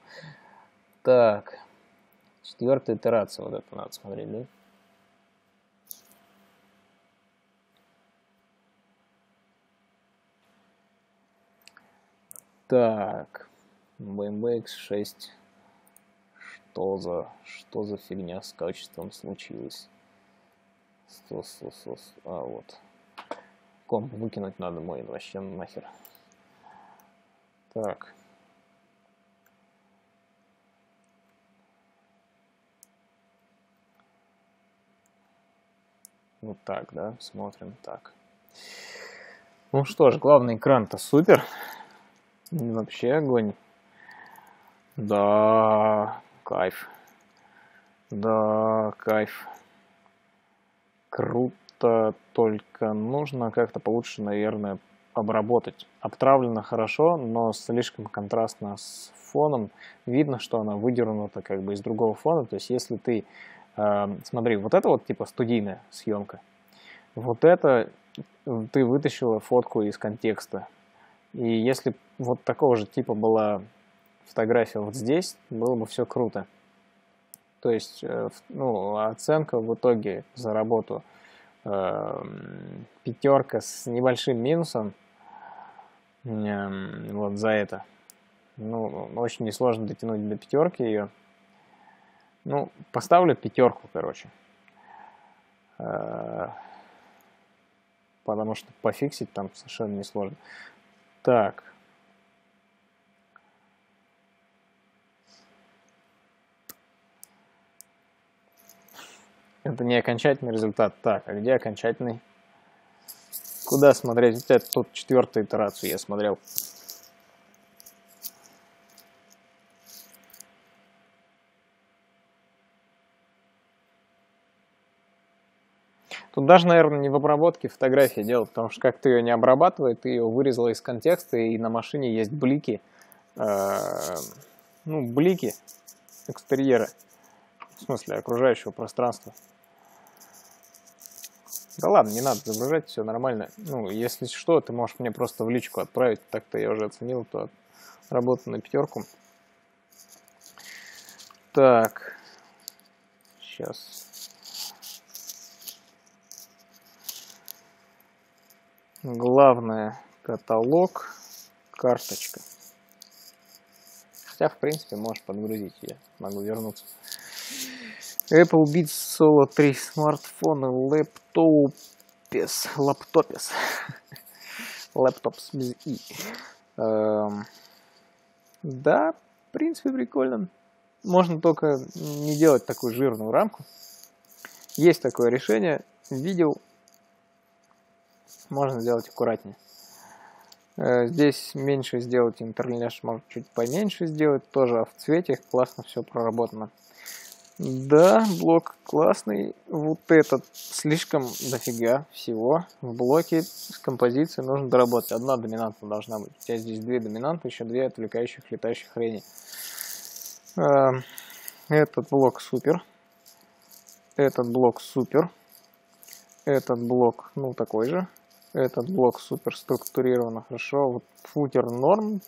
Так, четвертая итерация, вот это надо смотреть, да? Так, BMW X6. Что за, что за фигня с качеством случилась? 100, 100, 100, а вот комп выкинуть надо мой вообще нахер. Так. Вот так, да, смотрим так. Ну что ж, главный экран-то супер. Вообще огонь. Да, кайф. Да, кайф. Круто только нужно как-то получше, наверное, обработать. Обтравлено хорошо, но слишком контрастно с фоном. Видно, что она выдернута как бы из другого фона. То есть если ты, э, смотри, вот это вот типа студийная съемка. Вот это ты вытащила фотку из контекста. И если вот такого же типа была фотография вот здесь, было бы все круто. То есть, э, ну, оценка в итоге за работу – Эм, пятерка с небольшим минусом эм, вот за это. Ну, очень несложно дотянуть до пятерки ее. Ну, поставлю пятерку, короче. Э, потому что пофиксить там совершенно несложно. Так. Это не окончательный результат. Так, а где окончательный? Куда смотреть? Это тут четвертую итерацию я смотрел. Тут даже, наверное, не в обработке фотографии дело, потому что как ты ее не обрабатывай, ты ее вырезала из контекста, и на машине есть блики, э, ну, блики экстерьера. В смысле, окружающего пространства. Да ладно, не надо загружать, все нормально. Ну, если что, ты можешь мне просто в личку отправить. Так-то я уже оценил эту работу на пятерку. Так. Сейчас. Главное, каталог, карточка. Хотя, в принципе, можешь подгрузить ее. Могу вернуться. Apple Beats Solo 3 смартфоны, лэптопес, лаптопес, лэптопс без и. Эм, да, в принципе, прикольно. Можно только не делать такую жирную рамку. Есть такое решение. Видел. Можно сделать аккуратнее. Э, здесь меньше сделать интерляж, может чуть поменьше сделать. Тоже в цвете классно все проработано. Да, блок классный. Вот этот слишком дофига всего. В блоке с композицией нужно доработать. Одна доминанта должна быть. У тебя здесь две доминанты, еще две отвлекающих летающих хрени. А, этот блок супер. Этот блок супер. Этот блок, ну, такой же. Этот блок супер структурировано хорошо. Вот футер норм.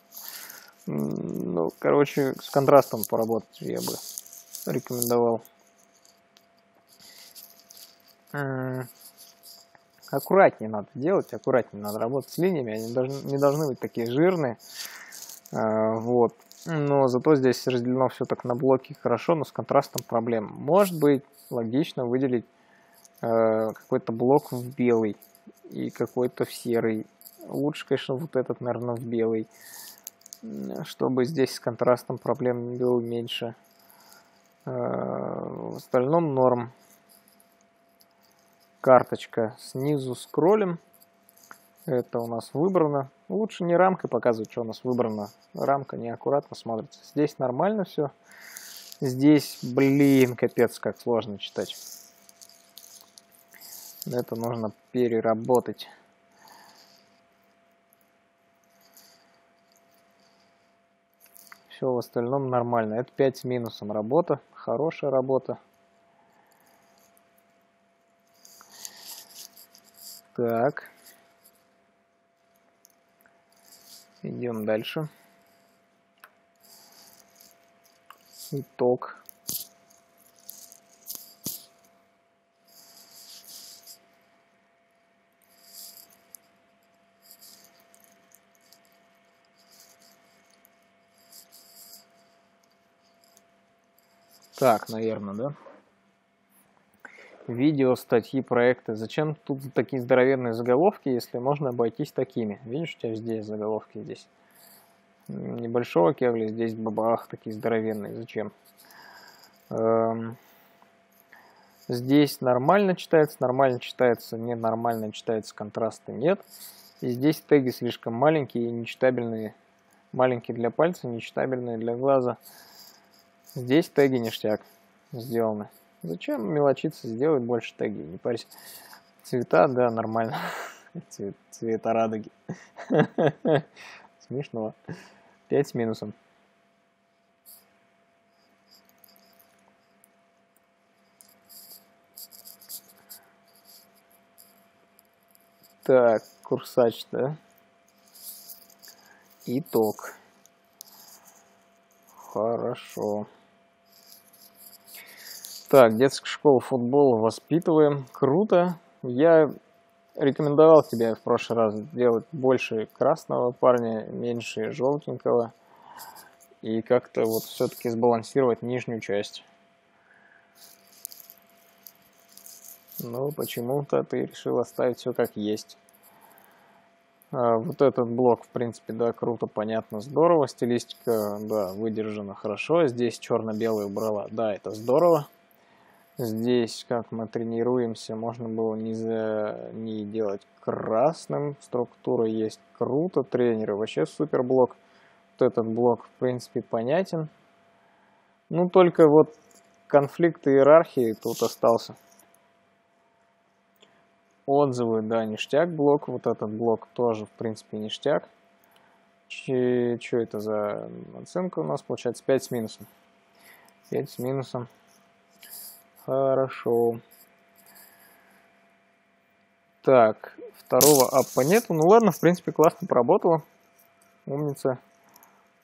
Ну, короче, с контрастом поработать я бы рекомендовал. Аккуратнее надо делать, аккуратнее надо работать с линиями, они должны, не должны быть такие жирные. А, вот. Но зато здесь разделено все так на блоки хорошо, но с контрастом проблем. Может быть логично выделить э, какой-то блок в белый и какой-то в серый. Лучше, конечно, вот этот, наверное, в белый, чтобы здесь с контрастом проблем было меньше. Э, в остальном норм. Карточка снизу скроллим. Это у нас выбрано. Лучше не рамкой показывать, что у нас выбрано. Рамка неаккуратно смотрится. Здесь нормально все. Здесь, блин, капец, как сложно читать. Это нужно переработать. Все в остальном нормально. Это 5 с минусом работа. Хорошая работа. Так. Идем дальше. Итог. Так, наверное, да? Видео, статьи, проекты. Зачем тут такие здоровенные заголовки, если можно обойтись такими? Видишь, у тебя здесь заголовки, здесь небольшого кегля, здесь бабах, такие здоровенные. Зачем? Эм... Здесь нормально читается, нормально читается, ненормально читается, контраста нет. И здесь теги слишком маленькие и нечитабельные. Маленькие для пальца, нечитабельные для глаза. Здесь теги ништяк сделаны. Зачем мелочиться, сделать больше теги, не парься. Цвета, да, нормально. Цвет, цвета радуги. Смешно. 5 с минусом. Так, курсач, да? Итог. Хорошо. Так, детская школа футбола воспитываем. Круто. Я рекомендовал тебе в прошлый раз делать больше красного парня, меньше желтенького. И как-то вот все-таки сбалансировать нижнюю часть. Но почему-то ты решил оставить все как есть. А, вот этот блок, в принципе, да, круто, понятно, здорово. Стилистика, да, выдержана хорошо. Здесь черно-белый убрала, да, это здорово. Здесь, как мы тренируемся, можно было не, за... не делать красным. Структура есть круто. Тренеры вообще супер блок. Вот этот блок, в принципе, понятен. Ну, только вот конфликт иерархии тут остался. Отзывы, да, ништяк блок. Вот этот блок тоже, в принципе, ништяк. Что это за оценка у нас получается? 5 с минусом. 5 с минусом. Хорошо. Так, второго аппа нету. Ну ладно, в принципе, классно поработала. Умница.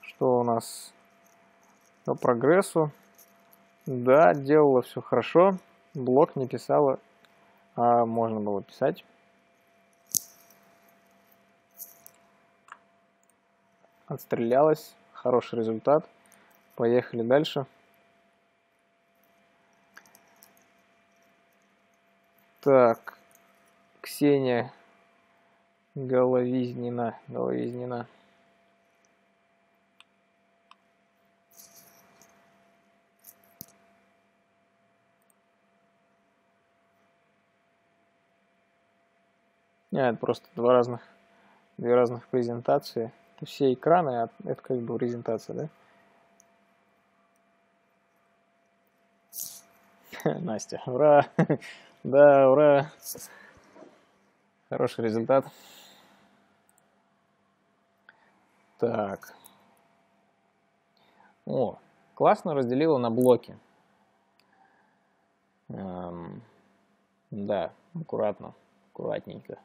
Что у нас по прогрессу? Да, делала все хорошо. Блок не писала, а можно было писать. Отстрелялась. Хороший результат. Поехали дальше. Так, Ксения Головизнина. Головизнина. А, это просто два разных, две разных презентации. Это все экраны, а это как бы презентация, да? Настя, ура! Да, ура! Хороший результат. Так. О, классно разделила на блоки. Эм, да, аккуратно, аккуратненько.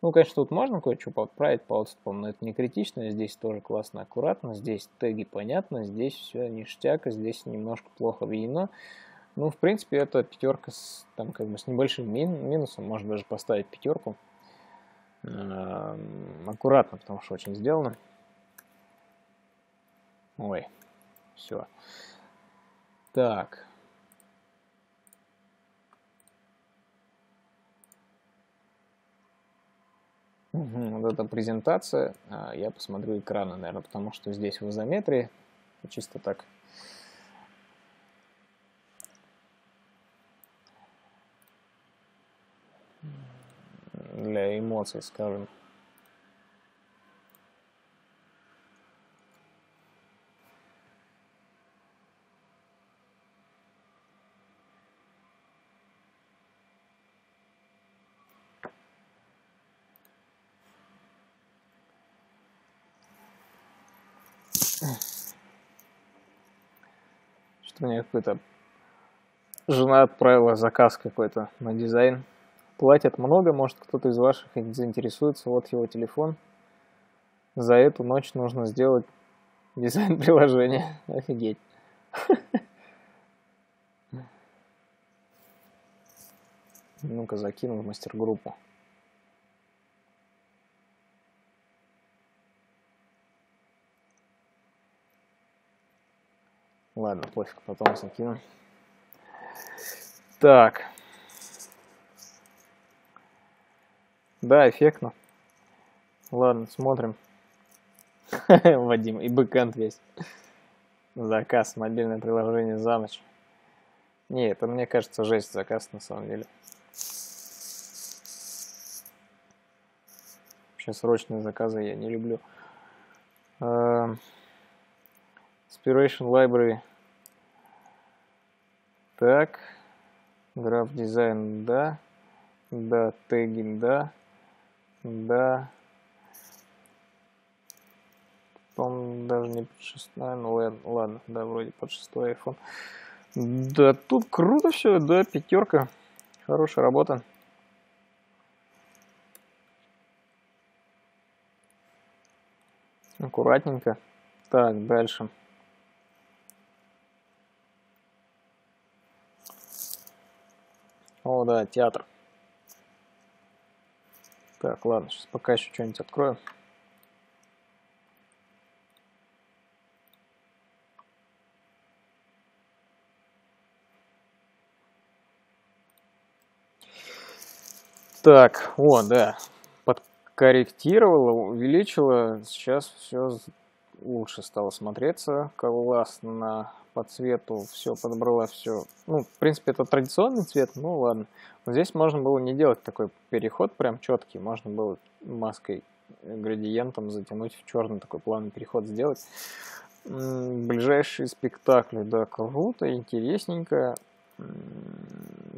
Ну, конечно, тут можно кое-что подправить по отступам, но это не критично. Здесь тоже классно, аккуратно. Здесь теги понятно, здесь все ништяк, здесь немножко плохо видно. Ну, в принципе, это пятерка с, там, как бы, с небольшим мин минусом. Можно даже поставить пятерку. аккуратно, потому что очень сделано. Ой, все. Так. Вот эта презентация. А, я посмотрю экраны, наверное, потому что здесь в изометрии чисто так для эмоций, скажем. Что мне какой-то жена отправила заказ какой-то на дизайн. Платят много, может кто-то из ваших заинтересуется. Вот его телефон. За эту ночь нужно сделать дизайн приложения. Офигеть. Ну-ка закину в мастер-группу. Ладно, пофиг, потом закину. Так. Да, эффектно. Ладно, смотрим. Вадим, и бэкэнд весь. Заказ, мобильное приложение за ночь. Не, это мне кажется жесть заказ на самом деле. Вообще срочные заказы я не люблю. Uh, Inspiration Library. Так. Граф дизайн, да. Да, теги, да. Да. Он даже не под шестой, ну ладно, ладно, да, вроде под шестой iPhone. Да, тут круто все, да, пятерка. Хорошая работа. Аккуратненько. Так, дальше. О, да, театр. Так, ладно, сейчас пока еще что-нибудь открою. Так, о, да, подкорректировала, увеличила, сейчас все лучше стало смотреться, классно по цвету все подобрала, все. Ну, в принципе, это традиционный цвет, ну ладно. Но здесь можно было не делать такой переход прям четкий, можно было маской, э, градиентом затянуть в черный такой плавный переход сделать. Ближайшие спектакли, да, круто, интересненько.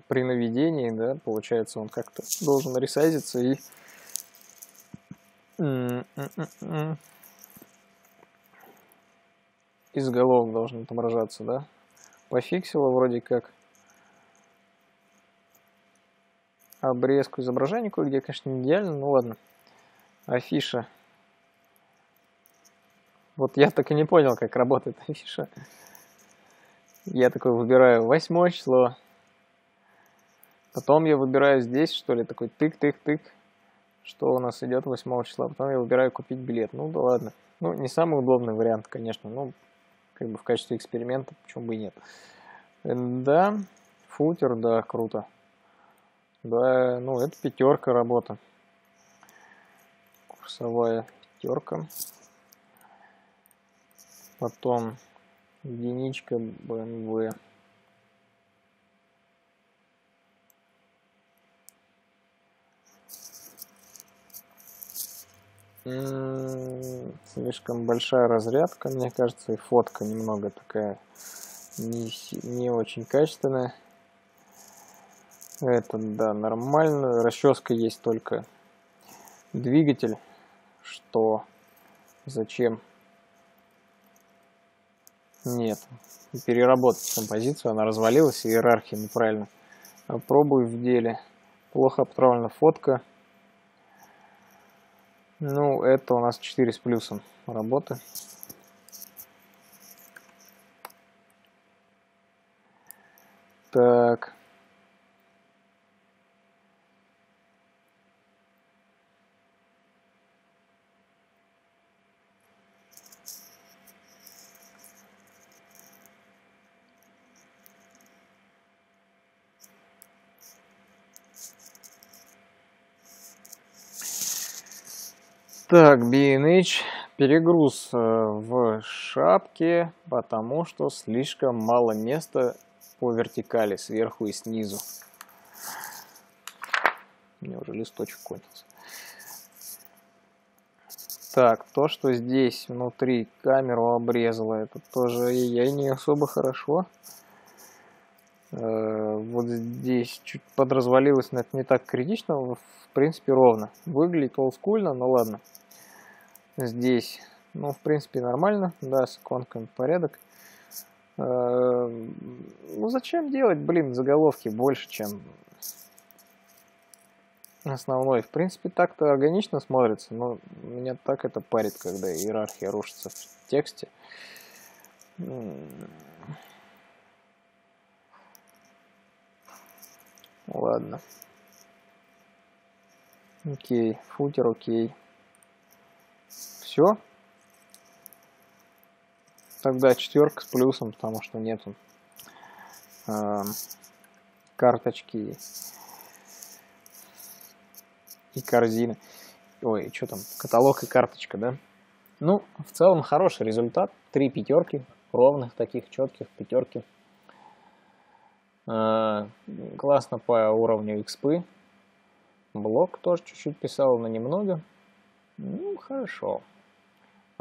При наведении, да, получается, он как-то должен ресайзиться и из голов должен отображаться, да? Пофиксила вроде как. обрезку изображения кое-где, конечно, не идеально, ну ладно. Афиша. Вот я так и не понял, как работает афиша. Я такой выбираю восьмое число. Потом я выбираю здесь, что ли, такой тык-тык-тык. Что у нас идет 8 числа. Потом я выбираю купить билет. Ну да ладно. Ну, не самый удобный вариант, конечно. Ну, как бы в качестве эксперимента, почему бы и нет. Да, футер, да, круто. Да, ну, это пятерка работа. Курсовая пятерка. Потом единичка BMW. Слишком большая разрядка, мне кажется, и фотка немного такая не, не очень качественная. Это, да, нормально. Расческа есть только двигатель. Что? Зачем? Нет. Переработать композицию, она развалилась, иерархия неправильно. Пробую в деле. Плохо обтравлена фотка. Ну, это у нас 4 с плюсом работы. Так. Так, B&H. Перегруз э, в шапке, потому что слишком мало места по вертикали, сверху и снизу. У меня уже листочек кончился. Так, то, что здесь внутри камеру обрезала, это тоже я не особо хорошо. Э, вот здесь чуть подразвалилось, но это не так критично, в принципе ровно. Выглядит олдскульно, но ладно здесь, ну, в принципе, нормально, да, с иконками порядок. Эм, ну, зачем делать, блин, заголовки больше, чем основной? В принципе, так-то органично смотрится, но меня так это парит, когда иерархия рушится в тексте. Ладно. Окей, футер окей все. Тогда четверка с плюсом, потому что нету э, карточки и корзины. Ой, что там, каталог и карточка, да? Ну, в целом хороший результат. Три пятерки, ровных таких, четких пятерки. Э, классно по уровню XP. Блок тоже чуть-чуть писал, но немного. Ну, хорошо.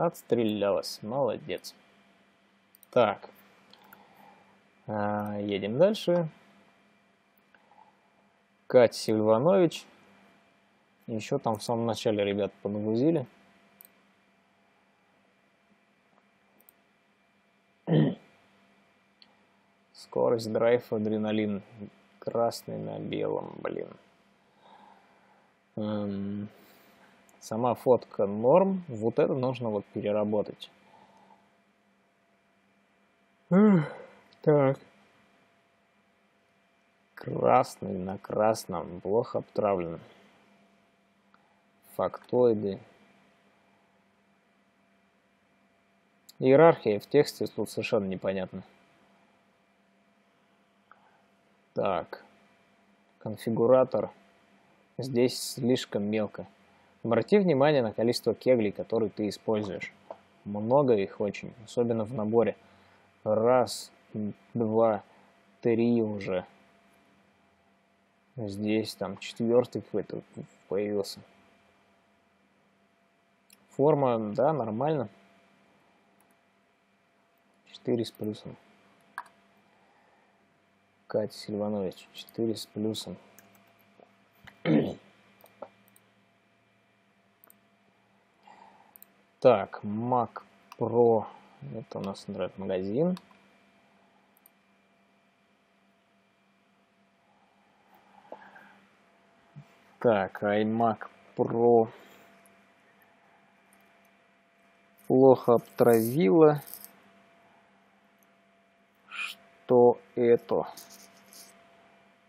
Отстрелялась. Молодец. Так. А, едем дальше. Катя Сильванович. Еще там в самом начале ребят подгрузили. Скорость, драйв, адреналин. Красный на белом, блин. Сама фотка норм, вот это нужно вот переработать. Так. Красный на красном, плохо обтравлен. Фактоиды. Иерархия в тексте тут совершенно непонятно. Так. Конфигуратор. Здесь слишком мелко. Обрати внимание на количество кеглей, которые ты используешь. Много их очень, особенно в наборе. Раз, два, три уже. Здесь там четвертый какой-то появился. Форма, да, нормально. 4 с плюсом. Катя Сильванович, 4 с плюсом. Так, Mac Pro. Это у нас Android магазин. Так, iMac Pro плохо обтравила. Что это?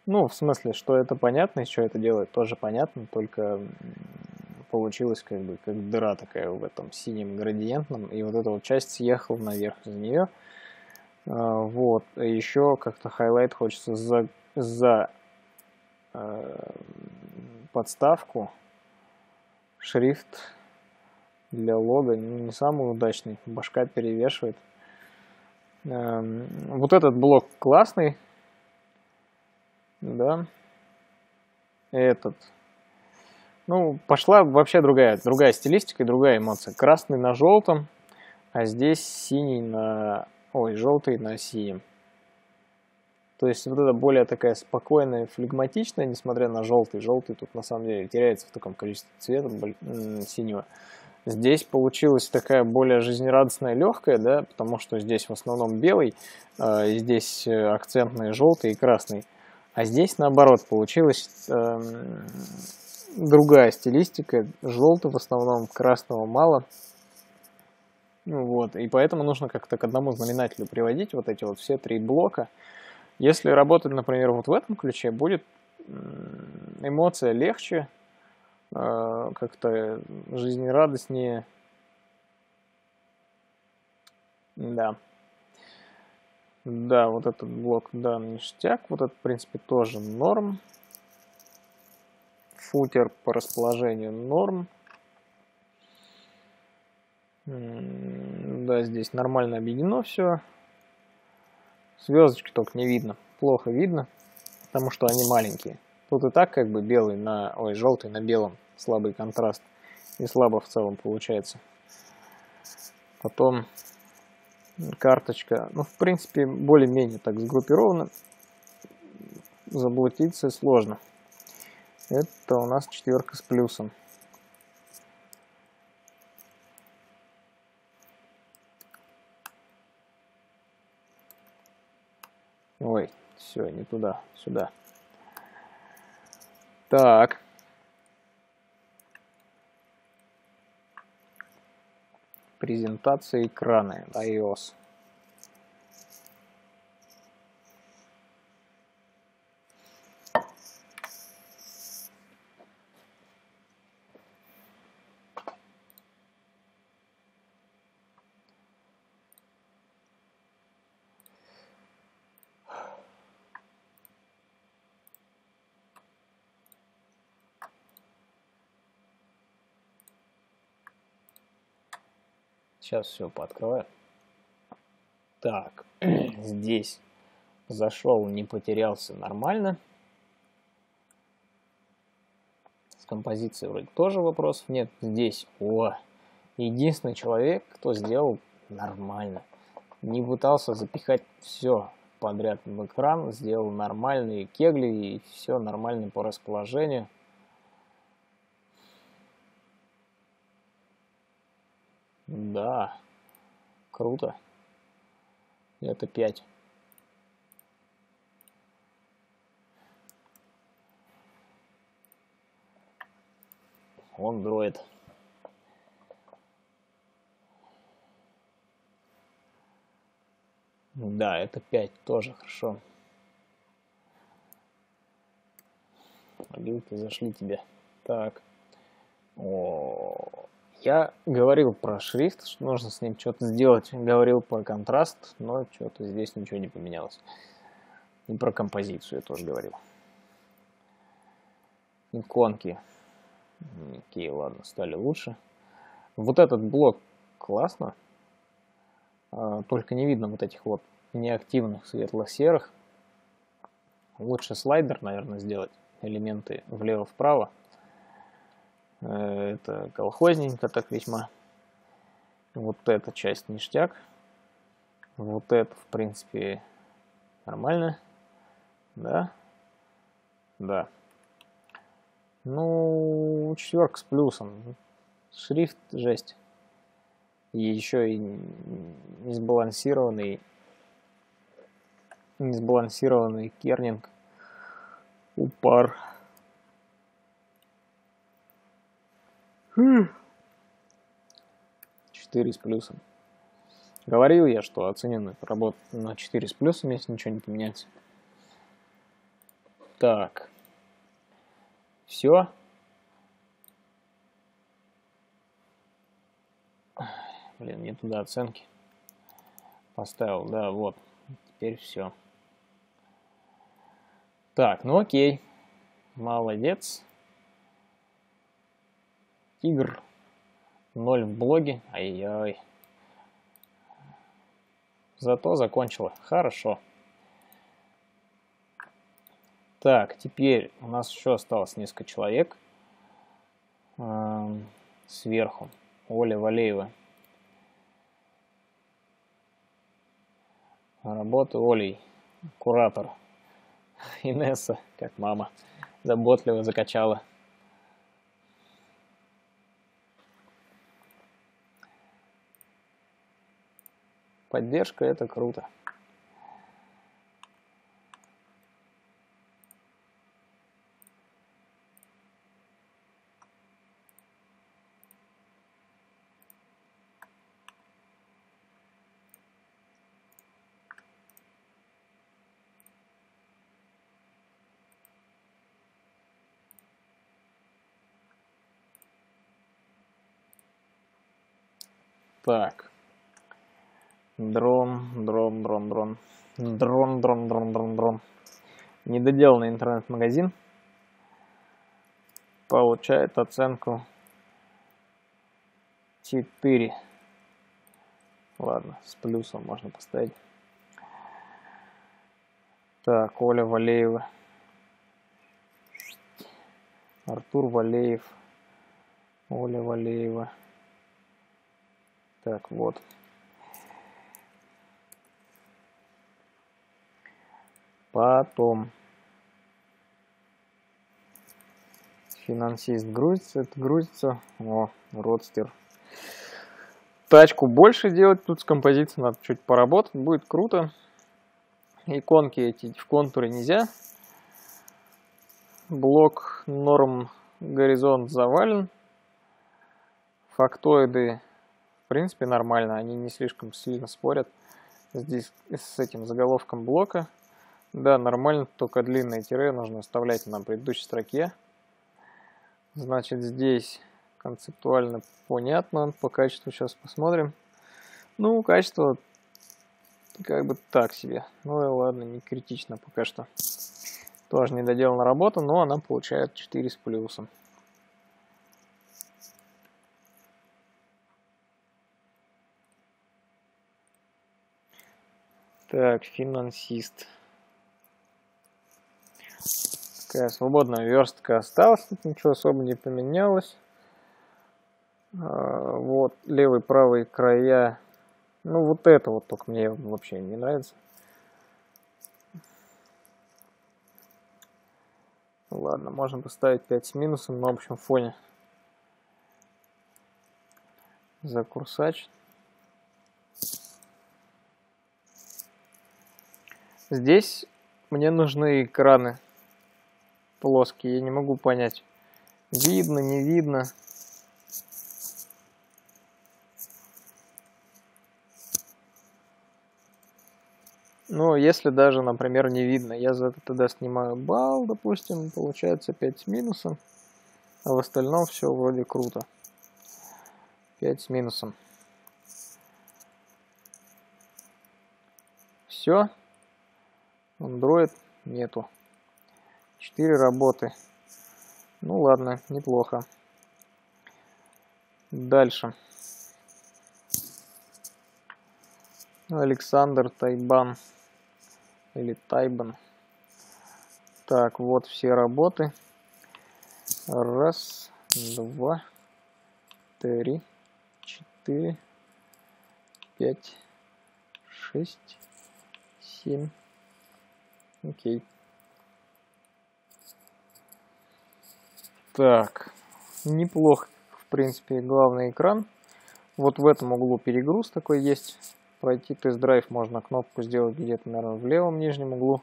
Ну, в смысле, что это понятно, и что это делает, тоже понятно, только получилось как бы как дыра такая в этом синем градиентном, и вот эта вот часть съехала наверх из нее. А, вот, еще как-то highlight хочется за, за э, подставку, шрифт для лога не самый удачный, башка перевешивает. Эм, вот этот блок классный, да, этот ну, пошла вообще другая, другая стилистика и другая эмоция. Красный на желтом, а здесь синий на... Ой, желтый на синем. То есть вот это более такая спокойная, флегматичная, несмотря на желтый. Желтый тут на самом деле теряется в таком количестве цвета синего. Здесь получилась такая более жизнерадостная, легкая, да, потому что здесь в основном белый, э, здесь акцентный желтый и красный. А здесь наоборот получилось э, другая стилистика, желтый в основном, красного мало. Ну вот, и поэтому нужно как-то к одному знаменателю приводить вот эти вот все три блока. Если работать, например, вот в этом ключе, будет эмоция легче, э, как-то жизнерадостнее. Да. Да, вот этот блок, да, ништяк. Вот этот, в принципе, тоже норм футер по расположению норм. Да, здесь нормально объединено все. Звездочки только не видно. Плохо видно, потому что они маленькие. Тут и так как бы белый на... Ой, желтый на белом. Слабый контраст. И слабо в целом получается. Потом карточка. Ну, в принципе, более-менее так сгруппировано. Заблудиться сложно. Это у нас четверка с плюсом. Ой, все, не туда, сюда. Так. Презентация экрана iOS. Сейчас все пооткрываю. Так, здесь зашел, не потерялся нормально. С композицией вроде тоже вопросов нет. Здесь, о, единственный человек, кто сделал нормально. Не пытался запихать все подряд в экран, сделал нормальные кегли и все нормально по расположению. Да, круто. Это 5. Он дроид. Да, это 5 тоже хорошо. Мобилки зашли тебе. Так. О, я говорил про шрифт, что нужно с ним что-то сделать. Говорил про контраст, но что-то здесь ничего не поменялось. И про композицию я тоже говорил. Иконки. Окей, ладно, стали лучше. Вот этот блок классно. А, только не видно вот этих вот неактивных светло-серых. Лучше слайдер, наверное, сделать. Элементы влево-вправо. Э, это колхозненько так весьма. Вот эта часть ништяк. Вот это, в принципе, нормально. Да? Да. Ну, четверка с плюсом. Шрифт жесть. И еще и несбалансированный несбалансированный кернинг у пар 4 с плюсом. Говорил я, что оценен работа на 4 с плюсом, если ничего не поменяется. Так. Все. Блин, не туда оценки. Поставил, да, вот. Теперь все. Так, ну окей. Молодец. Тигр. Ноль в блоге. Ай-яй. Зато закончила. Хорошо. Так, теперь у нас еще осталось несколько человек. Эм, сверху. Оля Валеева. Работа Олей. Куратор. Инесса, как мама, заботливо закачала. Поддержка это круто. Так. Дрон, дрон, дрон, дрон. Дрон, дрон, дрон, дрон, дрон. Недоделанный интернет-магазин получает оценку 4. Ладно, с плюсом можно поставить. Так, Оля Валеева. Артур Валеев. Оля Валеева. Так, вот. Потом. Финансист грузится, это грузится. О, родстер. Тачку больше делать, тут с композицией надо чуть поработать, будет круто. Иконки эти в контуре нельзя. Блок норм горизонт завален. Фактоиды принципе нормально, они не слишком сильно спорят здесь с этим заголовком блока. Да, нормально, только длинное тире нужно оставлять на предыдущей строке. Значит, здесь концептуально понятно, по качеству сейчас посмотрим. Ну, качество как бы так себе. Ну и ладно, не критично пока что. Тоже не доделана работа, но она получает 4 с плюсом. Так, финансист. Такая свободная верстка осталась, тут ничего особо не поменялось. А, вот, левый, правый края. Ну, вот это вот только мне вообще не нравится. Ладно, можно поставить 5 с минусом на общем фоне. За курсач. Здесь мне нужны экраны плоские. Я не могу понять, видно, не видно. Но если даже, например, не видно, я за это тогда снимаю балл, допустим, получается 5 с минусом, а в остальном все вроде круто. 5 с минусом. Все. Android нету. Четыре работы. Ну ладно, неплохо. Дальше. Александр Тайбан. Или Тайбан. Так, вот все работы. Раз, два, три, четыре, пять, шесть, семь, Окей. Так, неплохо, в принципе, главный экран. Вот в этом углу перегруз такой есть. Пройти тест-драйв можно кнопку сделать где-то, наверное, в левом нижнем углу.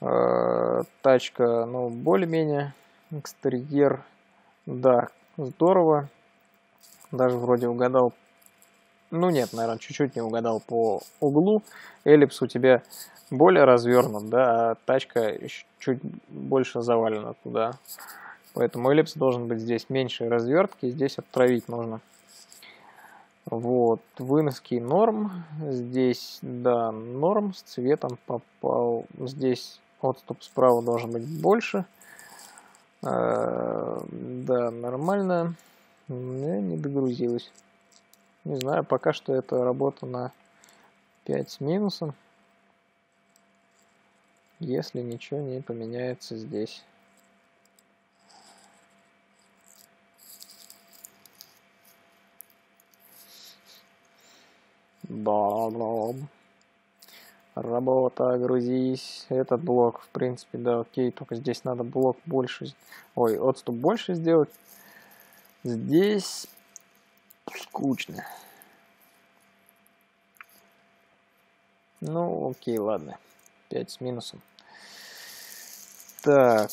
Э, тачка, ну, более-менее. Экстерьер, да, здорово. Даже вроде угадал. Ну нет, наверное, чуть-чуть не угадал по углу. Эллипс у тебя более развернут, да, а тачка чуть больше завалена туда. Поэтому эллипс должен быть здесь меньше развертки, здесь обтравить нужно. Вот, выноски норм. Здесь, да, норм с цветом попал. Здесь отступ справа должен быть больше. А, да, нормально. Не, не догрузилось. Не знаю, пока что это работа на 5 с минусом. Если ничего не поменяется здесь. Да. Работа, грузись. Этот блок, в принципе, да, окей. Только здесь надо блок больше. Ой, отступ больше сделать. Здесь скучно. Ну, окей, ладно. 5 с минусом. Так.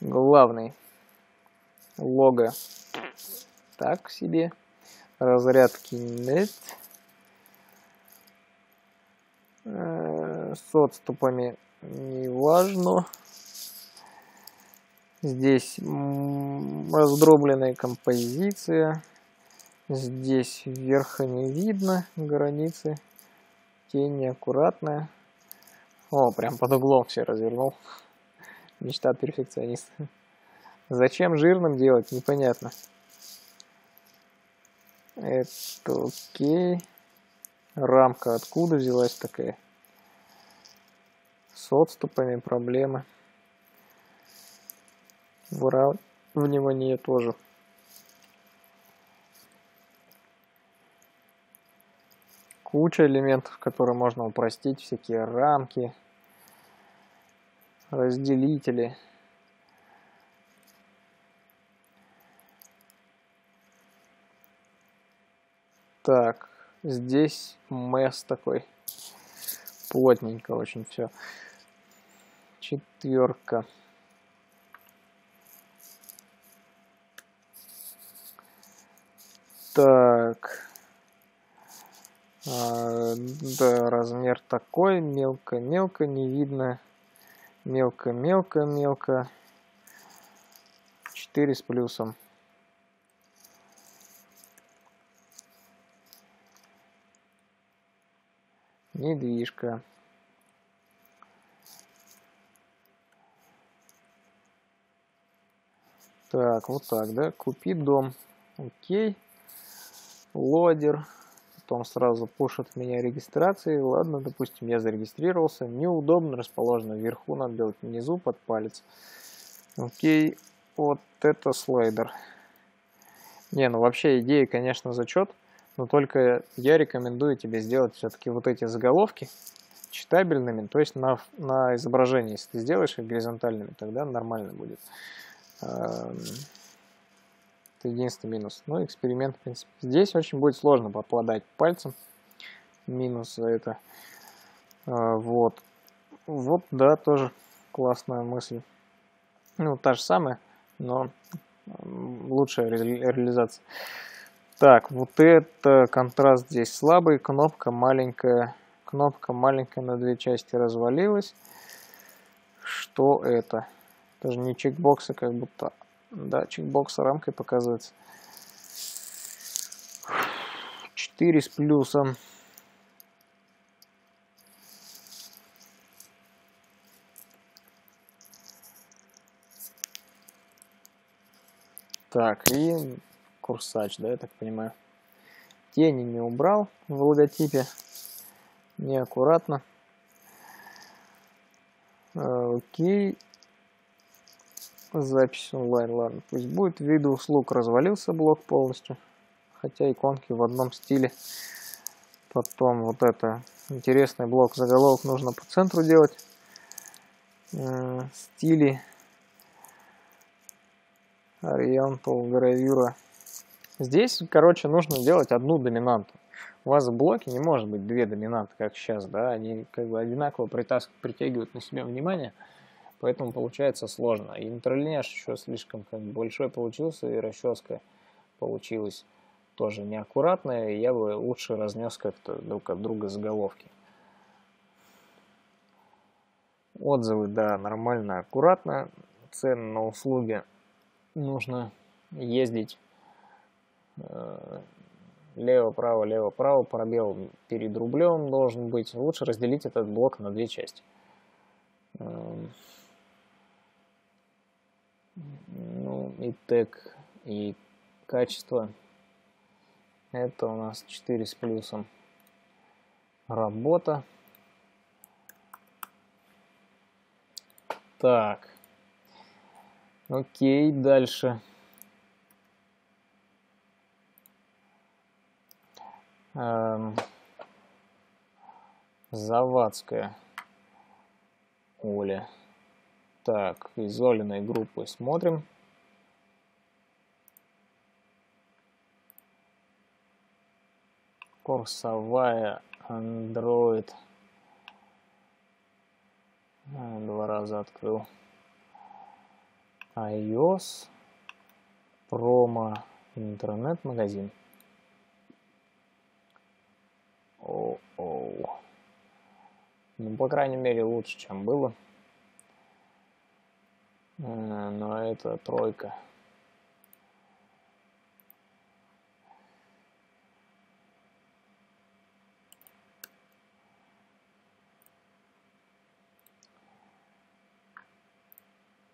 Главный лого так себе. Разрядки нет. Э, с отступами не важно. Здесь раздробленная композиция. Здесь верха не видно границы. Тень неаккуратная. О, прям под углом все развернул. Мечта перфекциониста. Зачем жирным делать, непонятно. Это окей. Рамка откуда взялась такая? С отступами проблемы. Выравнивание тоже. Куча элементов, которые можно упростить. Всякие рамки, разделители. Так, здесь мэс такой. Плотненько очень все. Четверка. Так. А, да, размер такой. Мелко-мелко, не видно. Мелко-мелко-мелко. 4 с плюсом. Недвижка Так, вот так, да, купи дом. Окей. Лодер. Потом сразу пушит меня регистрации. Ладно, допустим, я зарегистрировался. Неудобно расположено вверху, надо делать внизу под палец. Окей. Вот это слайдер. Не, ну вообще идея, конечно, зачет. Но только я рекомендую тебе сделать все-таки вот эти заголовки читабельными, то есть на, на изображении. Если ты сделаешь их горизонтальными, тогда нормально будет. Эм, это единственный минус. Ну, эксперимент, в принципе. Здесь очень будет сложно попадать пальцем. Минус это. Э, вот. Вот, да, тоже классная мысль. Ну, та же самая, но лучшая реализация. Так, вот это контраст здесь слабый, кнопка маленькая, кнопка маленькая на две части развалилась. Что это? Даже не чекбоксы, как будто. Да, чекбоксы рамкой показывается. 4 с плюсом. Так, и курсач, да, я так понимаю. Тени не убрал в логотипе. Неаккуратно. А, окей. Запись онлайн, ладно, пусть будет. Виды услуг развалился блок полностью. Хотя иконки в одном стиле. Потом вот это интересный блок заголовок нужно по центру делать. Э, стили. Ориентал, гравюра. Здесь, короче, нужно делать одну доминанту. У вас в блоке не может быть две доминанты, как сейчас, да, они как бы одинаково притас... притягивают на себя внимание, поэтому получается сложно. И интерлинеж еще слишком как большой получился, и расческа получилась тоже неаккуратная, я бы лучше разнес как-то друг от друга заголовки. Отзывы, да, нормально, аккуратно. Цены на услуги нужно ездить э, лево-право, лево-право, пробел перед рублем должен быть. Лучше разделить этот блок на две части. Эм, ну, и тег, и качество. Это у нас 4 с плюсом. Работа. Так. Окей, дальше. Эм, Завадская Оля. Так, из Олиной группы смотрим. Курсовая Android. А, два раза открыл. iOS. Промо. Интернет-магазин. О-оу. Ну, по крайней мере, лучше, чем было. Э, но это тройка.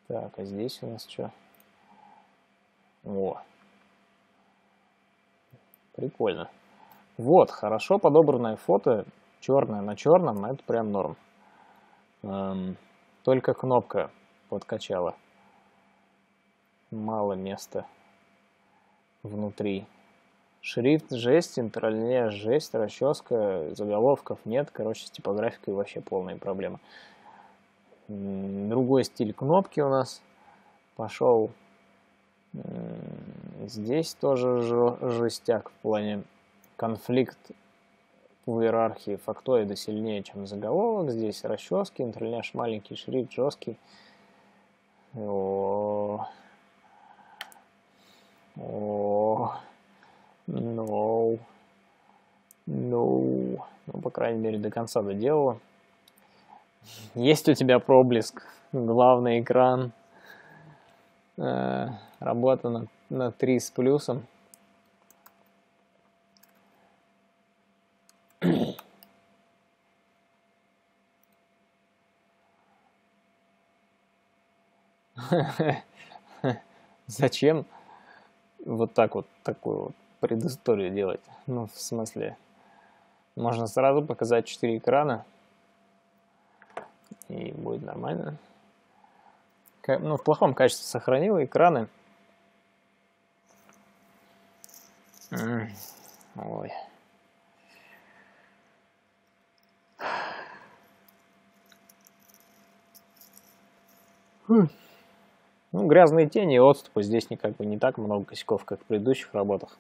Так, а здесь у нас что? О. Прикольно. Вот, хорошо подобранное фото, черное на черном, это прям норм. Эм, только кнопка подкачала. Мало места внутри. Шрифт жесть, интерлиния жесть, расческа, заголовков нет. Короче, с типографикой вообще полная проблема. Другой стиль кнопки у нас пошел. Здесь тоже жестяк в плане конфликт в иерархии фактоида сильнее, чем заголовок. Здесь расчески, интерлиняш маленький, шрифт жесткий. О, о, no, no. Ну, по крайней мере, до конца доделала. Есть у тебя проблеск, главный экран. Э, работа на, на 3 с плюсом. Зачем вот так вот такую вот предысторию делать? Ну, в смысле, можно сразу показать 4 экрана, и будет нормально. Ну, в плохом качестве сохранил экраны. Ой. Ну, грязные тени и отступы здесь не, как бы, не так много косяков, как в предыдущих работах.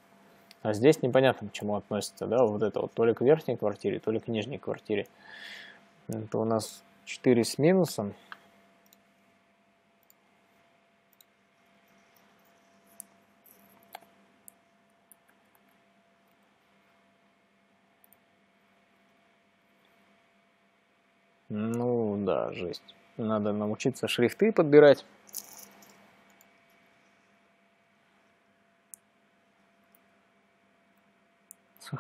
А здесь непонятно к чему относится, да, вот это вот то ли к верхней квартире, то ли к нижней квартире. Это у нас 4 с минусом. Ну да, жесть. Надо научиться шрифты подбирать.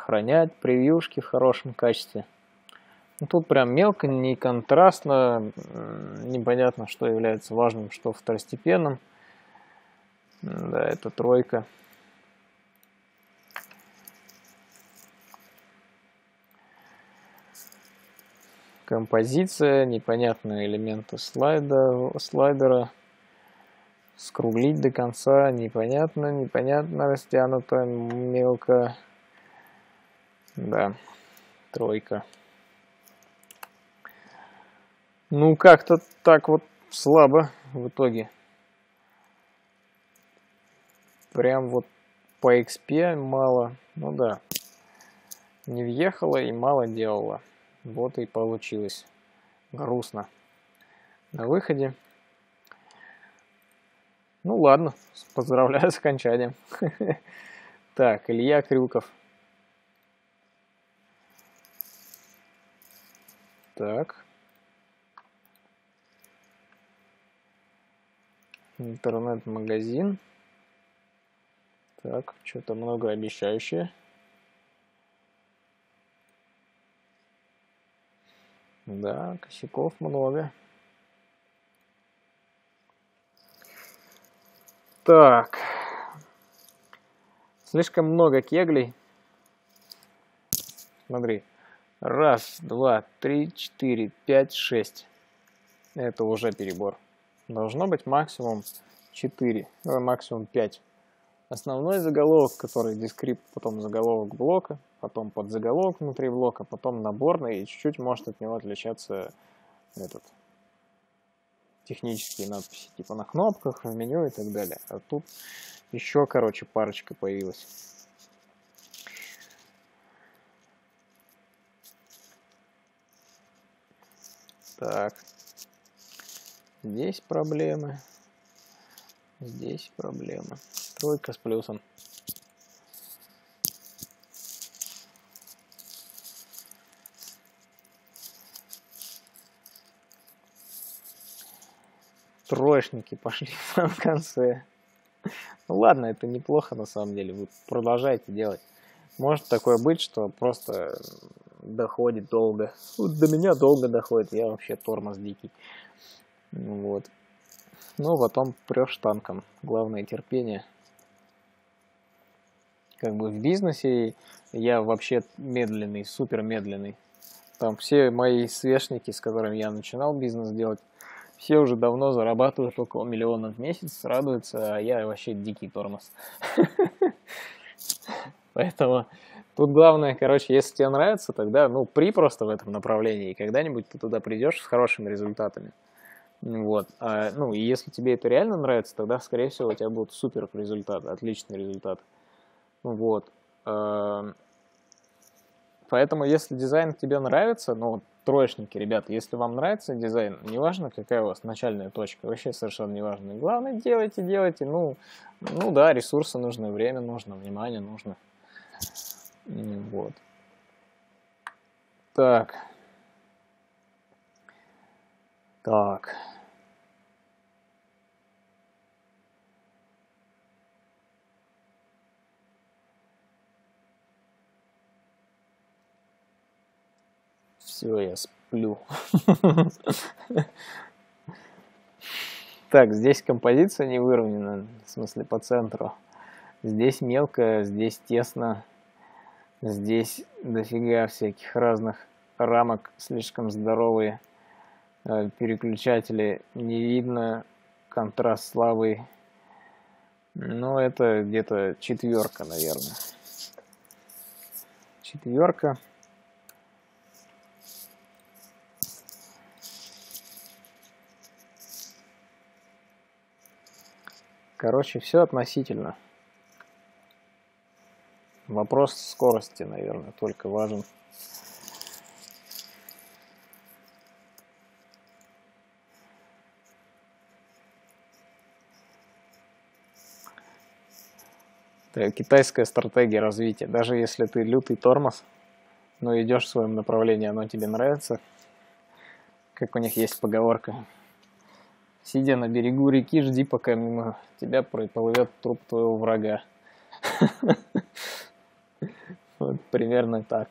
Сохранять превьюшки в хорошем качестве. Ну, тут прям мелко, не контрастно, непонятно, что является важным, что второстепенным. Да, это тройка. композиция, непонятные элементы слайда, слайдера, скруглить до конца, непонятно, непонятно, растянуто, мелко, да, тройка. Ну, как-то так вот слабо в итоге. Прям вот по XP мало, ну да. Не въехала и мало делала. Вот и получилось. Грустно. На выходе. Ну ладно, поздравляю с окончанием. Так, Илья Крюков. Так. Интернет-магазин. Так, что-то многообещающее. Да, косяков много. Так. Слишком много кеглей. Смотри. Раз, два, три, четыре, пять, шесть. Это уже перебор. Должно быть максимум 4, э, максимум 5. Основной заголовок, который дискрипт, потом заголовок блока, потом подзаголовок внутри блока, потом наборный, и чуть-чуть может от него отличаться этот технические надписи, типа на кнопках, в меню и так далее. А тут еще, короче, парочка появилась. Так. Здесь проблемы. Здесь проблемы. Тройка с плюсом. Троечники пошли в самом конце. Ну ладно, это неплохо на самом деле. Вы продолжайте делать. Может такое быть, что просто доходит долго. Вот до меня долго доходит. Я вообще тормоз дикий. Вот. Ну, потом прешь танком. Главное терпение. Как бы в бизнесе я вообще медленный, супер медленный. Там все мои свешники, с которыми я начинал бизнес делать, все уже давно зарабатывают около миллиона в месяц, радуются, а я вообще дикий тормоз. Поэтому тут главное, короче, если тебе нравится, тогда, ну, при просто в этом направлении, и когда-нибудь ты туда придешь с хорошими результатами. Вот. А, ну, и если тебе это реально нравится, тогда, скорее всего, у тебя будут супер результаты, отличный результат. Вот. А, поэтому, если дизайн тебе нравится, ну, троечники, ребята, если вам нравится дизайн, неважно, какая у вас начальная точка, вообще совершенно неважно. Главное, делайте, делайте. Ну, ну да, ресурсы нужны, время нужно, внимание нужно. Вот. Так. Так. Все, я сплю. Так, здесь композиция не выровнена, в смысле по центру. Здесь мелко, здесь тесно. Здесь дофига всяких разных рамок, слишком здоровые. Э, переключатели не видно, контраст слабый. Ну, это где-то четверка, наверное. Четверка. Короче, все относительно. Вопрос скорости, наверное, только важен. Это китайская стратегия развития. Даже если ты лютый тормоз, но идешь в своем направлении, оно тебе нравится, как у них есть поговорка, сидя на берегу реки, жди, пока мимо тебя проплывет труп твоего врага. Вот примерно так.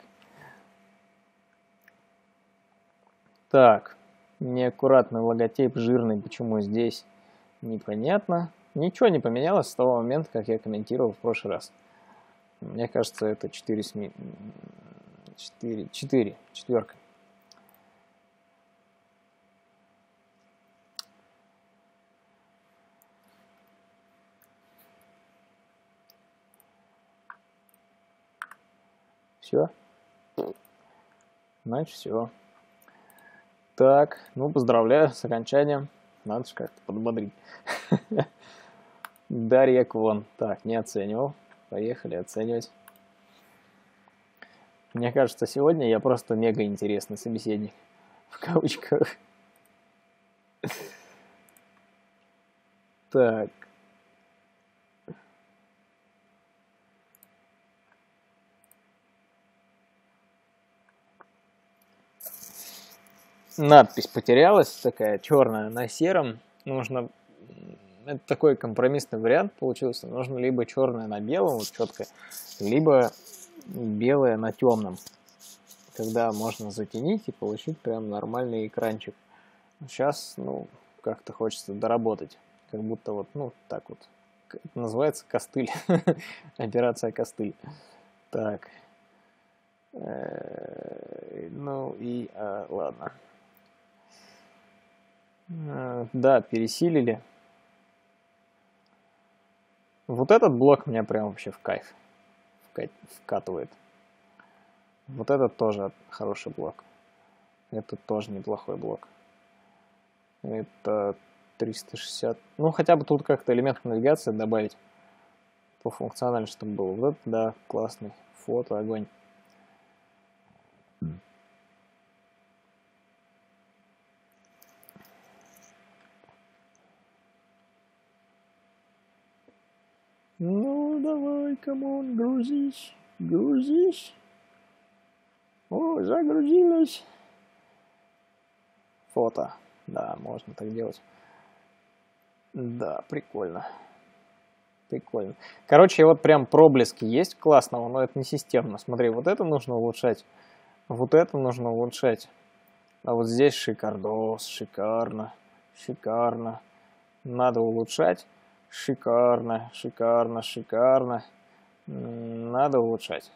Так, неаккуратный логотип, жирный, почему здесь, непонятно. Ничего не поменялось с того момента, как я комментировал в прошлый раз. Мне кажется, это 4 СМИ. 4, 4, четверка. Все? Значит, все. Так, ну, поздравляю с окончанием. Надо же как-то подбодрить. Дарья Квон. Так, не оценивал. Поехали оценивать. Мне кажется, сегодня я просто мега интересный собеседник. В кавычках. Так. Надпись потерялась, такая черная на сером. Нужно это такой компромиссный вариант получился. Нужно либо черное на белом, вот четко, либо белое на темном. Когда можно затенить и получить прям нормальный экранчик. Сейчас, ну, как-то хочется доработать. Как будто вот, ну, так вот. Это называется костыль. Операция костыль. Так. Э, ну и, а, ладно. Э, да, пересилили. Вот этот блок меня прям вообще в кайф вкатывает. Вот этот тоже хороший блок. Это тоже неплохой блок. Это 360. Ну, хотя бы тут как-то элемент навигации добавить по функциональности, чтобы было. Вот это, да, классный. Фото, огонь. Ну, давай, come on, грузись, грузись. О, загрузилась. Фото. Да, можно так делать. Да, прикольно. Прикольно. Короче, вот прям проблески есть классного, но это не системно. Смотри, вот это нужно улучшать. Вот это нужно улучшать. А вот здесь шикардос, шикарно, шикарно. Надо улучшать. Шикарно, шикарно, шикарно. Надо улучшать.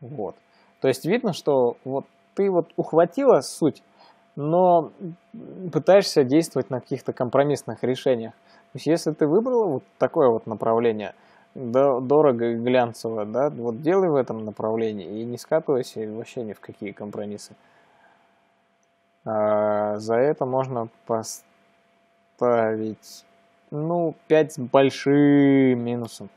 Вот. То есть видно, что вот ты вот ухватила суть, но пытаешься действовать на каких-то компромиссных решениях. То есть если ты выбрала вот такое вот направление, дорого и глянцево, да, вот делай в этом направлении и не скатывайся вообще ни в какие компромиссы. А за это можно поставить ну, 5 с большим минусом.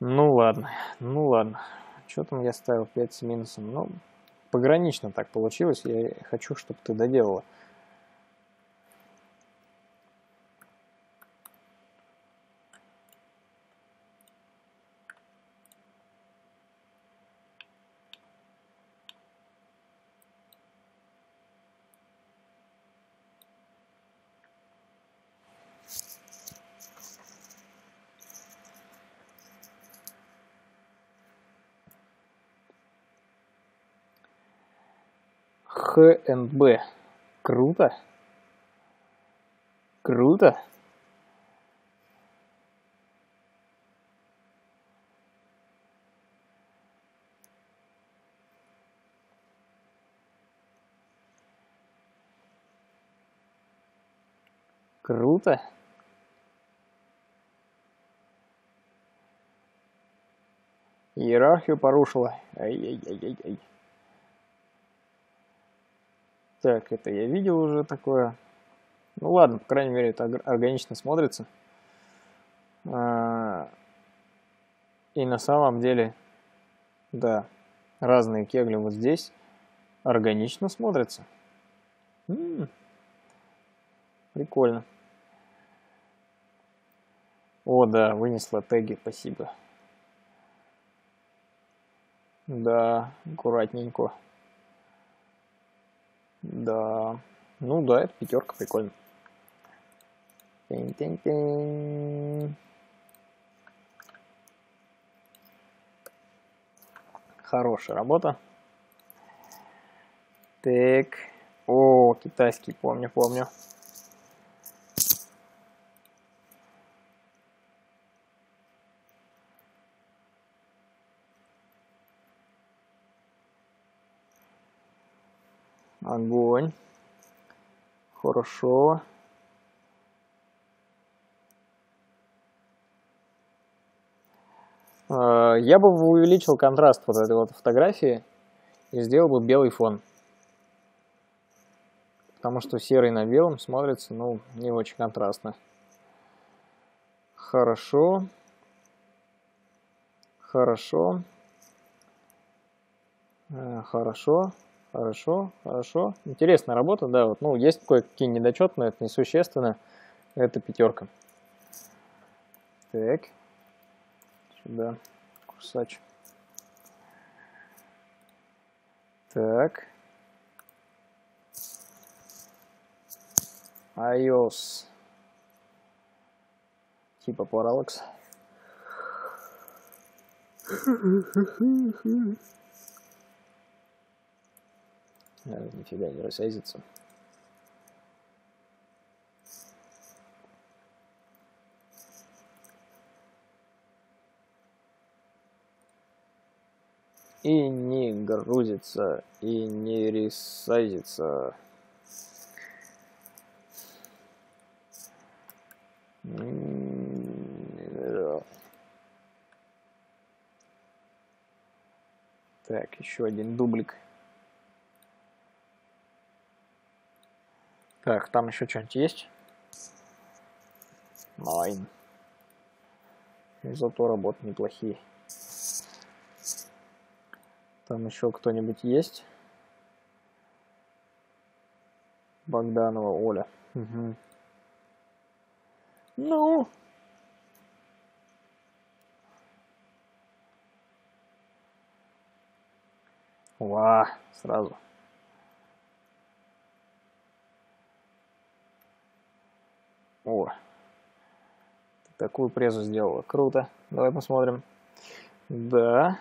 Ну ладно, ну ладно. Что там я ставил 5 с минусом? Ну, погранично так получилось. Я хочу, чтобы ты доделала. ХНБ. Круто. Круто. Круто. Иерархию порушила. Ай-яй-яй-яй-яй. Так, это я видел уже такое. Ну ладно, по крайней мере, это органично смотрится. А, и на самом деле, да, разные кегли вот здесь органично смотрятся. М -м -м. Прикольно. О, да, вынесла теги, спасибо. Да, аккуратненько. Да. Ну да, это пятерка, прикольно. Хорошая работа. Так. О, китайский, помню, помню. Огонь. Хорошо. А, я бы увеличил контраст вот этой вот фотографии и сделал бы белый фон. Потому что серый на белом смотрится, ну, не очень контрастно. Хорошо. Хорошо. А, хорошо, хорошо, хорошо. Интересная работа, да. Вот, ну, есть кое-какие недочеты, но это несущественно. Это пятерка. Так. Сюда. Курсач. Так. iOS. Типа Parallax. Нифига не рассезится. И не грузится, и не ресайзится. Так, еще один дублик. Так, там еще что-нибудь есть? Майн. Зато работы неплохие. Там еще кто-нибудь есть? Богданова Оля. Угу. Ну, Ва, сразу. О, такую презу сделала. Круто. Давай посмотрим. Да.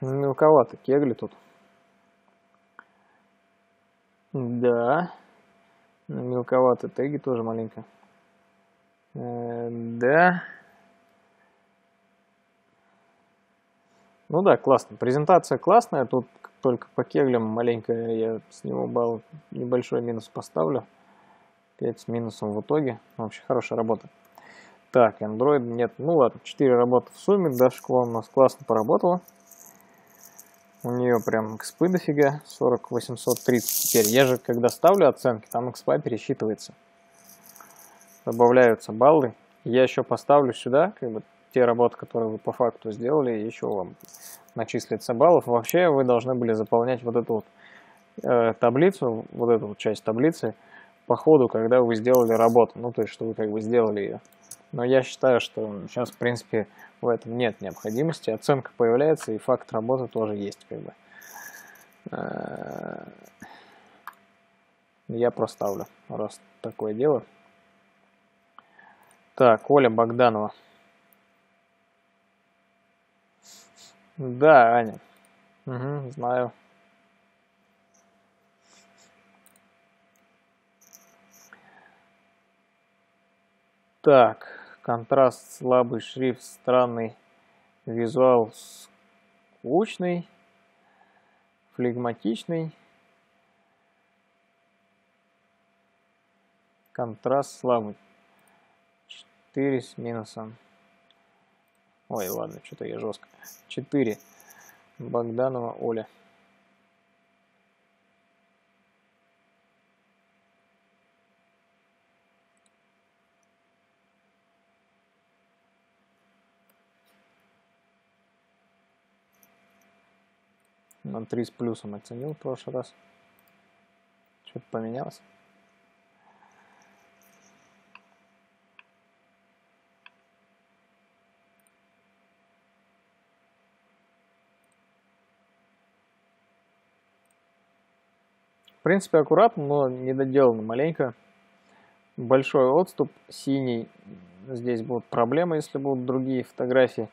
Мелковато кегли тут. Да. Мелковато теги тоже маленько. Э, да. Ну да, классно. Презентация классная. Тут только по кеглям маленько я с него балл небольшой минус поставлю. 5 с минусом в итоге. Вообще хорошая работа. Так, Android нет. Ну ладно, 4 работы в сумме. Да, школа у нас классно поработала. У нее прям экспы дофига. 40 830 теперь. Я же, когда ставлю оценки, там экспа пересчитывается. Добавляются баллы. Я еще поставлю сюда, как бы те работы, которые вы по факту сделали, еще вам начислятся баллов. Вообще вы должны были заполнять вот эту вот э, таблицу, вот эту вот часть таблицы по ходу, когда вы сделали работу. Ну, то есть, что вы как бы сделали ее. Но я считаю, что сейчас, в принципе, в этом нет необходимости. Оценка появляется, и факт работы тоже есть, как бы. Э, я проставлю, раз такое дело. Так, Оля Богданова. Да, Аня. Угу, знаю. Так, контраст, слабый шрифт, странный визуал, скучный, флегматичный. Контраст слабый. 4 с минусом. Ой, ладно, что-то я жестко. 4. Богданова Оля. На 3 с плюсом оценил в прошлый раз. Что-то поменялось. Принципе, аккуратно, но не доделано маленько. Большой отступ, синий. Здесь будут проблемы, если будут другие фотографии.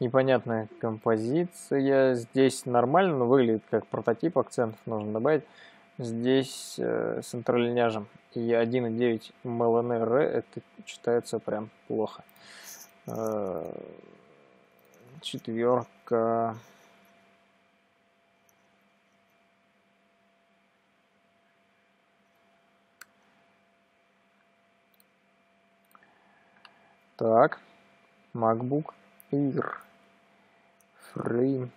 Непонятная композиция. Здесь нормально, но выглядит как прототип. Акцентов нужно добавить. Здесь э, с интролиняжем и 1.9 MLNR это читается прям плохо. Э, четверка. Так, MacBook Air. Frame.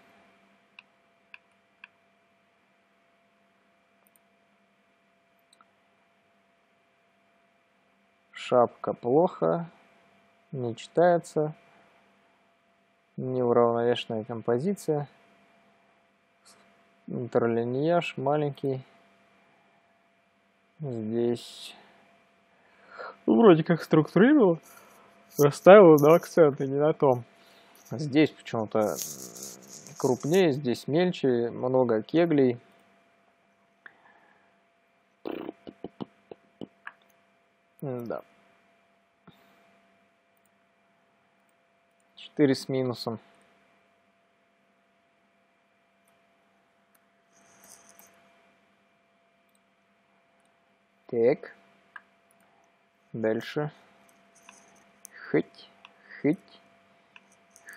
Шапка плохо. не читается, неуравновешенная композиция, интерлиньяж маленький, здесь ну, вроде как структурировал, расставил на акценты, не на том. Здесь почему-то крупнее, здесь мельче, много кеглей. Да. 4 с минусом. Так. Дальше. Хоть, хоть,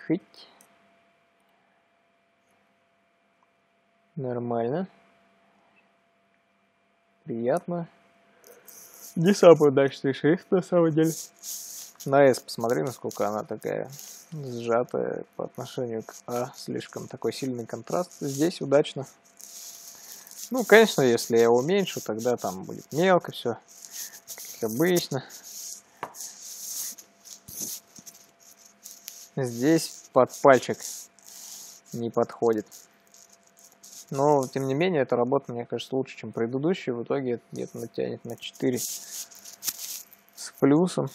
хоть. Нормально. Приятно. Не самый удачный шрифт на самом деле. На S посмотри, насколько она такая сжатая по отношению к А. Слишком такой сильный контраст. Здесь удачно. Ну, конечно, если я уменьшу, тогда там будет мелко все, как обычно. Здесь под пальчик не подходит. Но, тем не менее, эта работа, мне кажется, лучше, чем предыдущая. В итоге где-то натянет на 4 с плюсом.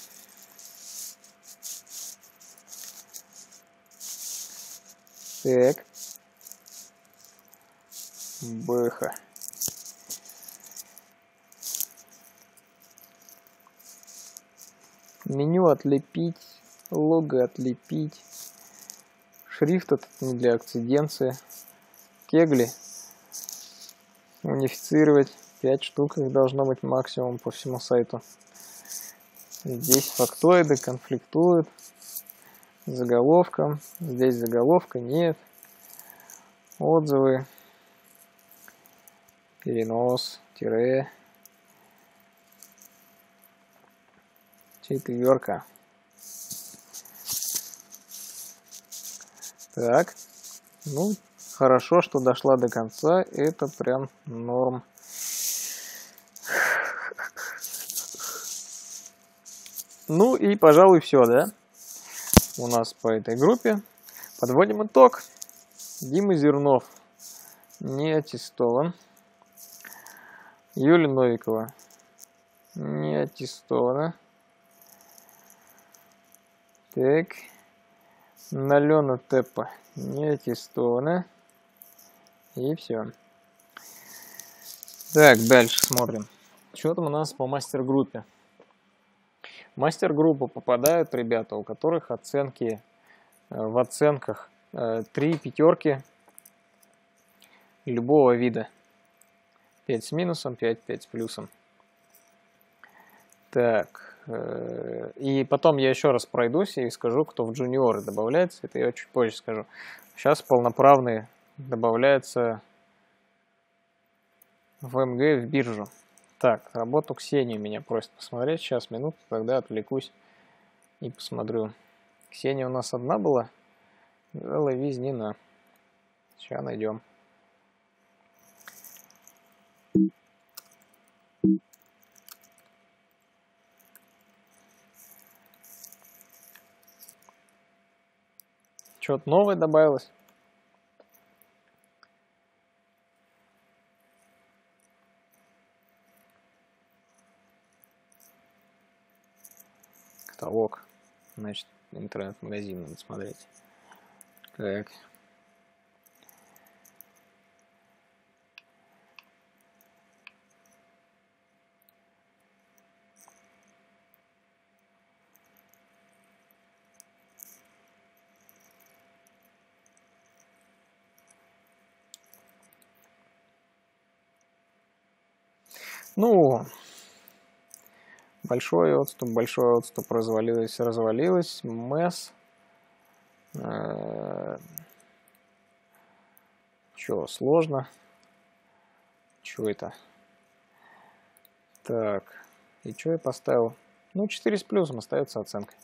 Так. Бэха. Меню отлепить, лого отлепить. Шрифт этот не для акциденции. Кегли унифицировать. 5 штук их должно быть максимум по всему сайту. Здесь фактоиды конфликтуют заголовком. Здесь заголовка нет. Отзывы. Перенос. Тире. Четверка. Так. Ну, хорошо, что дошла до конца. Это прям норм. Ну и, пожалуй, все, да? У нас по этой группе. Подводим итог. Дима Зернов не аттестован. Юлия Новикова не аттестована. Так. Налена Теппа не. И все. Так, дальше смотрим. Что там у нас по мастер-группе? В мастер-группу попадают ребята, у которых оценки э, в оценках э, три пятерки любого вида. 5 с минусом, 5, 5 с плюсом. Так, и потом я еще раз пройдусь и скажу, кто в джуниоры добавляется. Это я чуть позже скажу. Сейчас полноправные добавляется в МГ в биржу. Так, работу Ксении меня просит посмотреть. Сейчас, минуту, тогда отвлекусь и посмотрю. Ксения у нас одна была? Элла Визнина. Сейчас найдем. Что-то новое добавилось? Каталог. Значит, интернет-магазин надо смотреть. Так. Ну, большой отступ, большой отступ развалилось, развалилось. Мэс. Э, Че, сложно? Че это? Так, и что я поставил? Ну, 4 с плюсом остается оценка.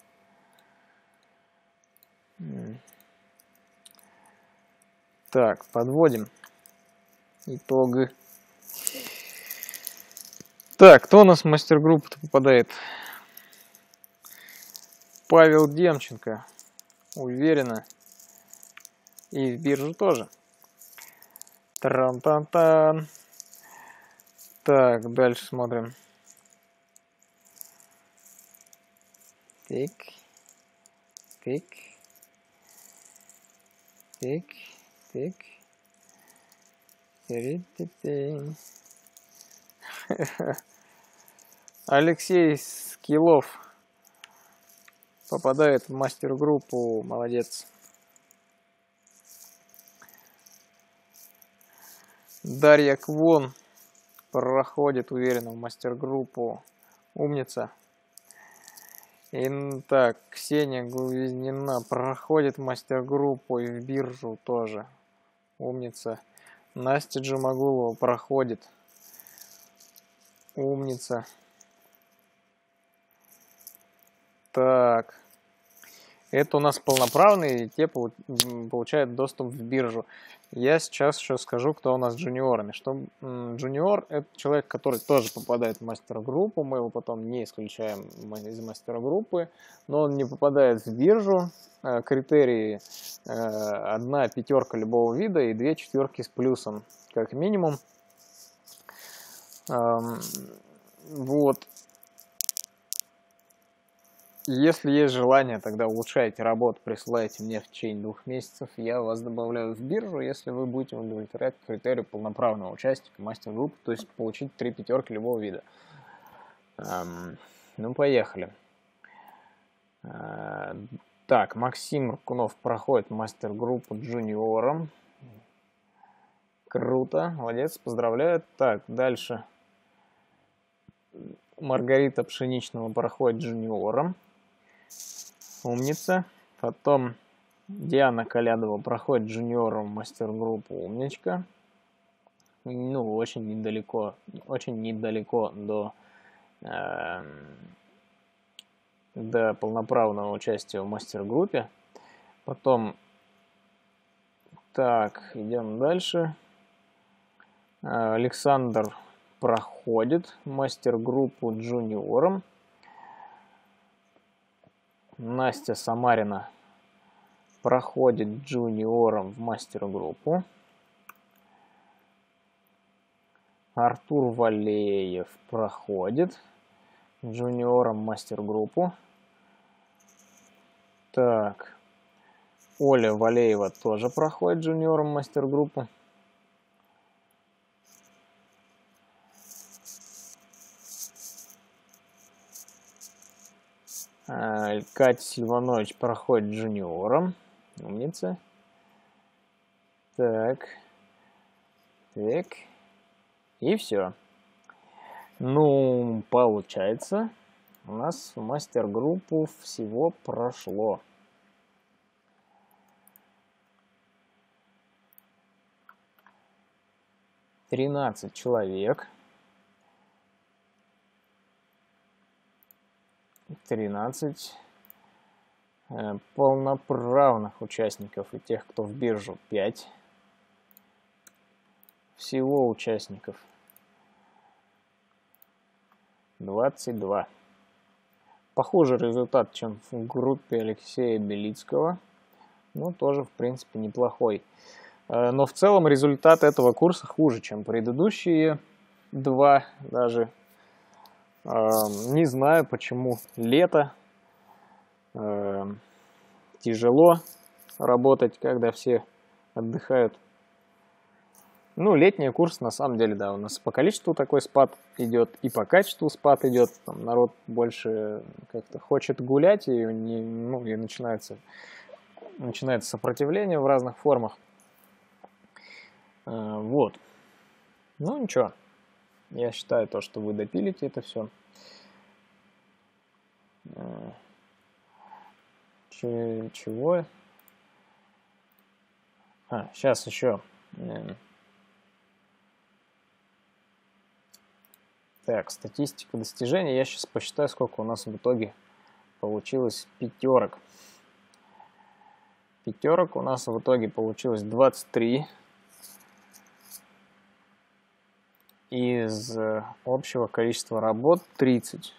Так, подводим итог. Так, кто у нас в мастер-группу попадает? Павел Демченко. Уверенно. И в биржу тоже. Тран-тан-тан. Так, дальше смотрим. Так. Так. Так. Так. Алексей Скилов попадает в мастер-группу. Молодец. Дарья Квон проходит уверенно в мастер-группу. Умница. И так, Ксения Глузнина проходит мастер-группу и в биржу тоже. Умница. Настя Джамагулова проходит. Умница. Так. Это у нас полноправные, те получают доступ в биржу. Я сейчас еще скажу, кто у нас джуниорами. Что джуниор – это человек, который тоже попадает в мастер-группу. Мы его потом не исключаем из мастер-группы, но он не попадает в биржу. Э, критерии э, одна пятерка любого вида и две четверки с плюсом, как минимум. Вот. Если есть желание, тогда улучшайте работу, присылайте мне в течение двух месяцев, я вас добавляю в биржу, если вы будете удовлетворять критерию полноправного участника мастер-группы, то есть получить три пятерки любого вида. Эм, ну, поехали. Э, так, Максим Рукунов проходит мастер-группу джуниором. Круто, молодец, поздравляю. Так, дальше. Маргарита Пшеничного проходит джуниором. Умница. Потом Диана Калядова проходит джуниором мастер-группу Умничка. Ну, очень недалеко, очень недалеко до, э, до полноправного участия в мастер-группе. Потом, так, идем дальше. Э, Александр проходит мастер-группу джуниором. Настя Самарина проходит джуниором в мастер-группу. Артур Валеев проходит джуниором мастер-группу. Так, Оля Валеева тоже проходит джуниором мастер-группу. Катя Сильванович проходит джуниором. Умница. Так. Так. И все. Ну, получается, у нас мастер-группу всего прошло. Тринадцать человек. 13 э, полноправных участников и тех, кто в биржу 5. Всего участников 22. Похожий результат, чем в группе Алексея Белицкого. Ну, тоже, в принципе, неплохой. Э, но в целом результат этого курса хуже, чем предыдущие два даже не знаю, почему лето. Тяжело работать, когда все отдыхают. Ну, летний курс, на самом деле, да, у нас по количеству такой спад идет, и по качеству спад идет. Там народ больше как-то хочет гулять, и, не, ну, и начинается, начинается сопротивление в разных формах. Вот. Ну, ничего. Я считаю то, что вы допилите это все. Чего? А, сейчас еще. Так, статистика достижений. Я сейчас посчитаю, сколько у нас в итоге получилось пятерок. Пятерок у нас в итоге получилось 23. из э, общего количества работ 30.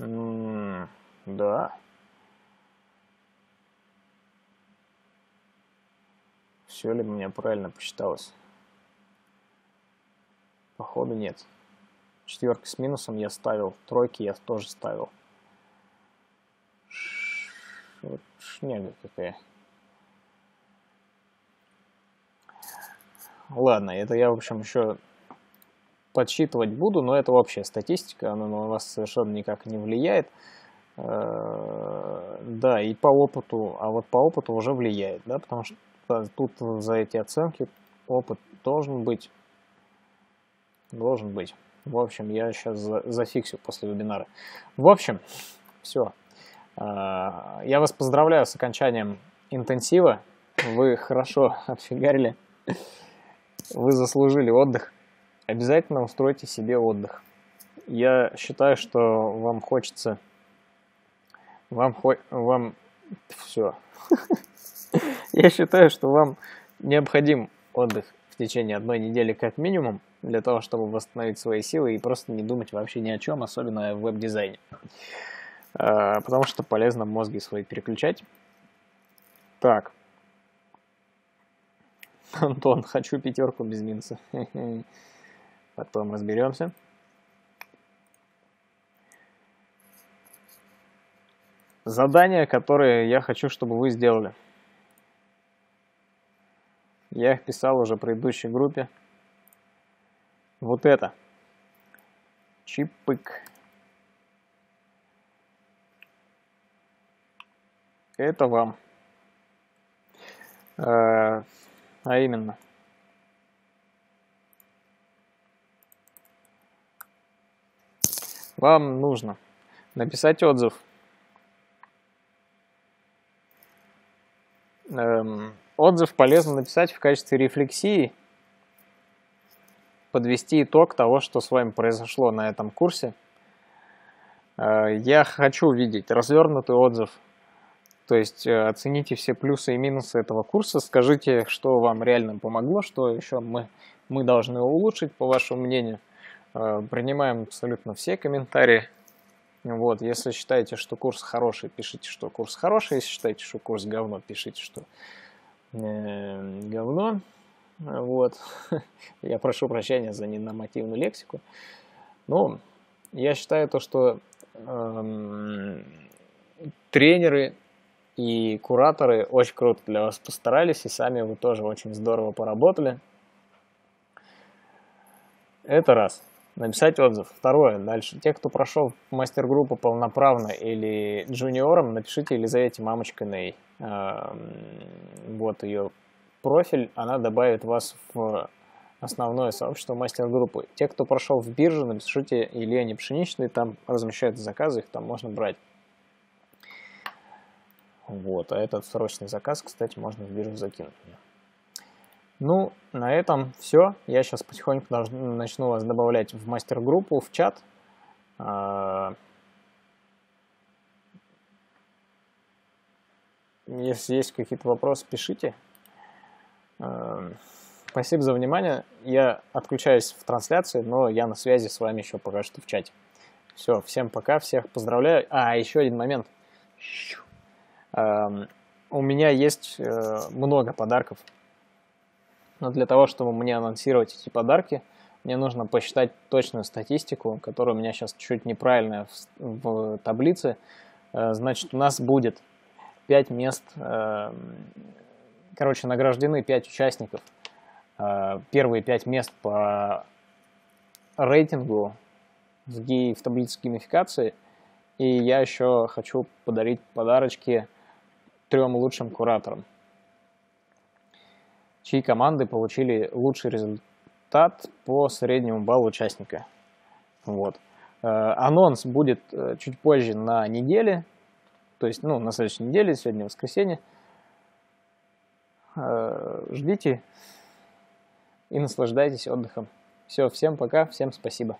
М -м да. Все ли меня правильно посчиталось? Походу нет. Четверка с минусом я ставил, тройки я тоже ставил. Вот шняга какая. Ладно, это я, в общем, еще подсчитывать буду, но это общая статистика, она на вас совершенно никак не влияет. Э, да, и по опыту, а вот по опыту уже влияет, да, потому что тут за эти оценки опыт должен быть, должен быть. В общем, я сейчас зафиксю после вебинара. В общем, все. Э, я вас поздравляю с окончанием интенсива. Вы хорошо отфигарили. Вы заслужили отдых. Обязательно устройте себе отдых. Я считаю, что вам хочется... Вам... Хо... Вам... Все. Я считаю, что вам необходим отдых в течение одной недели как минимум, для того, чтобы восстановить свои силы и просто не думать вообще ни о чем, особенно в веб-дизайне. А, потому что полезно мозги свои переключать. Так, Антон, хочу пятерку без минуса. Потом разберемся. Задания, которые я хочу, чтобы вы сделали. Я их писал уже в предыдущей группе. Вот это. Чипык. Это вам. Э, а именно. Вам нужно написать отзыв. Эм, отзыв полезно написать в качестве рефлексии, подвести итог того, что с вами произошло на этом курсе. Э, я хочу видеть развернутый отзыв то есть э, оцените все плюсы и минусы этого курса, скажите, что вам реально помогло, что еще мы, мы должны улучшить, по вашему мнению. Э, принимаем абсолютно все комментарии. Вот, если считаете, что курс хороший, пишите, что курс хороший. Если считаете, что курс говно, пишите, что э, говно. Вот. Я прошу прощения за ненормативную лексику. Но я считаю то, что эм, тренеры и кураторы очень круто для вас постарались, и сами вы тоже очень здорово поработали. Это раз. Написать отзыв. Второе. Дальше. Те, кто прошел мастер-группу полноправно или джуниором, напишите Елизавете Мамочкиной. Вот ее профиль. Она добавит вас в основное сообщество мастер-группы. Те, кто прошел в бирже, напишите Елене Пшеничной, там размещаются заказы, их там можно брать. Вот, а этот срочный заказ, кстати, можно в биржу закинуть. Ну, на этом все. Я сейчас потихоньку начну вас добавлять в мастер-группу, в чат. А, если есть какие-то вопросы, пишите. А, спасибо за внимание. Я отключаюсь в трансляции, но я на связи с вами еще пока что в чате. Все, всем пока, всех поздравляю. А, еще один момент. У меня есть э, много подарков. Но для того, чтобы мне анонсировать эти подарки, мне нужно посчитать точную статистику, которая у меня сейчас чуть неправильная в, в таблице. Э, значит, у нас будет 5 мест, эм, короче, награждены 5 участников. Э, первые 5 мест по рейтингу в, в таблице геймификации. И я еще хочу подарить подарочки трем лучшим кураторам, чьи команды получили лучший результат по среднему баллу участника. Вот. Э, анонс будет э, чуть позже на неделе, то есть ну, на следующей неделе, сегодня воскресенье. Э, ждите и наслаждайтесь отдыхом. Все, всем пока, всем спасибо.